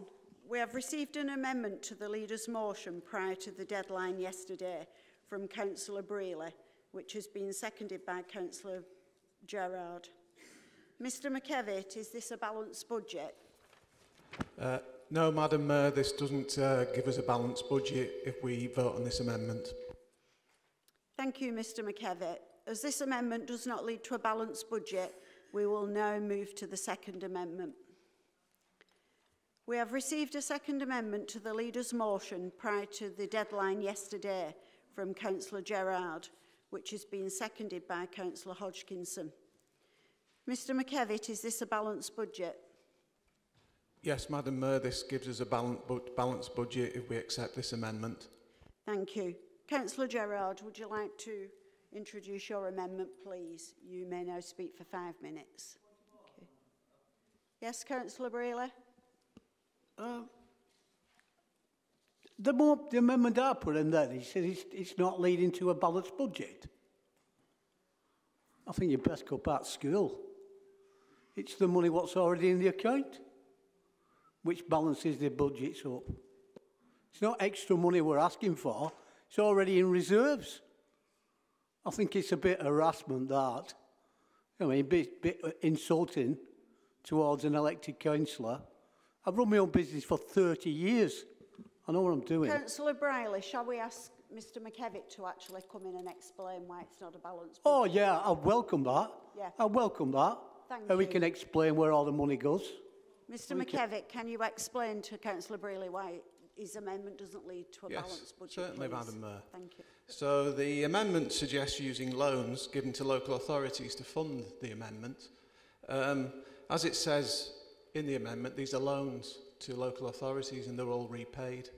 We have received an amendment to the leader's motion prior to the deadline yesterday from Councillor Brealey, which has been seconded by Councillor Gerard. Mr McKevitt, is this a balanced budget? Uh, no, Madam Mayor, this doesn't uh, give us a balanced budget if we vote on this amendment. Thank you, Mr McKevitt. As this amendment does not lead to a balanced budget, we will now move to the second amendment. We have received a second amendment to the leader's motion prior to the deadline yesterday from Councillor Gerard, which has been seconded by Councillor Hodgkinson. Mr McKevitt, is this a balanced budget? Yes, Madam Mayor, this gives us a balanced budget if we accept this amendment. Thank you. Councillor Gerard, would you like to introduce your amendment, please? You may now speak for five minutes. Okay. Yes, Councillor Brealey? Uh, the, more, the amendment I put in there, he says it's, it's not leading to a balanced budget. I think you best go back to school. It's the money what's already in the account, which balances the budgets up. It's not extra money we're asking for, it's already in reserves. I think it's a bit harassment that. I mean, a bit, bit insulting towards an elected councillor. I've run my own business for 30 years. I know what I'm doing. Councillor Brealey, shall we ask Mr McKevitt to actually come in and explain why it's not a balanced oh, budget? Oh, yeah, I welcome that. Yeah. I welcome that. Thank and we can explain where all the money goes. Mr we can- McKevitt, can you explain to Councillor Brealey why his amendment doesn't lead to a Yes, balanced budget, certainly, please? Madam Mayor. Thank you. So the amendment suggests using loans given to local authorities to fund the amendment. Um, as it says in the amendment, these are loans to local authorities and they're all repaid.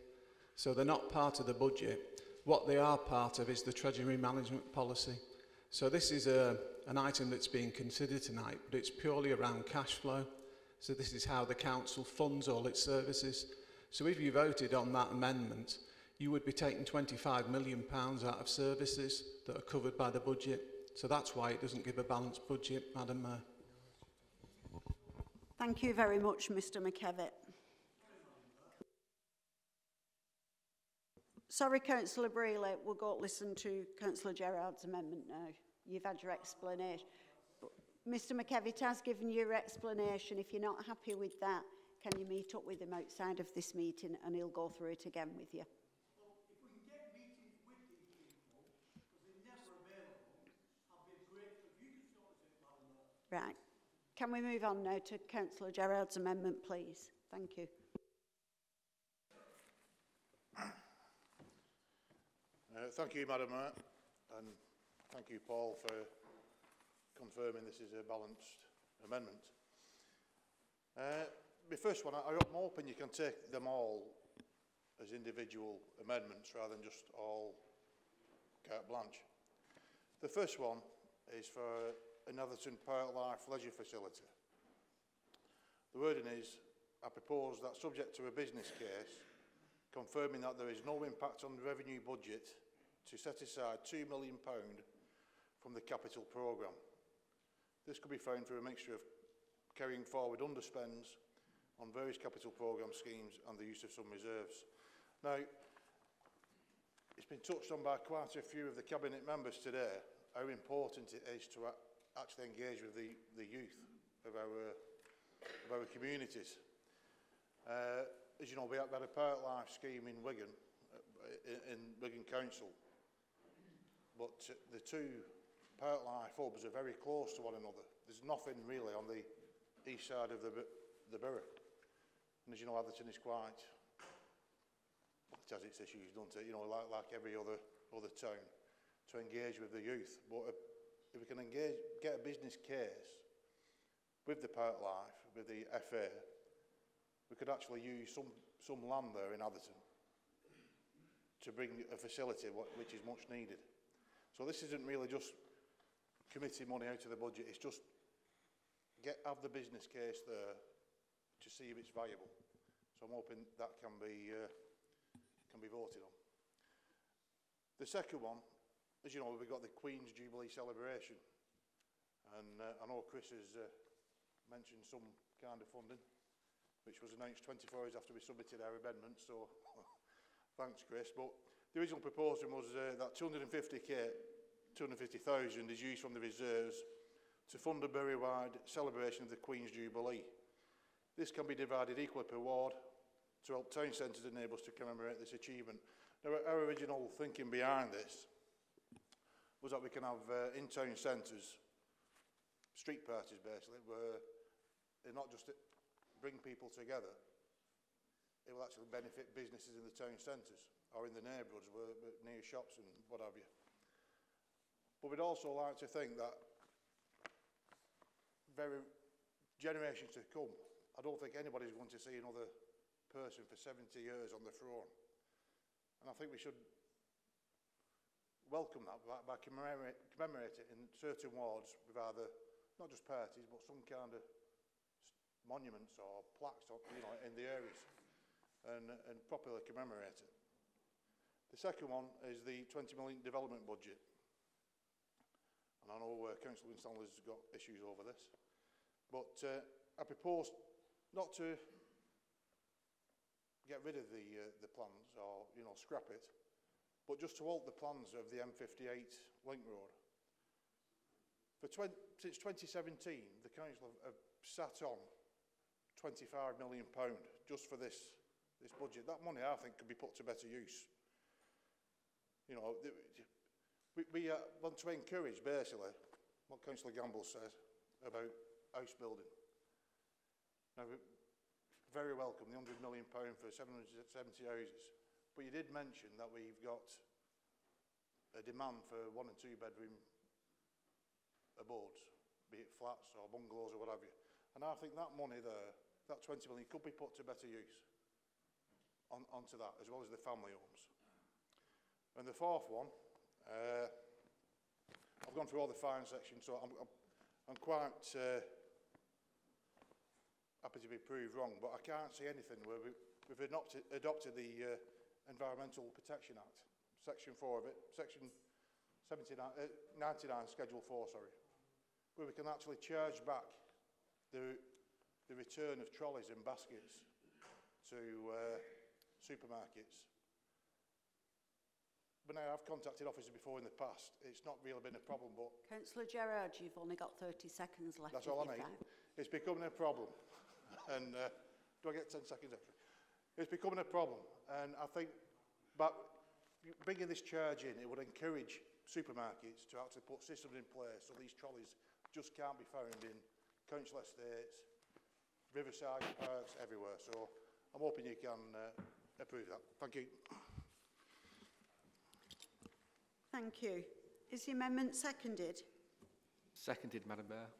So they're not part of the budget. What they are part of is the Treasury Management Policy. So this is a, an item that's being considered tonight, but it's purely around cash flow. So this is how the council funds all its services. So if you voted on that amendment, you would be taking 25 million pounds out of services that are covered by the budget. So that's why it doesn't give a balanced budget, Madam Mayor. Thank you very much, Mr McKevitt. Sorry, Councillor Brealey, we'll go listen to Councillor Gerard's amendment now. You've had your explanation. But Mr McKevitt has given you your explanation. If you're not happy with that, can you meet up with him outside of this meeting and he'll go through it again with you? Right. Can we move on now to Councillor Gerard's amendment, please? Thank you. Uh, thank you, Madam Mayor, and thank you, Paul, for confirming this is a balanced amendment. Uh, my first one, I, I'm hoping you can take them all as individual amendments rather than just all carte blanche. The first one is for an Atherton Parklife leisure facility. The wording is, I propose that subject to a business case, confirming that there is no impact on the revenue budget to set aside £2 million from the capital programme. This could be found through a mixture of carrying forward underspends on various capital programme schemes and the use of some reserves. Now, it's been touched on by quite a few of the Cabinet members today how important it is to actually engage with the, the youth of our, of our communities. Uh, as you know, we have had a Parklife scheme in Wigan, uh, in, Wigan Council, but uh, the two Parklife hubs are very close to one another. There's nothing really on the east side of the, the borough. And as you know, Atherton is quite, it has its issues, doesn't it? You know, like, like every other, other town, to engage with the youth. But uh, if we can engage, get a business case with the Parklife, with the FA, we could actually use some, some land there in Atherton to bring a facility which is much needed. So this isn't really just committing money out of the budget, it's just get have the business case there to see if it's viable. So I'm hoping that can be, uh, can be voted on. The second one, as you know, we've got the Queen's Jubilee celebration. And uh, I know Chris has uh, mentioned some kind of funding, which was announced 24 hours after we submitted our amendment. So <laughs> thanks, Chris. But The original proposal was uh, that 250k, 250,000 is used from the reserves to fund a borough-wide celebration of the Queen's Jubilee. This can be divided equally per ward to help town centres enable us to commemorate this achievement. Now, our original thinking behind this was that we can have uh, in-town centres, street parties basically, where they not just bring people together, it will actually benefit businesses in the town centres or in the neighbourhoods where, near shops and what have you. But we'd also like to think that very generations to come, I don't think anybody's going to see another person for 70 years on the throne. And I think we should welcome that by, by commemorate, commemorate it in certain wards with either, not just parties, but some kind of monuments or plaques or, you know, in the areas and, and properly commemorate it. The second one is the 20 million development budget. And I know uh, Councillor Winstanley's got issues over this. But uh, I proposed not to get rid of the, uh, the plans or, you know, scrap it, but just to halt the plans of the M58 link road. For since 2017, the council have, have sat on 25 million pound just for this, this budget. That money, I think, could be put to better use. You know, we, we uh, want to encourage, basically, what Councillor Gamble said about house building. Now, very welcome, the £100 million for 770 houses. But you did mention that we've got a demand for one and two bedroom abodes, be it flats or bungalows or what have you. And I think that money there, that 20 million, could be put to better use on, onto that, as well as the family homes. And the fourth one, uh, I've gone through all the fine sections, so I'm, I'm, I'm quite uh, happy to be proved wrong, but I can't see anything where we, we've adopted, adopted the uh, Environmental Protection Act, Section 4 of it, Section 79, uh, 99, Schedule 4, sorry, where we can actually charge back the, the return of trolleys and baskets to uh, supermarkets. But now I've contacted officers before in the past. It's not really been a problem, but... Councillor Gerard, you've only got 30 seconds left. That's all I need. Time. It's becoming a problem and uh, do I get 10 seconds extra? It's becoming a problem. And I think, but bringing this charge in, it would encourage supermarkets to actually put systems in place so these trolleys just can't be found in council estates, riverside parks, everywhere. So I'm hoping you can uh, approve that. Thank you. Thank you. Is the amendment seconded? Seconded, Madam Mayor.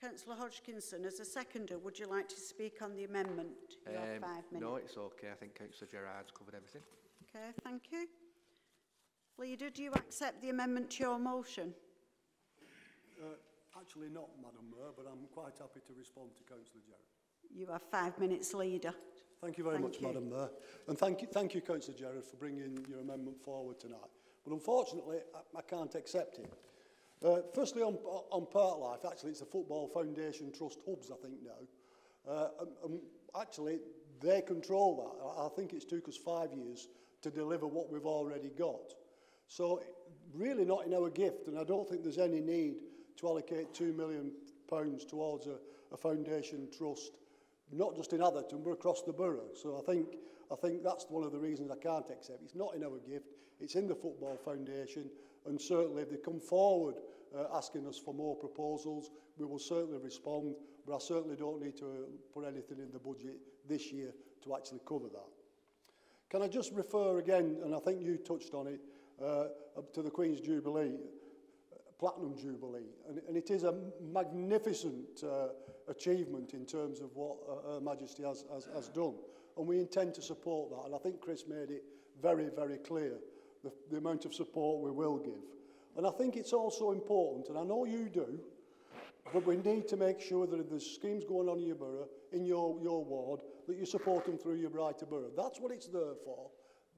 Councillor Hodgkinson, as a seconder, would you like to speak on the amendment? You um, have five minutes. No, it's okay. I think Councillor Gerard's covered everything. Okay, thank you. Leader, do you accept the amendment to your motion? Uh, actually not, Madam Mayor, but I'm quite happy to respond to Councillor Gerard. You have five minutes, Leader. Thank you very thank much, you. Madam Mayor. And thank you, thank you Councillor Gerard, for bringing your amendment forward tonight. But unfortunately, I, I can't accept it. Uh, firstly, on, on part life, actually, it's the Football Foundation Trust Hubs, I think, now. Uh, um, um, actually, they control that. I think it's took us five years to deliver what we've already got. So, really not in our gift, and I don't think there's any need to allocate £2 million pounds towards a, a foundation trust, not just in Atherton, but across the borough. So I think, I think that's one of the reasons I can't accept. It's not in our gift, it's in the Football Foundation, And certainly if they come forward uh, asking us for more proposals, we will certainly respond. But I certainly don't need to uh, put anything in the budget this year to actually cover that. Can I just refer again, and I think you touched on it, uh, to the Queen's Jubilee, uh, Platinum Jubilee. And, and it is a magnificent uh, achievement in terms of what uh, Her Majesty has, has, has done. And we intend to support that. And I think Chris made it very, very clear. The, the amount of support we will give. And I think it's also important, and I know you do, but we need to make sure that if there's schemes going on in your borough, in your, your ward, that you support them through your brighter borough. That's what it's there for.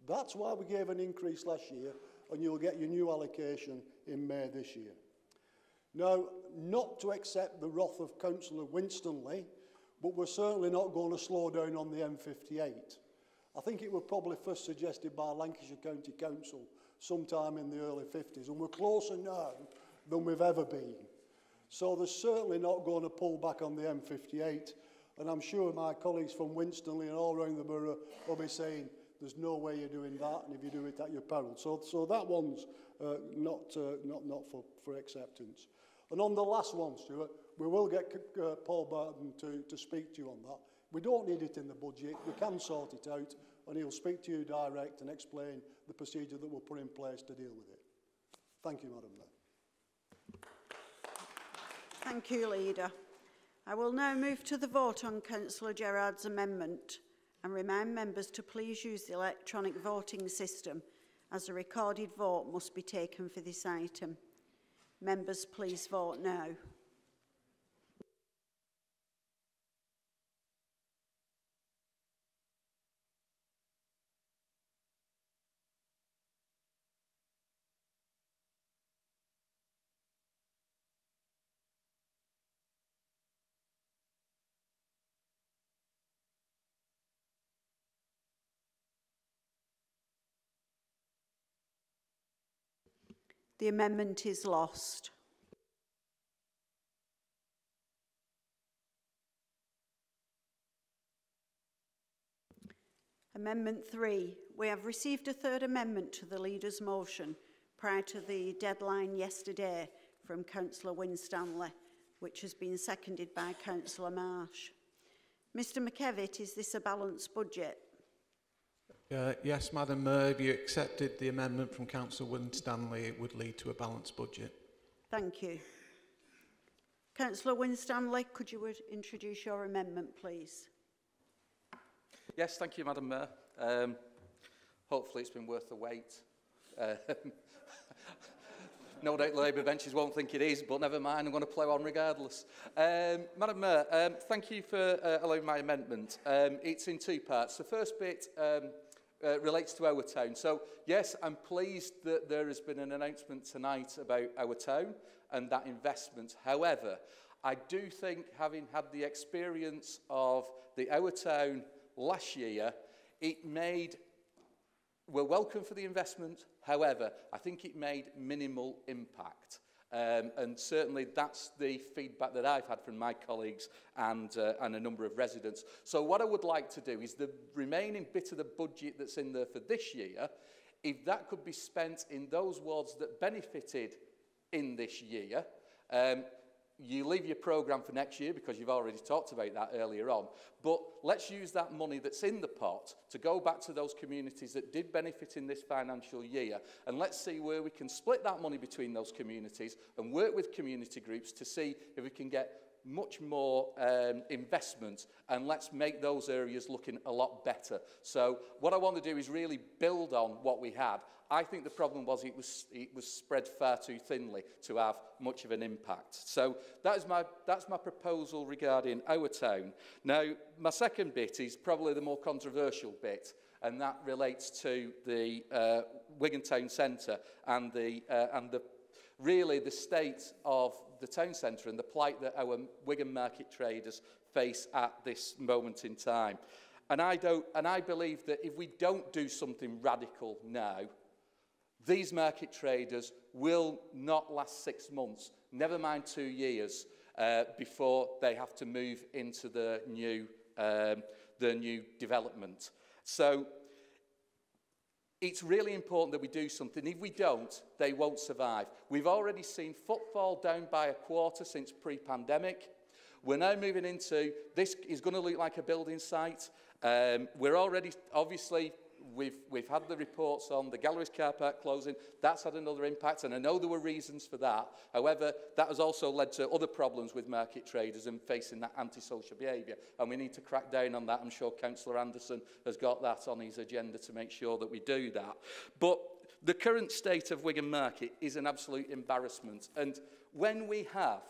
That's why we gave an increase last year, and you'll get your new allocation in May this year. Now, not to accept the wrath of Councillor Winstanley, but we're certainly not going to slow down on the M58. I think it was probably first suggested by Lancashire County Council sometime in the early 50s, and we're closer now than we've ever been. So there's certainly not going to pull back on the M58, and I'm sure my colleagues from Winstanley and all around the borough will be saying, there's no way you're doing that, and if you do it at your peril. So, so that one's uh, not, uh, not, not for, for acceptance. And on the last one, Stuart, we will get uh, Paul Burton to, to speak to you on that. We don't need it in the budget. We can sort it out, and he'll speak to you direct and explain the procedure that we'll put in place to deal with it. Thank you, Madam Mayor. Thank you, Leader. I will now move to the vote on Councillor Gerard's amendment and remind members to please use the electronic voting system as a recorded vote must be taken for this item. Members, please vote now. The amendment is lost. Amendment 3. We have received a third amendment to the Leader's motion prior to the deadline yesterday from Councillor Winstanley, which has been seconded by Councillor Marsh. Mr McKevitt, is this a balanced budget? Uh, yes, Madam Mayor, if you accepted the amendment from Councillor Winstanley, it would lead to a balanced budget. Thank you. Councillor Winstanley, could you introduce your amendment, please? Yes, thank you, Madam Mayor. Um, hopefully it's been worth the wait. Uh, <laughs> no doubt Labour benches won't think it is, but never mind, I'm going to plough on regardless. Um, Madam Mayor, um, thank you for uh, allowing my amendment. Um, it's in two parts. The first bit um, uh, relates to our town. So, yes, I'm pleased that there has been an announcement tonight about our town and that investment. However, I do think, having had the experience of the Our Town last year, it made, we're welcome for the investment, however, I think it made minimal impact. Um, and certainly that's the feedback that I've had from my colleagues and, uh, and a number of residents. So what I would like to do is the remaining bit of the budget that's in there for this year, if that could be spent in those wards that benefited in this year, um, you leave your programme for next year because you've already talked about that earlier on. But let's use that money that's in the pot to go back to those communities that did benefit in this financial year. And let's see where we can split that money between those communities and work with community groups to see if we can get much more um, investment and let's make those areas looking a lot better. So what I want to do is really build on what we had. I think the problem was it was, it was spread far too thinly to have much of an impact. So that is my, that's my proposal regarding our town. Now, my second bit is probably the more controversial bit, and that relates to the uh, Wigan Town Centre and the, uh, and the really the state of the town centre and the plight that our Wigan market traders face at this moment in time. And I, don't, and I believe that if we don't do something radical now, these market traders will not last six months, never mind two years, uh, before they have to move into the new, um, the new development. So it's really important that we do something. If we don't, they won't survive. We've already seen footfall down by a quarter since pre-pandemic. We're now moving into, this is going to look like a building site. Um, we're already, obviously, we've, we've had the reports on the galleries car park closing. That's had another impact, and I know there were reasons for that. However, that has also led to other problems with market traders and facing that antisocial behaviour. And we need to crack down on that. I'm sure Councillor Anderson has got that on his agenda to make sure that we do that. But the current state of Wigan Market is an absolute embarrassment. And when we have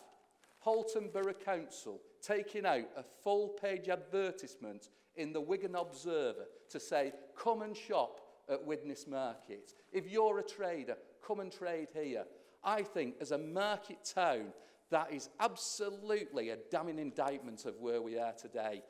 Halton Borough Council taking out a full-page advertisement in the Wigan Observer to say, come and shop at Widnes Market. If you're a trader, come and trade here. I think as a market town, that is absolutely a damning indictment of where we are today.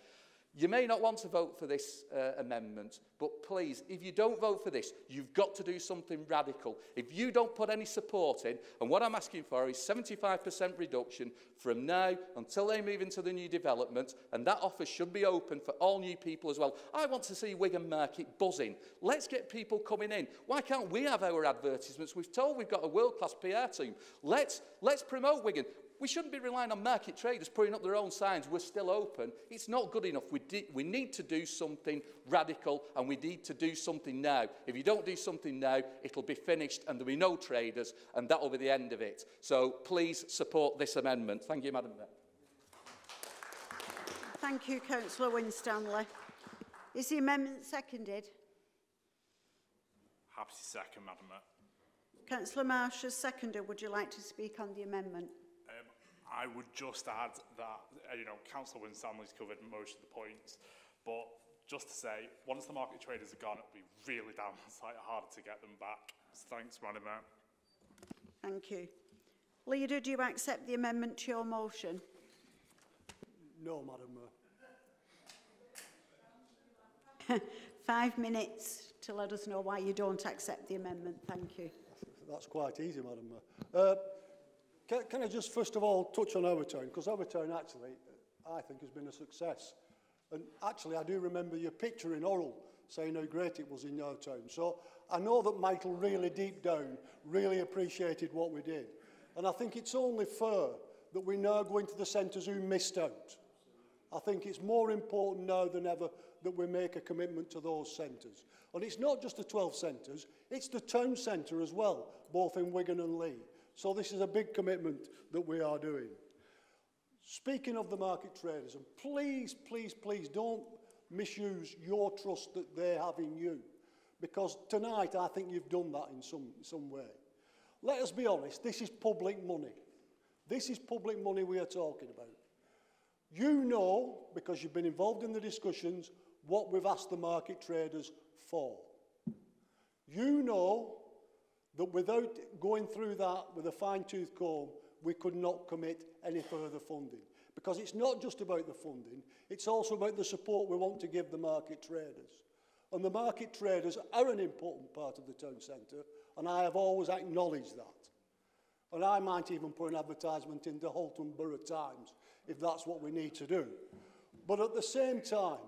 You may not want to vote for this uh, amendment, but please, if you don't vote for this, you've got to do something radical. If you don't put any support in, and what I'm asking for is 75% reduction from now until they move into the new development, and that offer should be open for all new people as well. I want to see Wigan Market buzzing. Let's get people coming in. Why can't we have our advertisements? We've told we've got a world-class PR team. Let's, let's promote Wigan. We shouldn't be relying on market traders putting up their own signs, we're still open. It's not good enough. We, we need to do something radical and we need to do something now. If you don't do something now, it'll be finished and there'll be no traders and that will be the end of it. So please support this amendment. Thank you, Madam Mayor. Thank you, Councillor Winstanley. Is the amendment seconded? Happy to second, Madam Mayor. Councillor Marsh as seconded. Would you like to speak on the amendment? I would just add that, uh, you know, Councillor Winstanley's covered most of the points, but just to say, once the market traders are gone, it'll be really damn <laughs> slightly harder to get them back. So thanks, Madam Mayor. Thank you. Leader, do you accept the amendment to your motion? No, Madam Mayor. <laughs> Five minutes to let us know why you don't accept the amendment. Thank you. That's quite easy, Madam Mayor. Uh, Can, can I just first of all touch on Our Town? Because Our Town actually, I think, has been a success. And actually, I do remember your picture in Orrell saying how great it was in Our Town. So I know that Michael really deep down really appreciated what we did. And I think it's only fair that we now go into the centres who missed out. I think it's more important now than ever that we make a commitment to those centres. And it's not just the 12 centres, it's the town centre as well, both in Wigan and Leigh. So this is a big commitment that we are doing. Speaking of the market traders, and please, please, please don't misuse your trust that they have in you. Because tonight I think you've done that in some, some way. Let us be honest, this is public money. This is public money we are talking about. You know, because you've been involved in the discussions, what we've asked the market traders for. You know that without going through that with a fine-tooth comb, we could not commit any further funding. Because it's not just about the funding, it's also about the support we want to give the market traders. And the market traders are an important part of the town centre, and I have always acknowledged that. And I might even put an advertisement in the Halton Borough Times if that's what we need to do. But at the same time,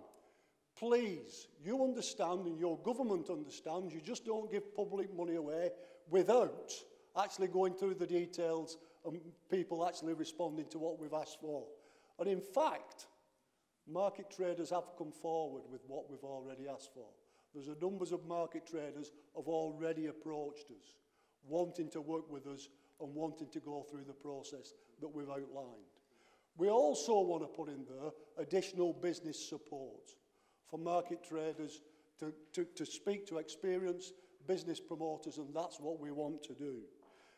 please, you understand and your government understands, you just don't give public money away without actually going through the details and people actually responding to what we've asked for. And in fact, market traders have come forward with what we've already asked for. There's a numbers of market traders have already approached us, wanting to work with us and wanting to go through the process that we've outlined. We also want to put in there additional business support for market traders to, to, to speak to experienced business promoters, and that's what we want to do.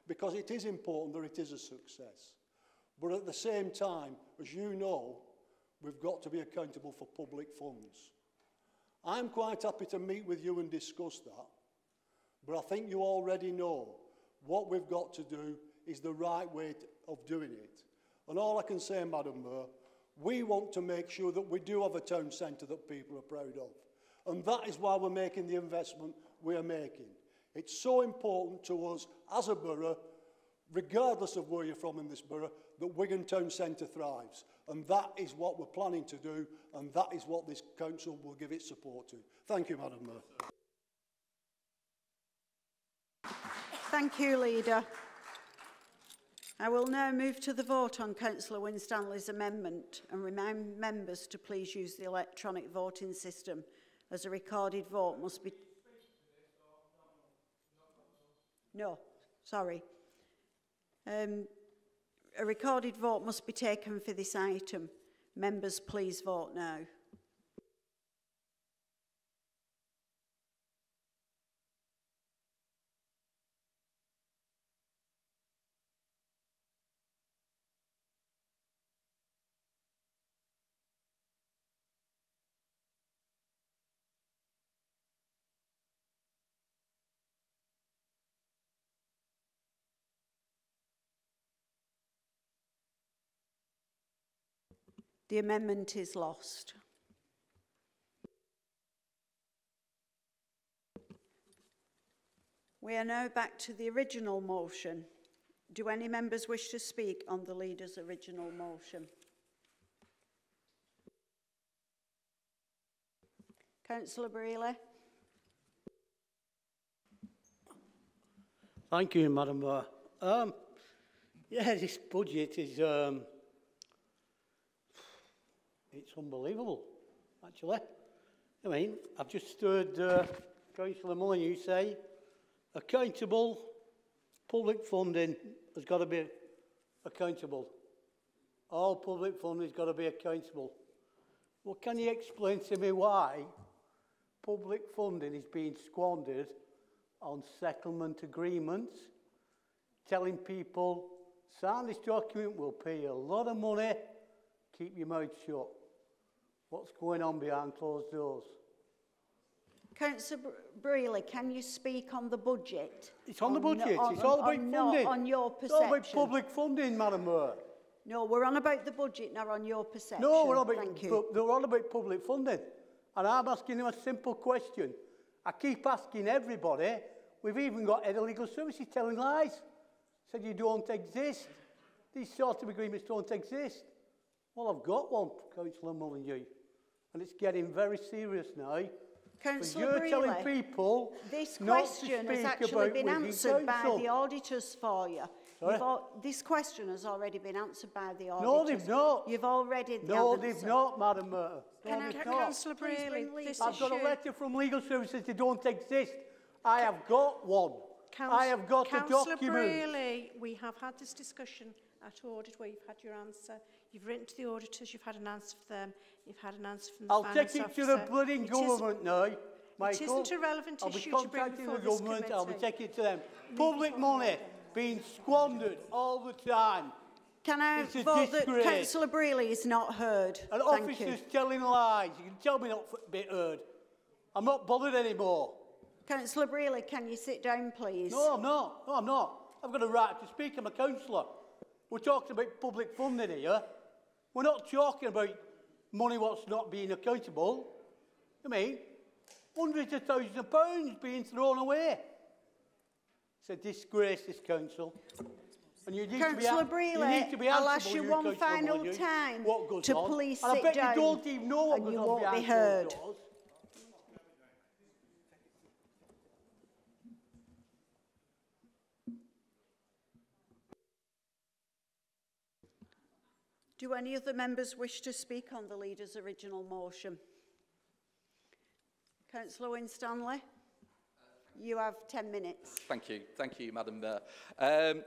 Because it is important that it is a success. But at the same time, as you know, we've got to be accountable for public funds. I'm quite happy to meet with you and discuss that, but I think you already know what we've got to do is the right way of doing it. And all I can say, Madam Mayor, we want to make sure that we do have a town centre that people are proud of. And that is why we're making the investment we are making. It's so important to us as a borough, regardless of where you're from in this borough, that Wigan Town Centre thrives. And that is what we're planning to do, and that is what this council will give its support to. Thank you, Madam Mayor. Thank you, Leader. I will now move to the vote on Councillor Winstanley's amendment and remind members to please use the electronic voting system as a recorded vote must be No, sorry. Um, a recorded vote must be taken for this item. Members, please vote now. The amendment is lost. We are now back to the original motion. Do any members wish to speak on the leader's original motion? Councillor Brealey. Thank you, Madam Mayor. Um, yeah, this budget is um, it's unbelievable, actually. I mean, I've just heard uh, Councillor Molyneux say accountable public funding has got to be accountable. All public funding has got to be accountable. Well, can you explain to me why public funding is being squandered on settlement agreements, telling people, sign this document, we'll pay you a lot of money, keep your mouth shut. What's going on behind closed doors? Councillor Brealey, can you speak on the budget? It's on, the budget. On, it's all about on, funding. on your It's all about public funding, Madam Mayor. No, we're on about the budget, now on your perception. No, we're on about, Thank you. they're on about public funding. And I'm asking you a simple question. I keep asking everybody. We've even got head of legal services telling lies. Said you don't exist. These sort of agreements don't exist. Well, I've got one, Councillor Molyneux. And it's getting very serious now. Councillor you're telling Brealey, people This not to question has actually been Wigan answered by Council. the auditors for you. Sorry? You've al- this question has already been answered by the auditors. No, they've not. You've already... No, haven't, they've sir. not, Madam Mayor. No, Can I- can not. Councillor Please Brealey, this I've got a letter from legal services. They don't exist. I have got one. I have got a document. Councillor. Brealey, we have had this discussion at audit where you've had your answer. You've written to the auditors, you've had an answer from them, you've had an answer from the I'll finance take it officer. to the bloody government now, Michael. It isn't a relevant I'll be issue to bring contacting before the this government, I'll be taking it to them. Public money being squandered all the time. Can I It's a vote that. Councillor Brealey is not heard? An Thank you. telling lies. You can tell me not to be heard. I'm not bothered anymore. Councillor Brealey, can you sit down, please? No, I'm not. No, I'm not. I've got a right to speak. I'm a councillor. We're talking about public funding here. We're not talking about money what's not being accountable. I mean, hundreds of thousands of pounds being thrown away. It's a disgrace, this council. And you need Councillor to be, you Brealey, need to be I'll ask you one final time to on. please and I sit bet down you don't even know what goes on won't be behind heard. doors. Do any other members wish to speak on the Leader's original motion? Councillor Winstanley, you have 10 minutes. Thank you. Thank you, Madam Mayor. Um,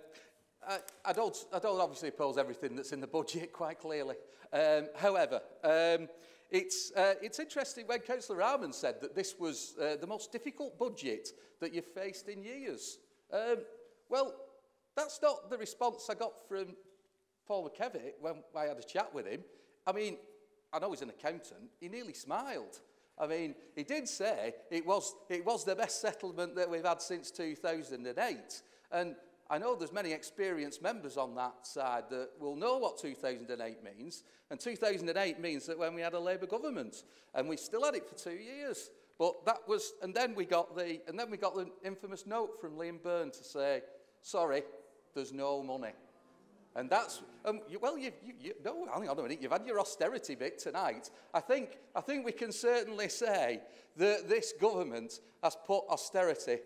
I, I, don't, I don't obviously oppose everything that's in the budget, quite clearly. Um, however, um, it's, uh, it's interesting when Councillor Rehman said that this was uh, the most difficult budget that you've faced in years. Um, well, that's not the response I got from Paul McKevitt when I had a chat with him. I mean, I know he's an accountant. He nearly smiled. I mean, he did say it was, it was the best settlement that we've had since 2008. And I know there's many experienced members on that side that will know what 2008 means. And 2008 means that when we had a Labour government, and we still had it for two years. But that was, and then we got the, and then we got the infamous note from Liam Byrne to say, sorry, there's no money. And that's, um, you, well, you, you, you, no, hang on a minute, you've had your austerity bit tonight. I think, I think we can certainly say that this government has put austerity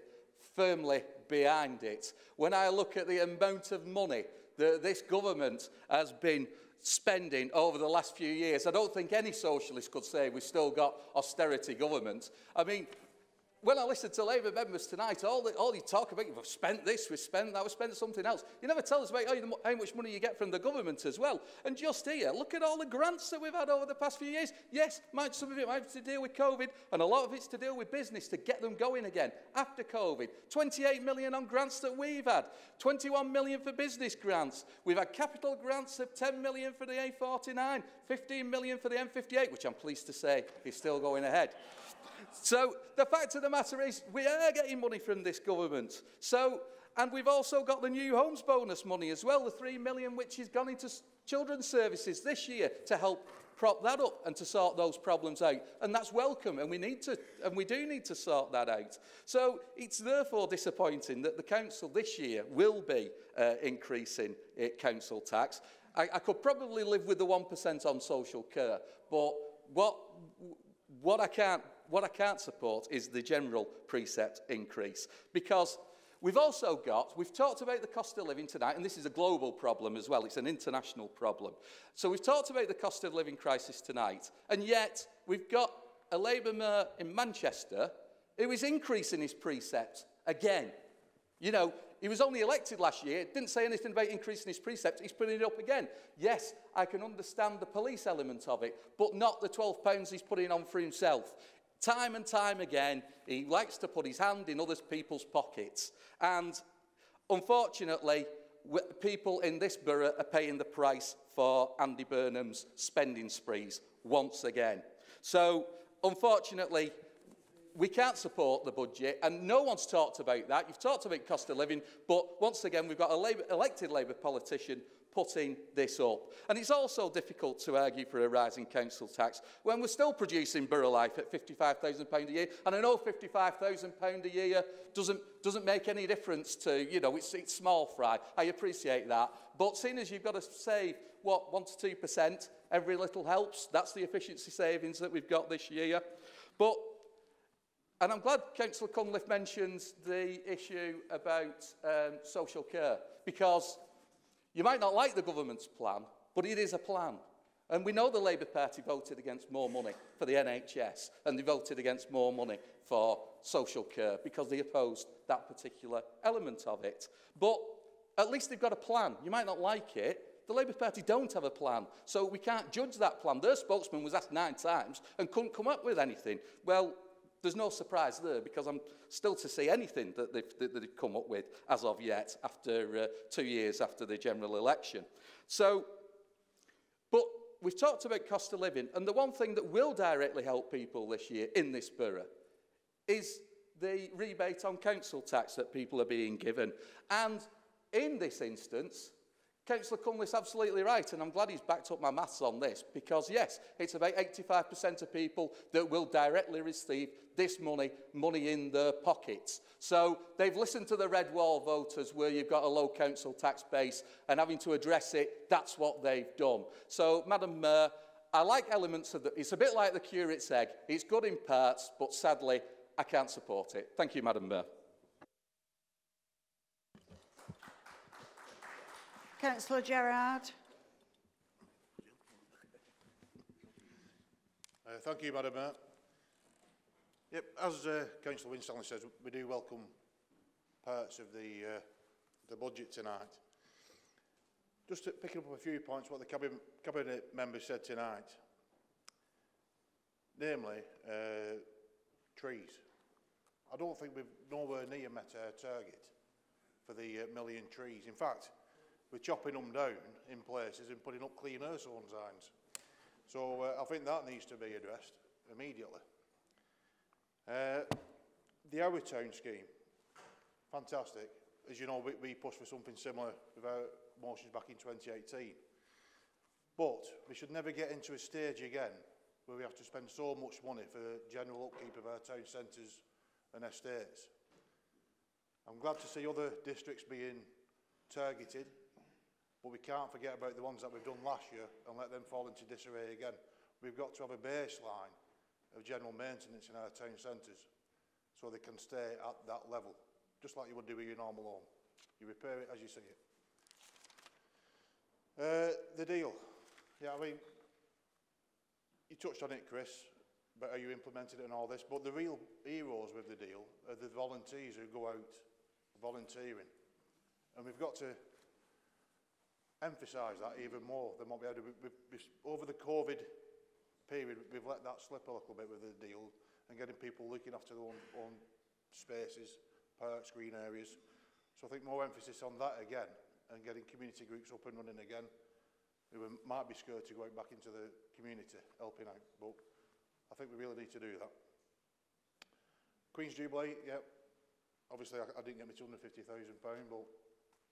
firmly behind it. When I look at the amount of money that this government has been spending over the last few years, I don't think any socialist could say we've still got austerity government. I mean, when I listen to Labour members tonight, all, the, all you talk about, we've spent this, we've spent that, we've spent something else. You never tell us about how, how much money you get from the government as well. And just here, look at all the grants that we've had over the past few years. Yes, might, some of it might have to deal with COVID, and a lot of it's to deal with business to get them going again after COVID. 28 million on grants that we've had, 21 million for business grants. We've had capital grants of 10 million for the A49, 15 million for the M58, which I'm pleased to say is still going ahead. So the fact of the matter is we are getting money from this government. So, and we've also got the new homes bonus money as well, the three million which has gone into children's services this year to help prop that up and to sort those problems out. And that's welcome and we need to, and we do need to sort that out. So it's therefore disappointing that the council this year will be uh, increasing council tax. I, I could probably live with the 1% on social care, but what, what I can't what I can't support is the general precept increase because we've also got, we've talked about the cost of living tonight, and this is a global problem as well, it's an international problem. So we've talked about the cost of living crisis tonight, and yet we've got a Labour mayor in Manchester who is increasing his precept again. You know, he was only elected last year, didn't say anything about increasing his precept, he's putting it up again. Yes, I can understand the police element of it, but not the £12 he's putting on for himself. Time and time again, he likes to put his hand in other people's pockets. And unfortunately, people in this borough are paying the price for Andy Burnham's spending sprees once again. So, unfortunately, we can't support the budget, and no one's talked about that. You've talked about cost of living, but once again, we've got a Labour, elected Labour politician putting this up. And it's also difficult to argue for a rising council tax when we're still producing borough life at £55,000 a year. And I know £55,000 a year doesn't, doesn't make any difference to, you know, it's, it's small fry. I appreciate that. But seeing as you've got to save, what, 1 to 2%, every little helps. That's the efficiency savings that we've got this year. But and I'm glad Councillor Cunliffe mentions the issue about um, social care because you might not like the government's plan, but it is a plan. And we know the Labour Party voted against more money for the NHS and they voted against more money for social care because they opposed that particular element of it. But at least they've got a plan. You might not like it, The Labour Party don't have a plan, so we can't judge that plan. Their spokesman was asked nine times and couldn't come up with anything. Well, There's no surprise there because I'm still to see anything that they've, that they've come up with as of yet after uh, two years after the general election. So, but we've talked about cost of living and the one thing that will directly help people this year in this borough is the rebate on council tax that people are being given. And in this instance, Councillor Cunliffe absolutely right, and I'm glad he's backed up my maths on this, because yes, it's about 85% of people that will directly receive this money, money in their pockets. So they've listened to the red wall voters where you've got a low council tax base and having to address it, that's what they've done. So, Madam Mayor, I like elements of the, it's a bit like the curate's egg. It's good in parts, but sadly, I can't support it. Thank you, Madam Mayor. Councillor Gerrard. Uh, thank you, Madam Mayor. Yep, as uh, Councillor Winstanley says, we do welcome parts of the, uh, the budget tonight. Just to picking up a few points what the cabinet, cabinet members said tonight, namely uh, trees. I don't think we've nowhere near met our target for the uh, million trees. In fact, we're chopping them down in places and putting up clean air zone signs. So uh, I think that needs to be addressed immediately. Uh, the Our Town scheme, fantastic. As you know, we, we pushed for something similar with our motions back in 2018. But we should never get into a stage again where we have to spend so much money for general upkeep of our town centres and estates. I'm glad to see other districts being targeted But we can't forget about the ones that we've done last year and let them fall into disarray again. We've got to have a baseline of general maintenance in our town centres so they can stay at that level, just like you would do with your normal home. You repair it as you see it. Uh, the deal. Yeah, I mean, you touched on it, Chris, but how you implemented it and all this, but the real heroes with the deal are the volunteers who go out volunteering. And we've got to emphasise that even more than what we had. We, we, over the COVID period, we've let that slip a little bit with the deal and getting people looking after their own, own spaces, parks, green areas. So I think more emphasis on that again and getting community groups up and running again who might be scared to go back into the community helping out. But I think we really need to do that. Queen's Jubilee, yeah. Obviously, I, I didn't get my £250,000, but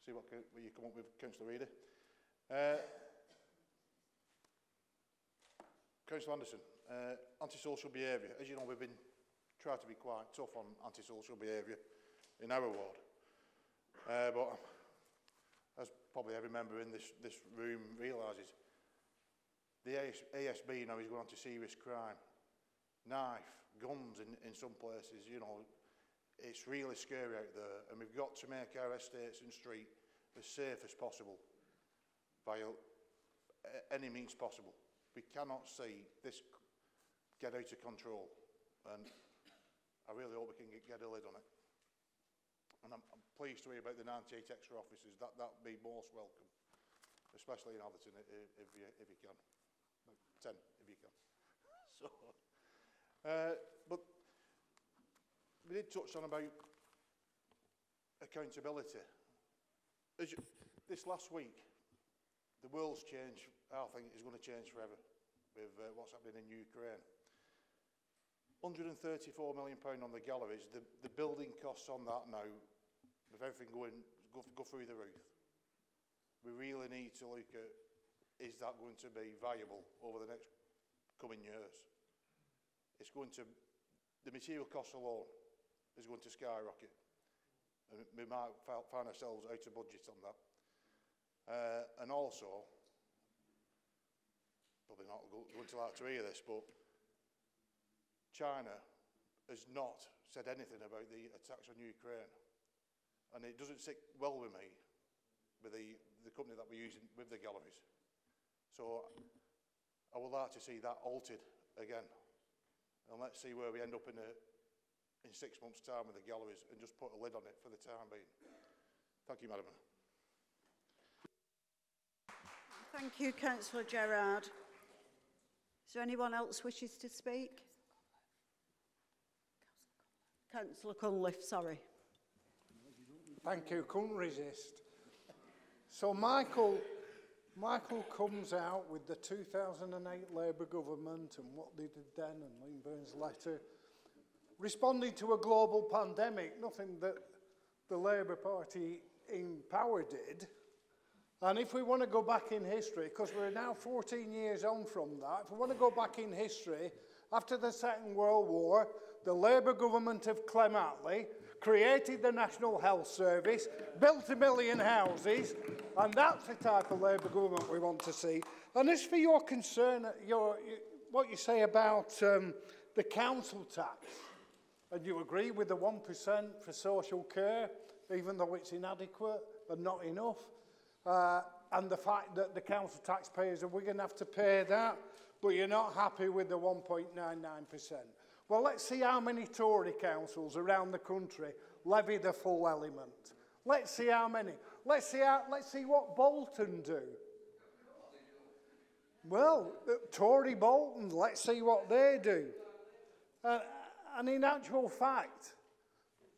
see what, what you come up with, Councillor Ready. Uh, Councillor Anderson, uh, antisocial behaviour. As you know, we've been trying to be quite tough on antisocial behaviour in our ward. Uh, but as probably every member in this, this room realises, the AS, ASB now is going on to serious crime. Knife, guns in, in some places, you know, it's really scary out there. And we've got to make our estates and street as safe as possible. By any means possible. We cannot see this get out of control and I really hope we can get, a lid on it. And I'm, I'm pleased to hear about the 98 extra officers. That that would be most welcome, especially in Atherton if, if, you, if you can. 10 if you can. <laughs> so, uh, but we did touch on about accountability. You, this last week, the world's changed, I think is going to change forever with uh, what's happening in Ukraine. 134 million pound on the galleries, the, the building costs on that now, with everything going, go, go through the roof. We really need to look at, is that going to be viable over the next coming years? It's going to, the material costs alone is going to skyrocket. And we might find ourselves out of budget on that. Uh, and also, probably not going to like to hear this, but China has not said anything about the attacks on Ukraine. And it doesn't sit well with me, with the, the company that we're using with the galleries. So I would like to see that altered again. And let's see where we end up in, a, in six months' time with the galleries and just put a lid on it for the time being. Thank you, Madam. Thank you, Councillor Gerrard. Is there anyone else wishes to speak? Councillor Cunliffe, sorry. Thank you, couldn't resist. So Michael, Michael comes out with the 2008 Labour government and what they did then and Liam Burns' letter, responding to a global pandemic, nothing that the Labour Party in power did. And if we want to go back in history, because we're now 14 years on from that, if we want to go back in history, after the Second World War, the Labour government of Clem Attlee created the National Health Service, built a million houses, and that's the type of Labour government we want to see. And as for your concern, your, what you say about um, the council tax, and you agree with the 1% for social care, even though it's inadequate and not enough, uh, and the fact that the council taxpayers are, we're going to have to pay that, but you're not happy with the 1.99%. Well, let's see how many Tory councils around the country levy the full element. Let's see how many. Let's see, how, let's see what Bolton do. Well, Tory Bolton, let's see what they do. Uh, and in actual fact,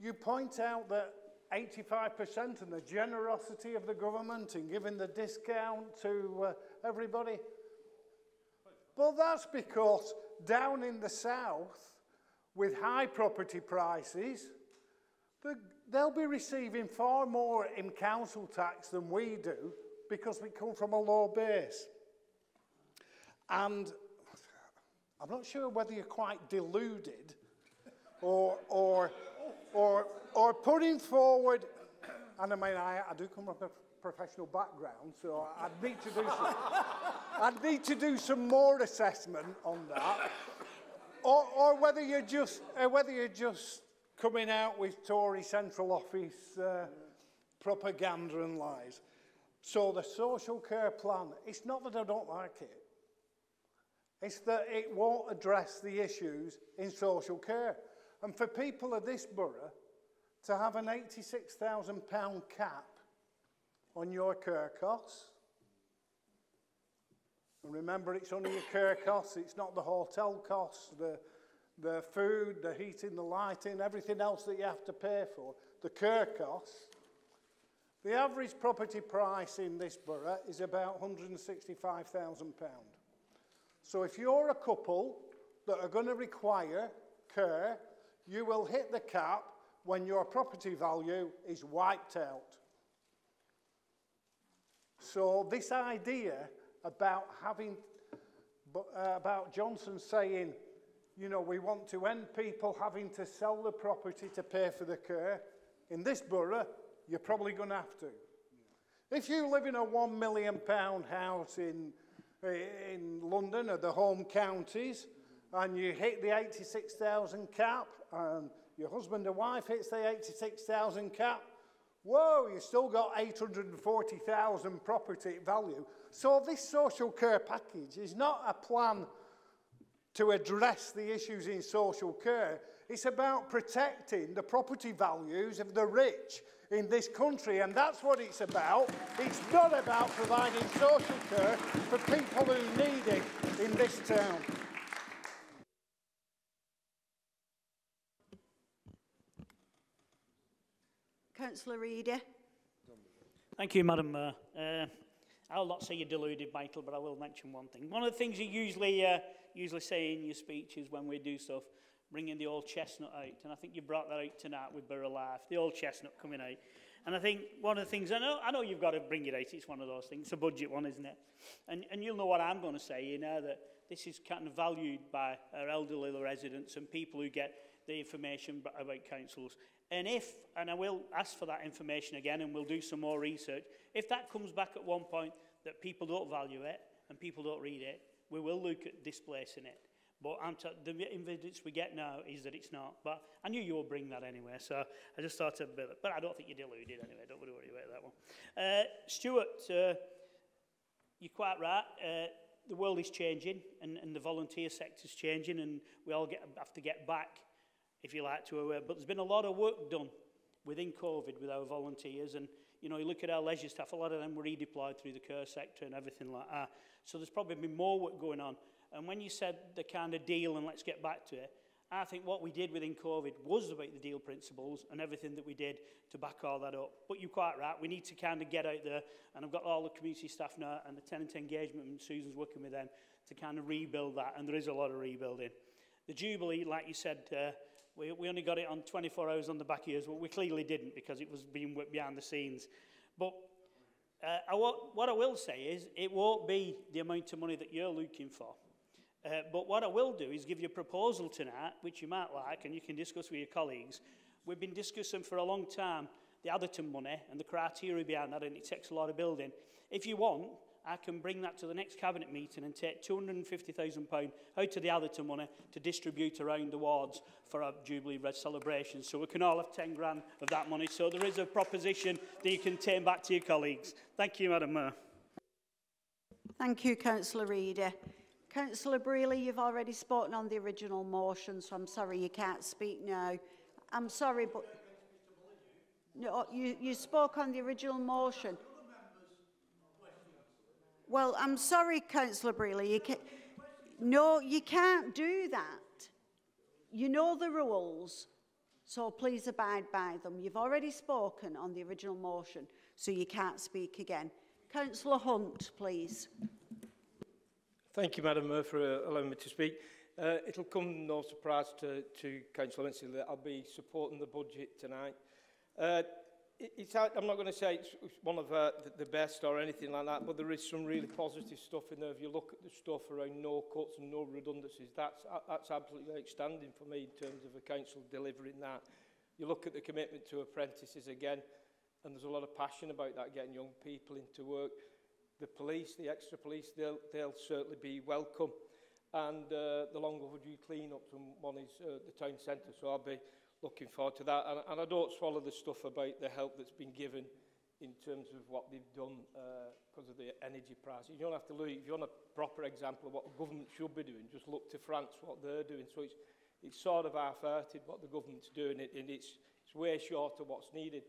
you point out that 85% and the generosity of the government in giving the discount to uh, everybody. Well, that's because down in the south, with high property prices, the, they'll be receiving far more in council tax than we do because we come from a low base. And I'm not sure whether you're quite deluded or, or, or, or putting forward, and I mean, I, I do come from a professional background, so I'd need to do some, <laughs> I'd need to do some more assessment on that or, or whether you're just uh, whether you're just coming out with Tory central office uh, propaganda and lies. So the social care plan, it's not that I don't like it. It's that it won't address the issues in social care. And for people of this borough to have an £86,000 cap on your care costs, and remember, it's only your care costs, it's not the hotel costs, the, the food, the heating, the lighting, everything else that you have to pay for, the care costs. The average property price in this borough is about £165,000. So if you're a couple that are going to require care, you will hit the cap when your property value is wiped out. So this idea about having, uh, about Johnson saying, you know, we want to end people having to sell the property to pay for the care. In this borough, you're probably going to have to. If you live in a one million pound house in, in London or the home counties, and you hit the 86,000 cap, and your husband or wife hits the 86,000 cap, whoa, you've still got 840,000 property value. So this social care package is not a plan to address the issues in social care. It's about protecting the property values of the rich in this country, and that's what it's about. It's not about providing social care for people who need it in this town. Councillor Ready. Thank you, Madam Mayor. Uh, I'll not say you're deluded, Michael, but I will mention one thing. One of the things you usually, uh, usually say in your speeches when we do stuff, bringing the old chestnut out. And I think you brought that out tonight with Borough Life, the old chestnut coming out. And I think one of the things, I know, I know you've got to bring it out, it's one of those things, it's a budget one, isn't it? And, and you'll know what I'm going to say, you know, that this is kind of valued by our elderly residents and people who get the information about councils. And if, and I will ask for that information again and we'll do some more research, if that comes back at one point that people don't value it and people don't read it, we will look at displacing it. But I'm the evidence we get now is that it's not. But I knew you would bring that anyway, so I just thought I'd... But I don't think you're deluded anyway, don't worry about that one. Uh, Stuart, uh, you're quite right. Uh, the world is changing and, and the volunteer sector is changing and we all get, have to get back if you like, to a, but there's been a lot of work done within COVID with our volunteers. And, you know, you look at our leisure staff, a lot of them were redeployed through the care sector and everything like that. So there's probably been more work going on. And when you said the kind of deal and let's get back to it, I think what we did within COVID was about the deal principles and everything that we did to back all that up. But you're quite right, we need to kind of get out there, and I've got all the community staff now and the tenant engagement, and Susan's working with them to kind of rebuild that, and there is a lot of rebuilding. The Jubilee, like you said, uh, we, we only got it on 24 hours on the back of but we clearly didn't because it was being worked behind the scenes. But uh, what I will say is it won't be the amount of money that you're looking for. Uh, but what I will do is give you a proposal tonight, which you might like, and you can discuss with your colleagues. We've been discussing for a long time the Atherton money and the criteria behind that, and it takes a lot of building. If you want, I can bring that to the next cabinet meeting and take £250,000 out of the Atherton money to distribute around the wards for our Jubilee Red celebration. So we can all have 10 grand of that money. So there is a proposition that you can take back to your colleagues. Thank you, Madam Mayor. Thank you, Councillor Ready. Councillor Brealey, you've already spoken on the original motion, so I'm sorry you can't speak now. I'm sorry, but... No, you, you spoke on the original motion. Well, I'm sorry, Councillor Brealey. You no, you can't do that. You know the rules, so please abide by them. You've already spoken on the original motion, so you can't speak again. Councillor Hunt, please. Thank you, Madam Mayor, for uh, allowing me to speak. Uh, it'll come no surprise to, to Councillor Lindsay that I'll be supporting the budget tonight. Uh, it's I'm not going to say it's, one of uh, the, the best or anything like that, but there is some really positive stuff in there. If you look at the stuff around no cuts and no redundancies, that's, uh, that's absolutely outstanding for me in terms of a council delivering that. You look at the commitment to apprentices again, and there's a lot of passion about that, getting young people into work. The police, the extra police, they'll, they'll certainly be welcome. And uh, the long overdue clean-ups, and one is uh, the town centre, so I'll be looking forward to that. And, and I don't swallow the stuff about the help that's been given in terms of what they've done because uh, of the energy prices. You don't have to look, if you want a proper example of what the government should be doing, just look to France, what they're doing. So it's, it's sort of half-hearted what the government's doing, and it's, it's way short of what's needed.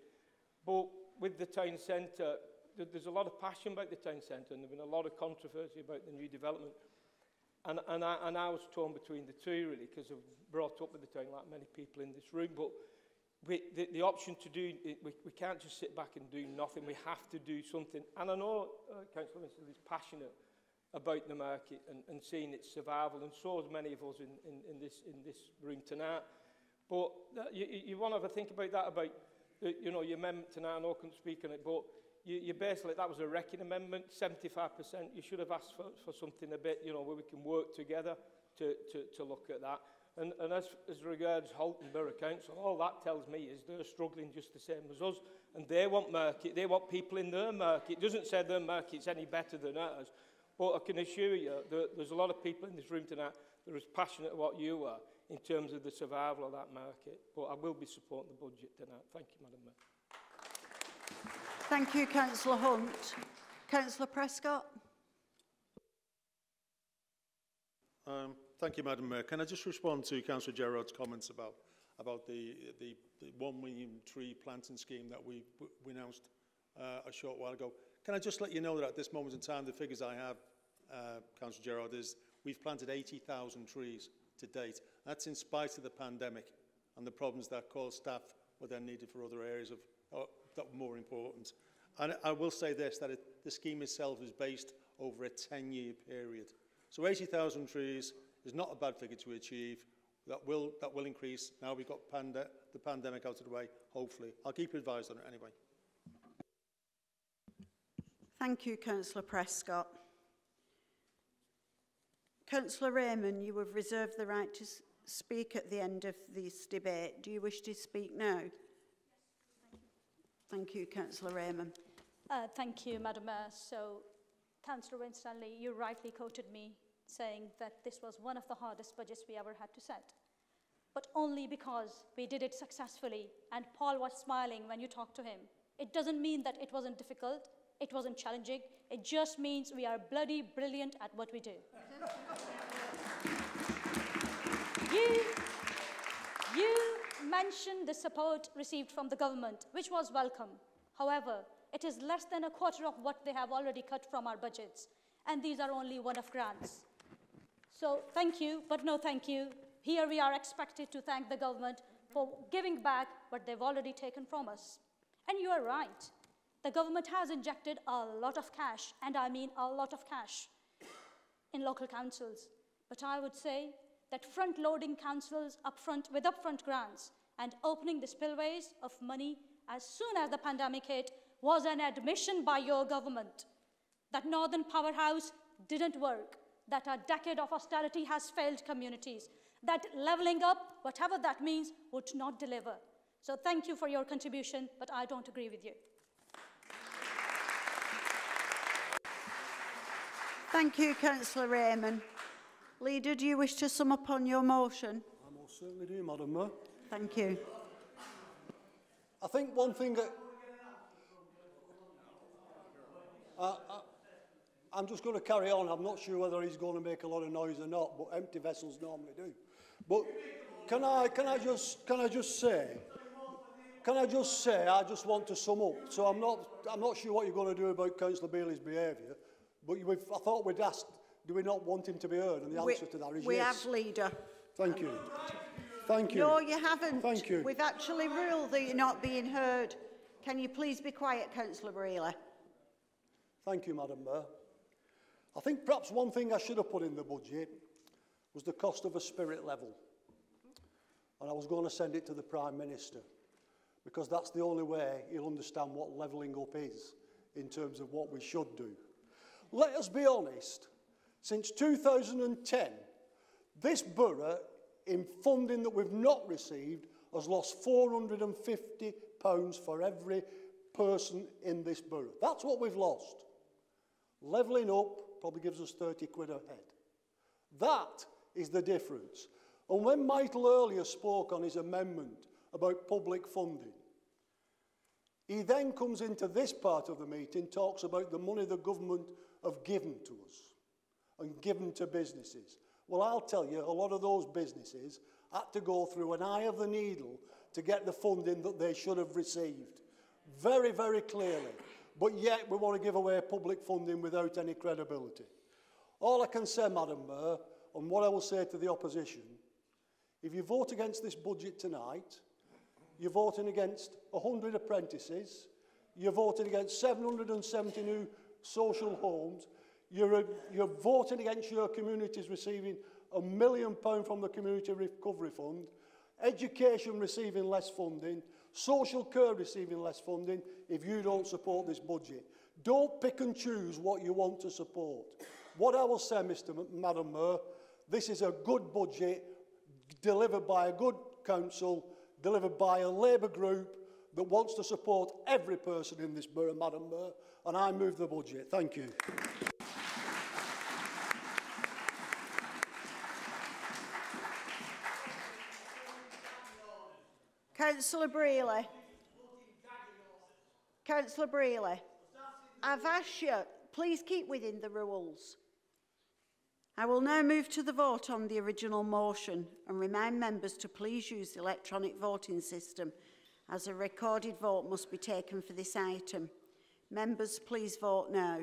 But with the town centre, there's a lot of passion about the town centre and there's been a lot of controversy about the new development. And, and, I, and I was torn between the two, really, because I've brought up with the town like many people in this room. But we, the, the option to do, we, we can't just sit back and do nothing. We have to do something. And I know uh, Councillor Winston is passionate about the market and, and seeing its survival, and so do many of us in, in, in, this, in this room tonight. But uh, you, you want to have a think about that, about, uh, you know, your amendment tonight, I know I couldn't speak on it, but you, you basically, that was a wrecking amendment, 75%. You should have asked for, for something a bit, you know, where we can work together to, to, to look at that. And, and as, as regards Halton Borough Council, all that tells me is they're struggling just the same as us. And they want market, they want people in their market. It doesn't say their market's any better than ours. But I can assure you, there, there's a lot of people in this room tonight that are as passionate about you are in terms of the survival of that market. But I will be supporting the budget tonight. Thank you, Madam Mayor. Thank you, Councillor Hunt. Councillor Prescott. Um, thank you, Madam Mayor. Can I just respond to Councillor Gerrard's comments about about the, the, the one million tree planting scheme that we, we announced uh, a short while ago. Can I just let you know that at this moment in time, the figures I have, uh, Councillor Gerrard, is we've planted 80,000 trees to date. That's in spite of the pandemic and the problems that caused staff were then needed for other areas of, uh, that were more important. And I will say this, that it, the scheme itself is based over a 10-year period. So 80,000 trees is not a bad figure to achieve. That will, that will increase. Now we've got the pandemic out of the way, hopefully. I'll keep you advised on it anyway. Thank you, Councillor Prescott. Councillor Rehman, you have reserved the right to speak at the end of this debate. Do you wish to speak now? Thank you, Councillor Rehman. Uh, thank you, Madam Mayor. So, Councillor Winstanley, you rightly quoted me saying that this was one of the hardest budgets we ever had to set. But only because we did it successfully and Paul was smiling when you talked to him. It doesn't mean that it wasn't difficult, it wasn't challenging, it just means we are bloody brilliant at what we do. <laughs> you, you mentioned the support received from the government, which was welcome. However, it is less than a quarter of what they have already cut from our budgets, and these are only one-off grants. So thank you, but no thank you. Here we are expected to thank the government for giving back what they've already taken from us. And you are right. The government has injected a lot of cash, and I mean a lot of cash, in local councils. But I would say that front-loading councils upfront with upfront grants and opening the spillways of money as soon as the pandemic hit was an admission by your government that Northern Powerhouse didn't work, that a decade of austerity has failed communities, that levelling up, whatever that means, would not deliver. So thank you for your contribution, but I don't agree with you. Thank you, Councillor Rehman. Leader, do you wish to sum up on your motion? I most certainly do, Madam Mayor. Thank you. I think one thing that... I, I'm just going to carry on. I'm not sure whether he's going to make a lot of noise or not, but empty vessels normally do. But can I, can I, just, can I just say, can I just say, I just want to sum up. So I'm not, I'm not sure what you're going to do about Councillor Bailey's behaviour, but you, I thought we'd asked, do we not want him to be heard? And the we, answer to that is we yes. have leader. Thank you. Thank you. No, you haven't. Thank you. We've actually ruled that you're not being heard. Can you please be quiet, Councillor Brealey? Thank you, Madam Mayor. I think perhaps one thing I should have put in the budget was the cost of a spirit level. And I was going to send it to the Prime Minister because that's the only way he'll understand what levelling up is in terms of what we should do. Let us be honest, since 2010, this borough, in funding that we've not received, has lost £450 for every person in this borough. That's what we've lost. Levelling up probably gives us 30 quid a head. That is the difference. And when Michael earlier spoke on his amendment about public funding, he then comes into this part of the meeting, talks about the money the government have given to us and given to businesses. Well, I'll tell you, a lot of those businesses had to go through an eye of the needle to get the funding that they should have received. Very, very clearly. But yet we want to give away public funding without any credibility. All I can say, Madam Mayor, and what I will say to the opposition, if you vote against this budget tonight, you're voting against 100 apprentices, you're voting against 770 new social homes, You're, you're voting against your communities receiving a million pound from the Community Recovery Fund, education receiving less funding, social care receiving less funding if you don't support this budget. Don't pick and choose what you want to support. What I will say, Mr. Madam Mayor, this is a good budget delivered by a good council, delivered by a Labour group that wants to support every person in this borough, Madam Mayor, and I move the budget. Thank you. Councillor Brealey. Councillor Brealey. I've asked you, please keep within the rules. I will now move to the vote on the original motion and remind members to please use the electronic voting system as a recorded vote must be taken for this item. Members, please vote now.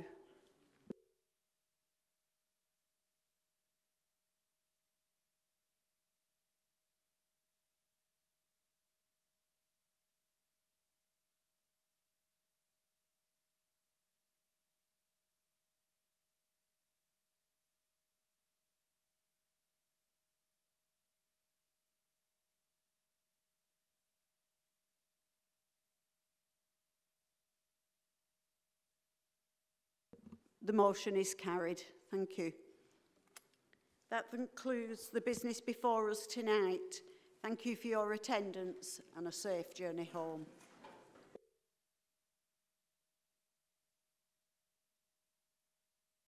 The motion is carried. Thank you. That concludes the business before us tonight. Thank you for your attendance and a safe journey home.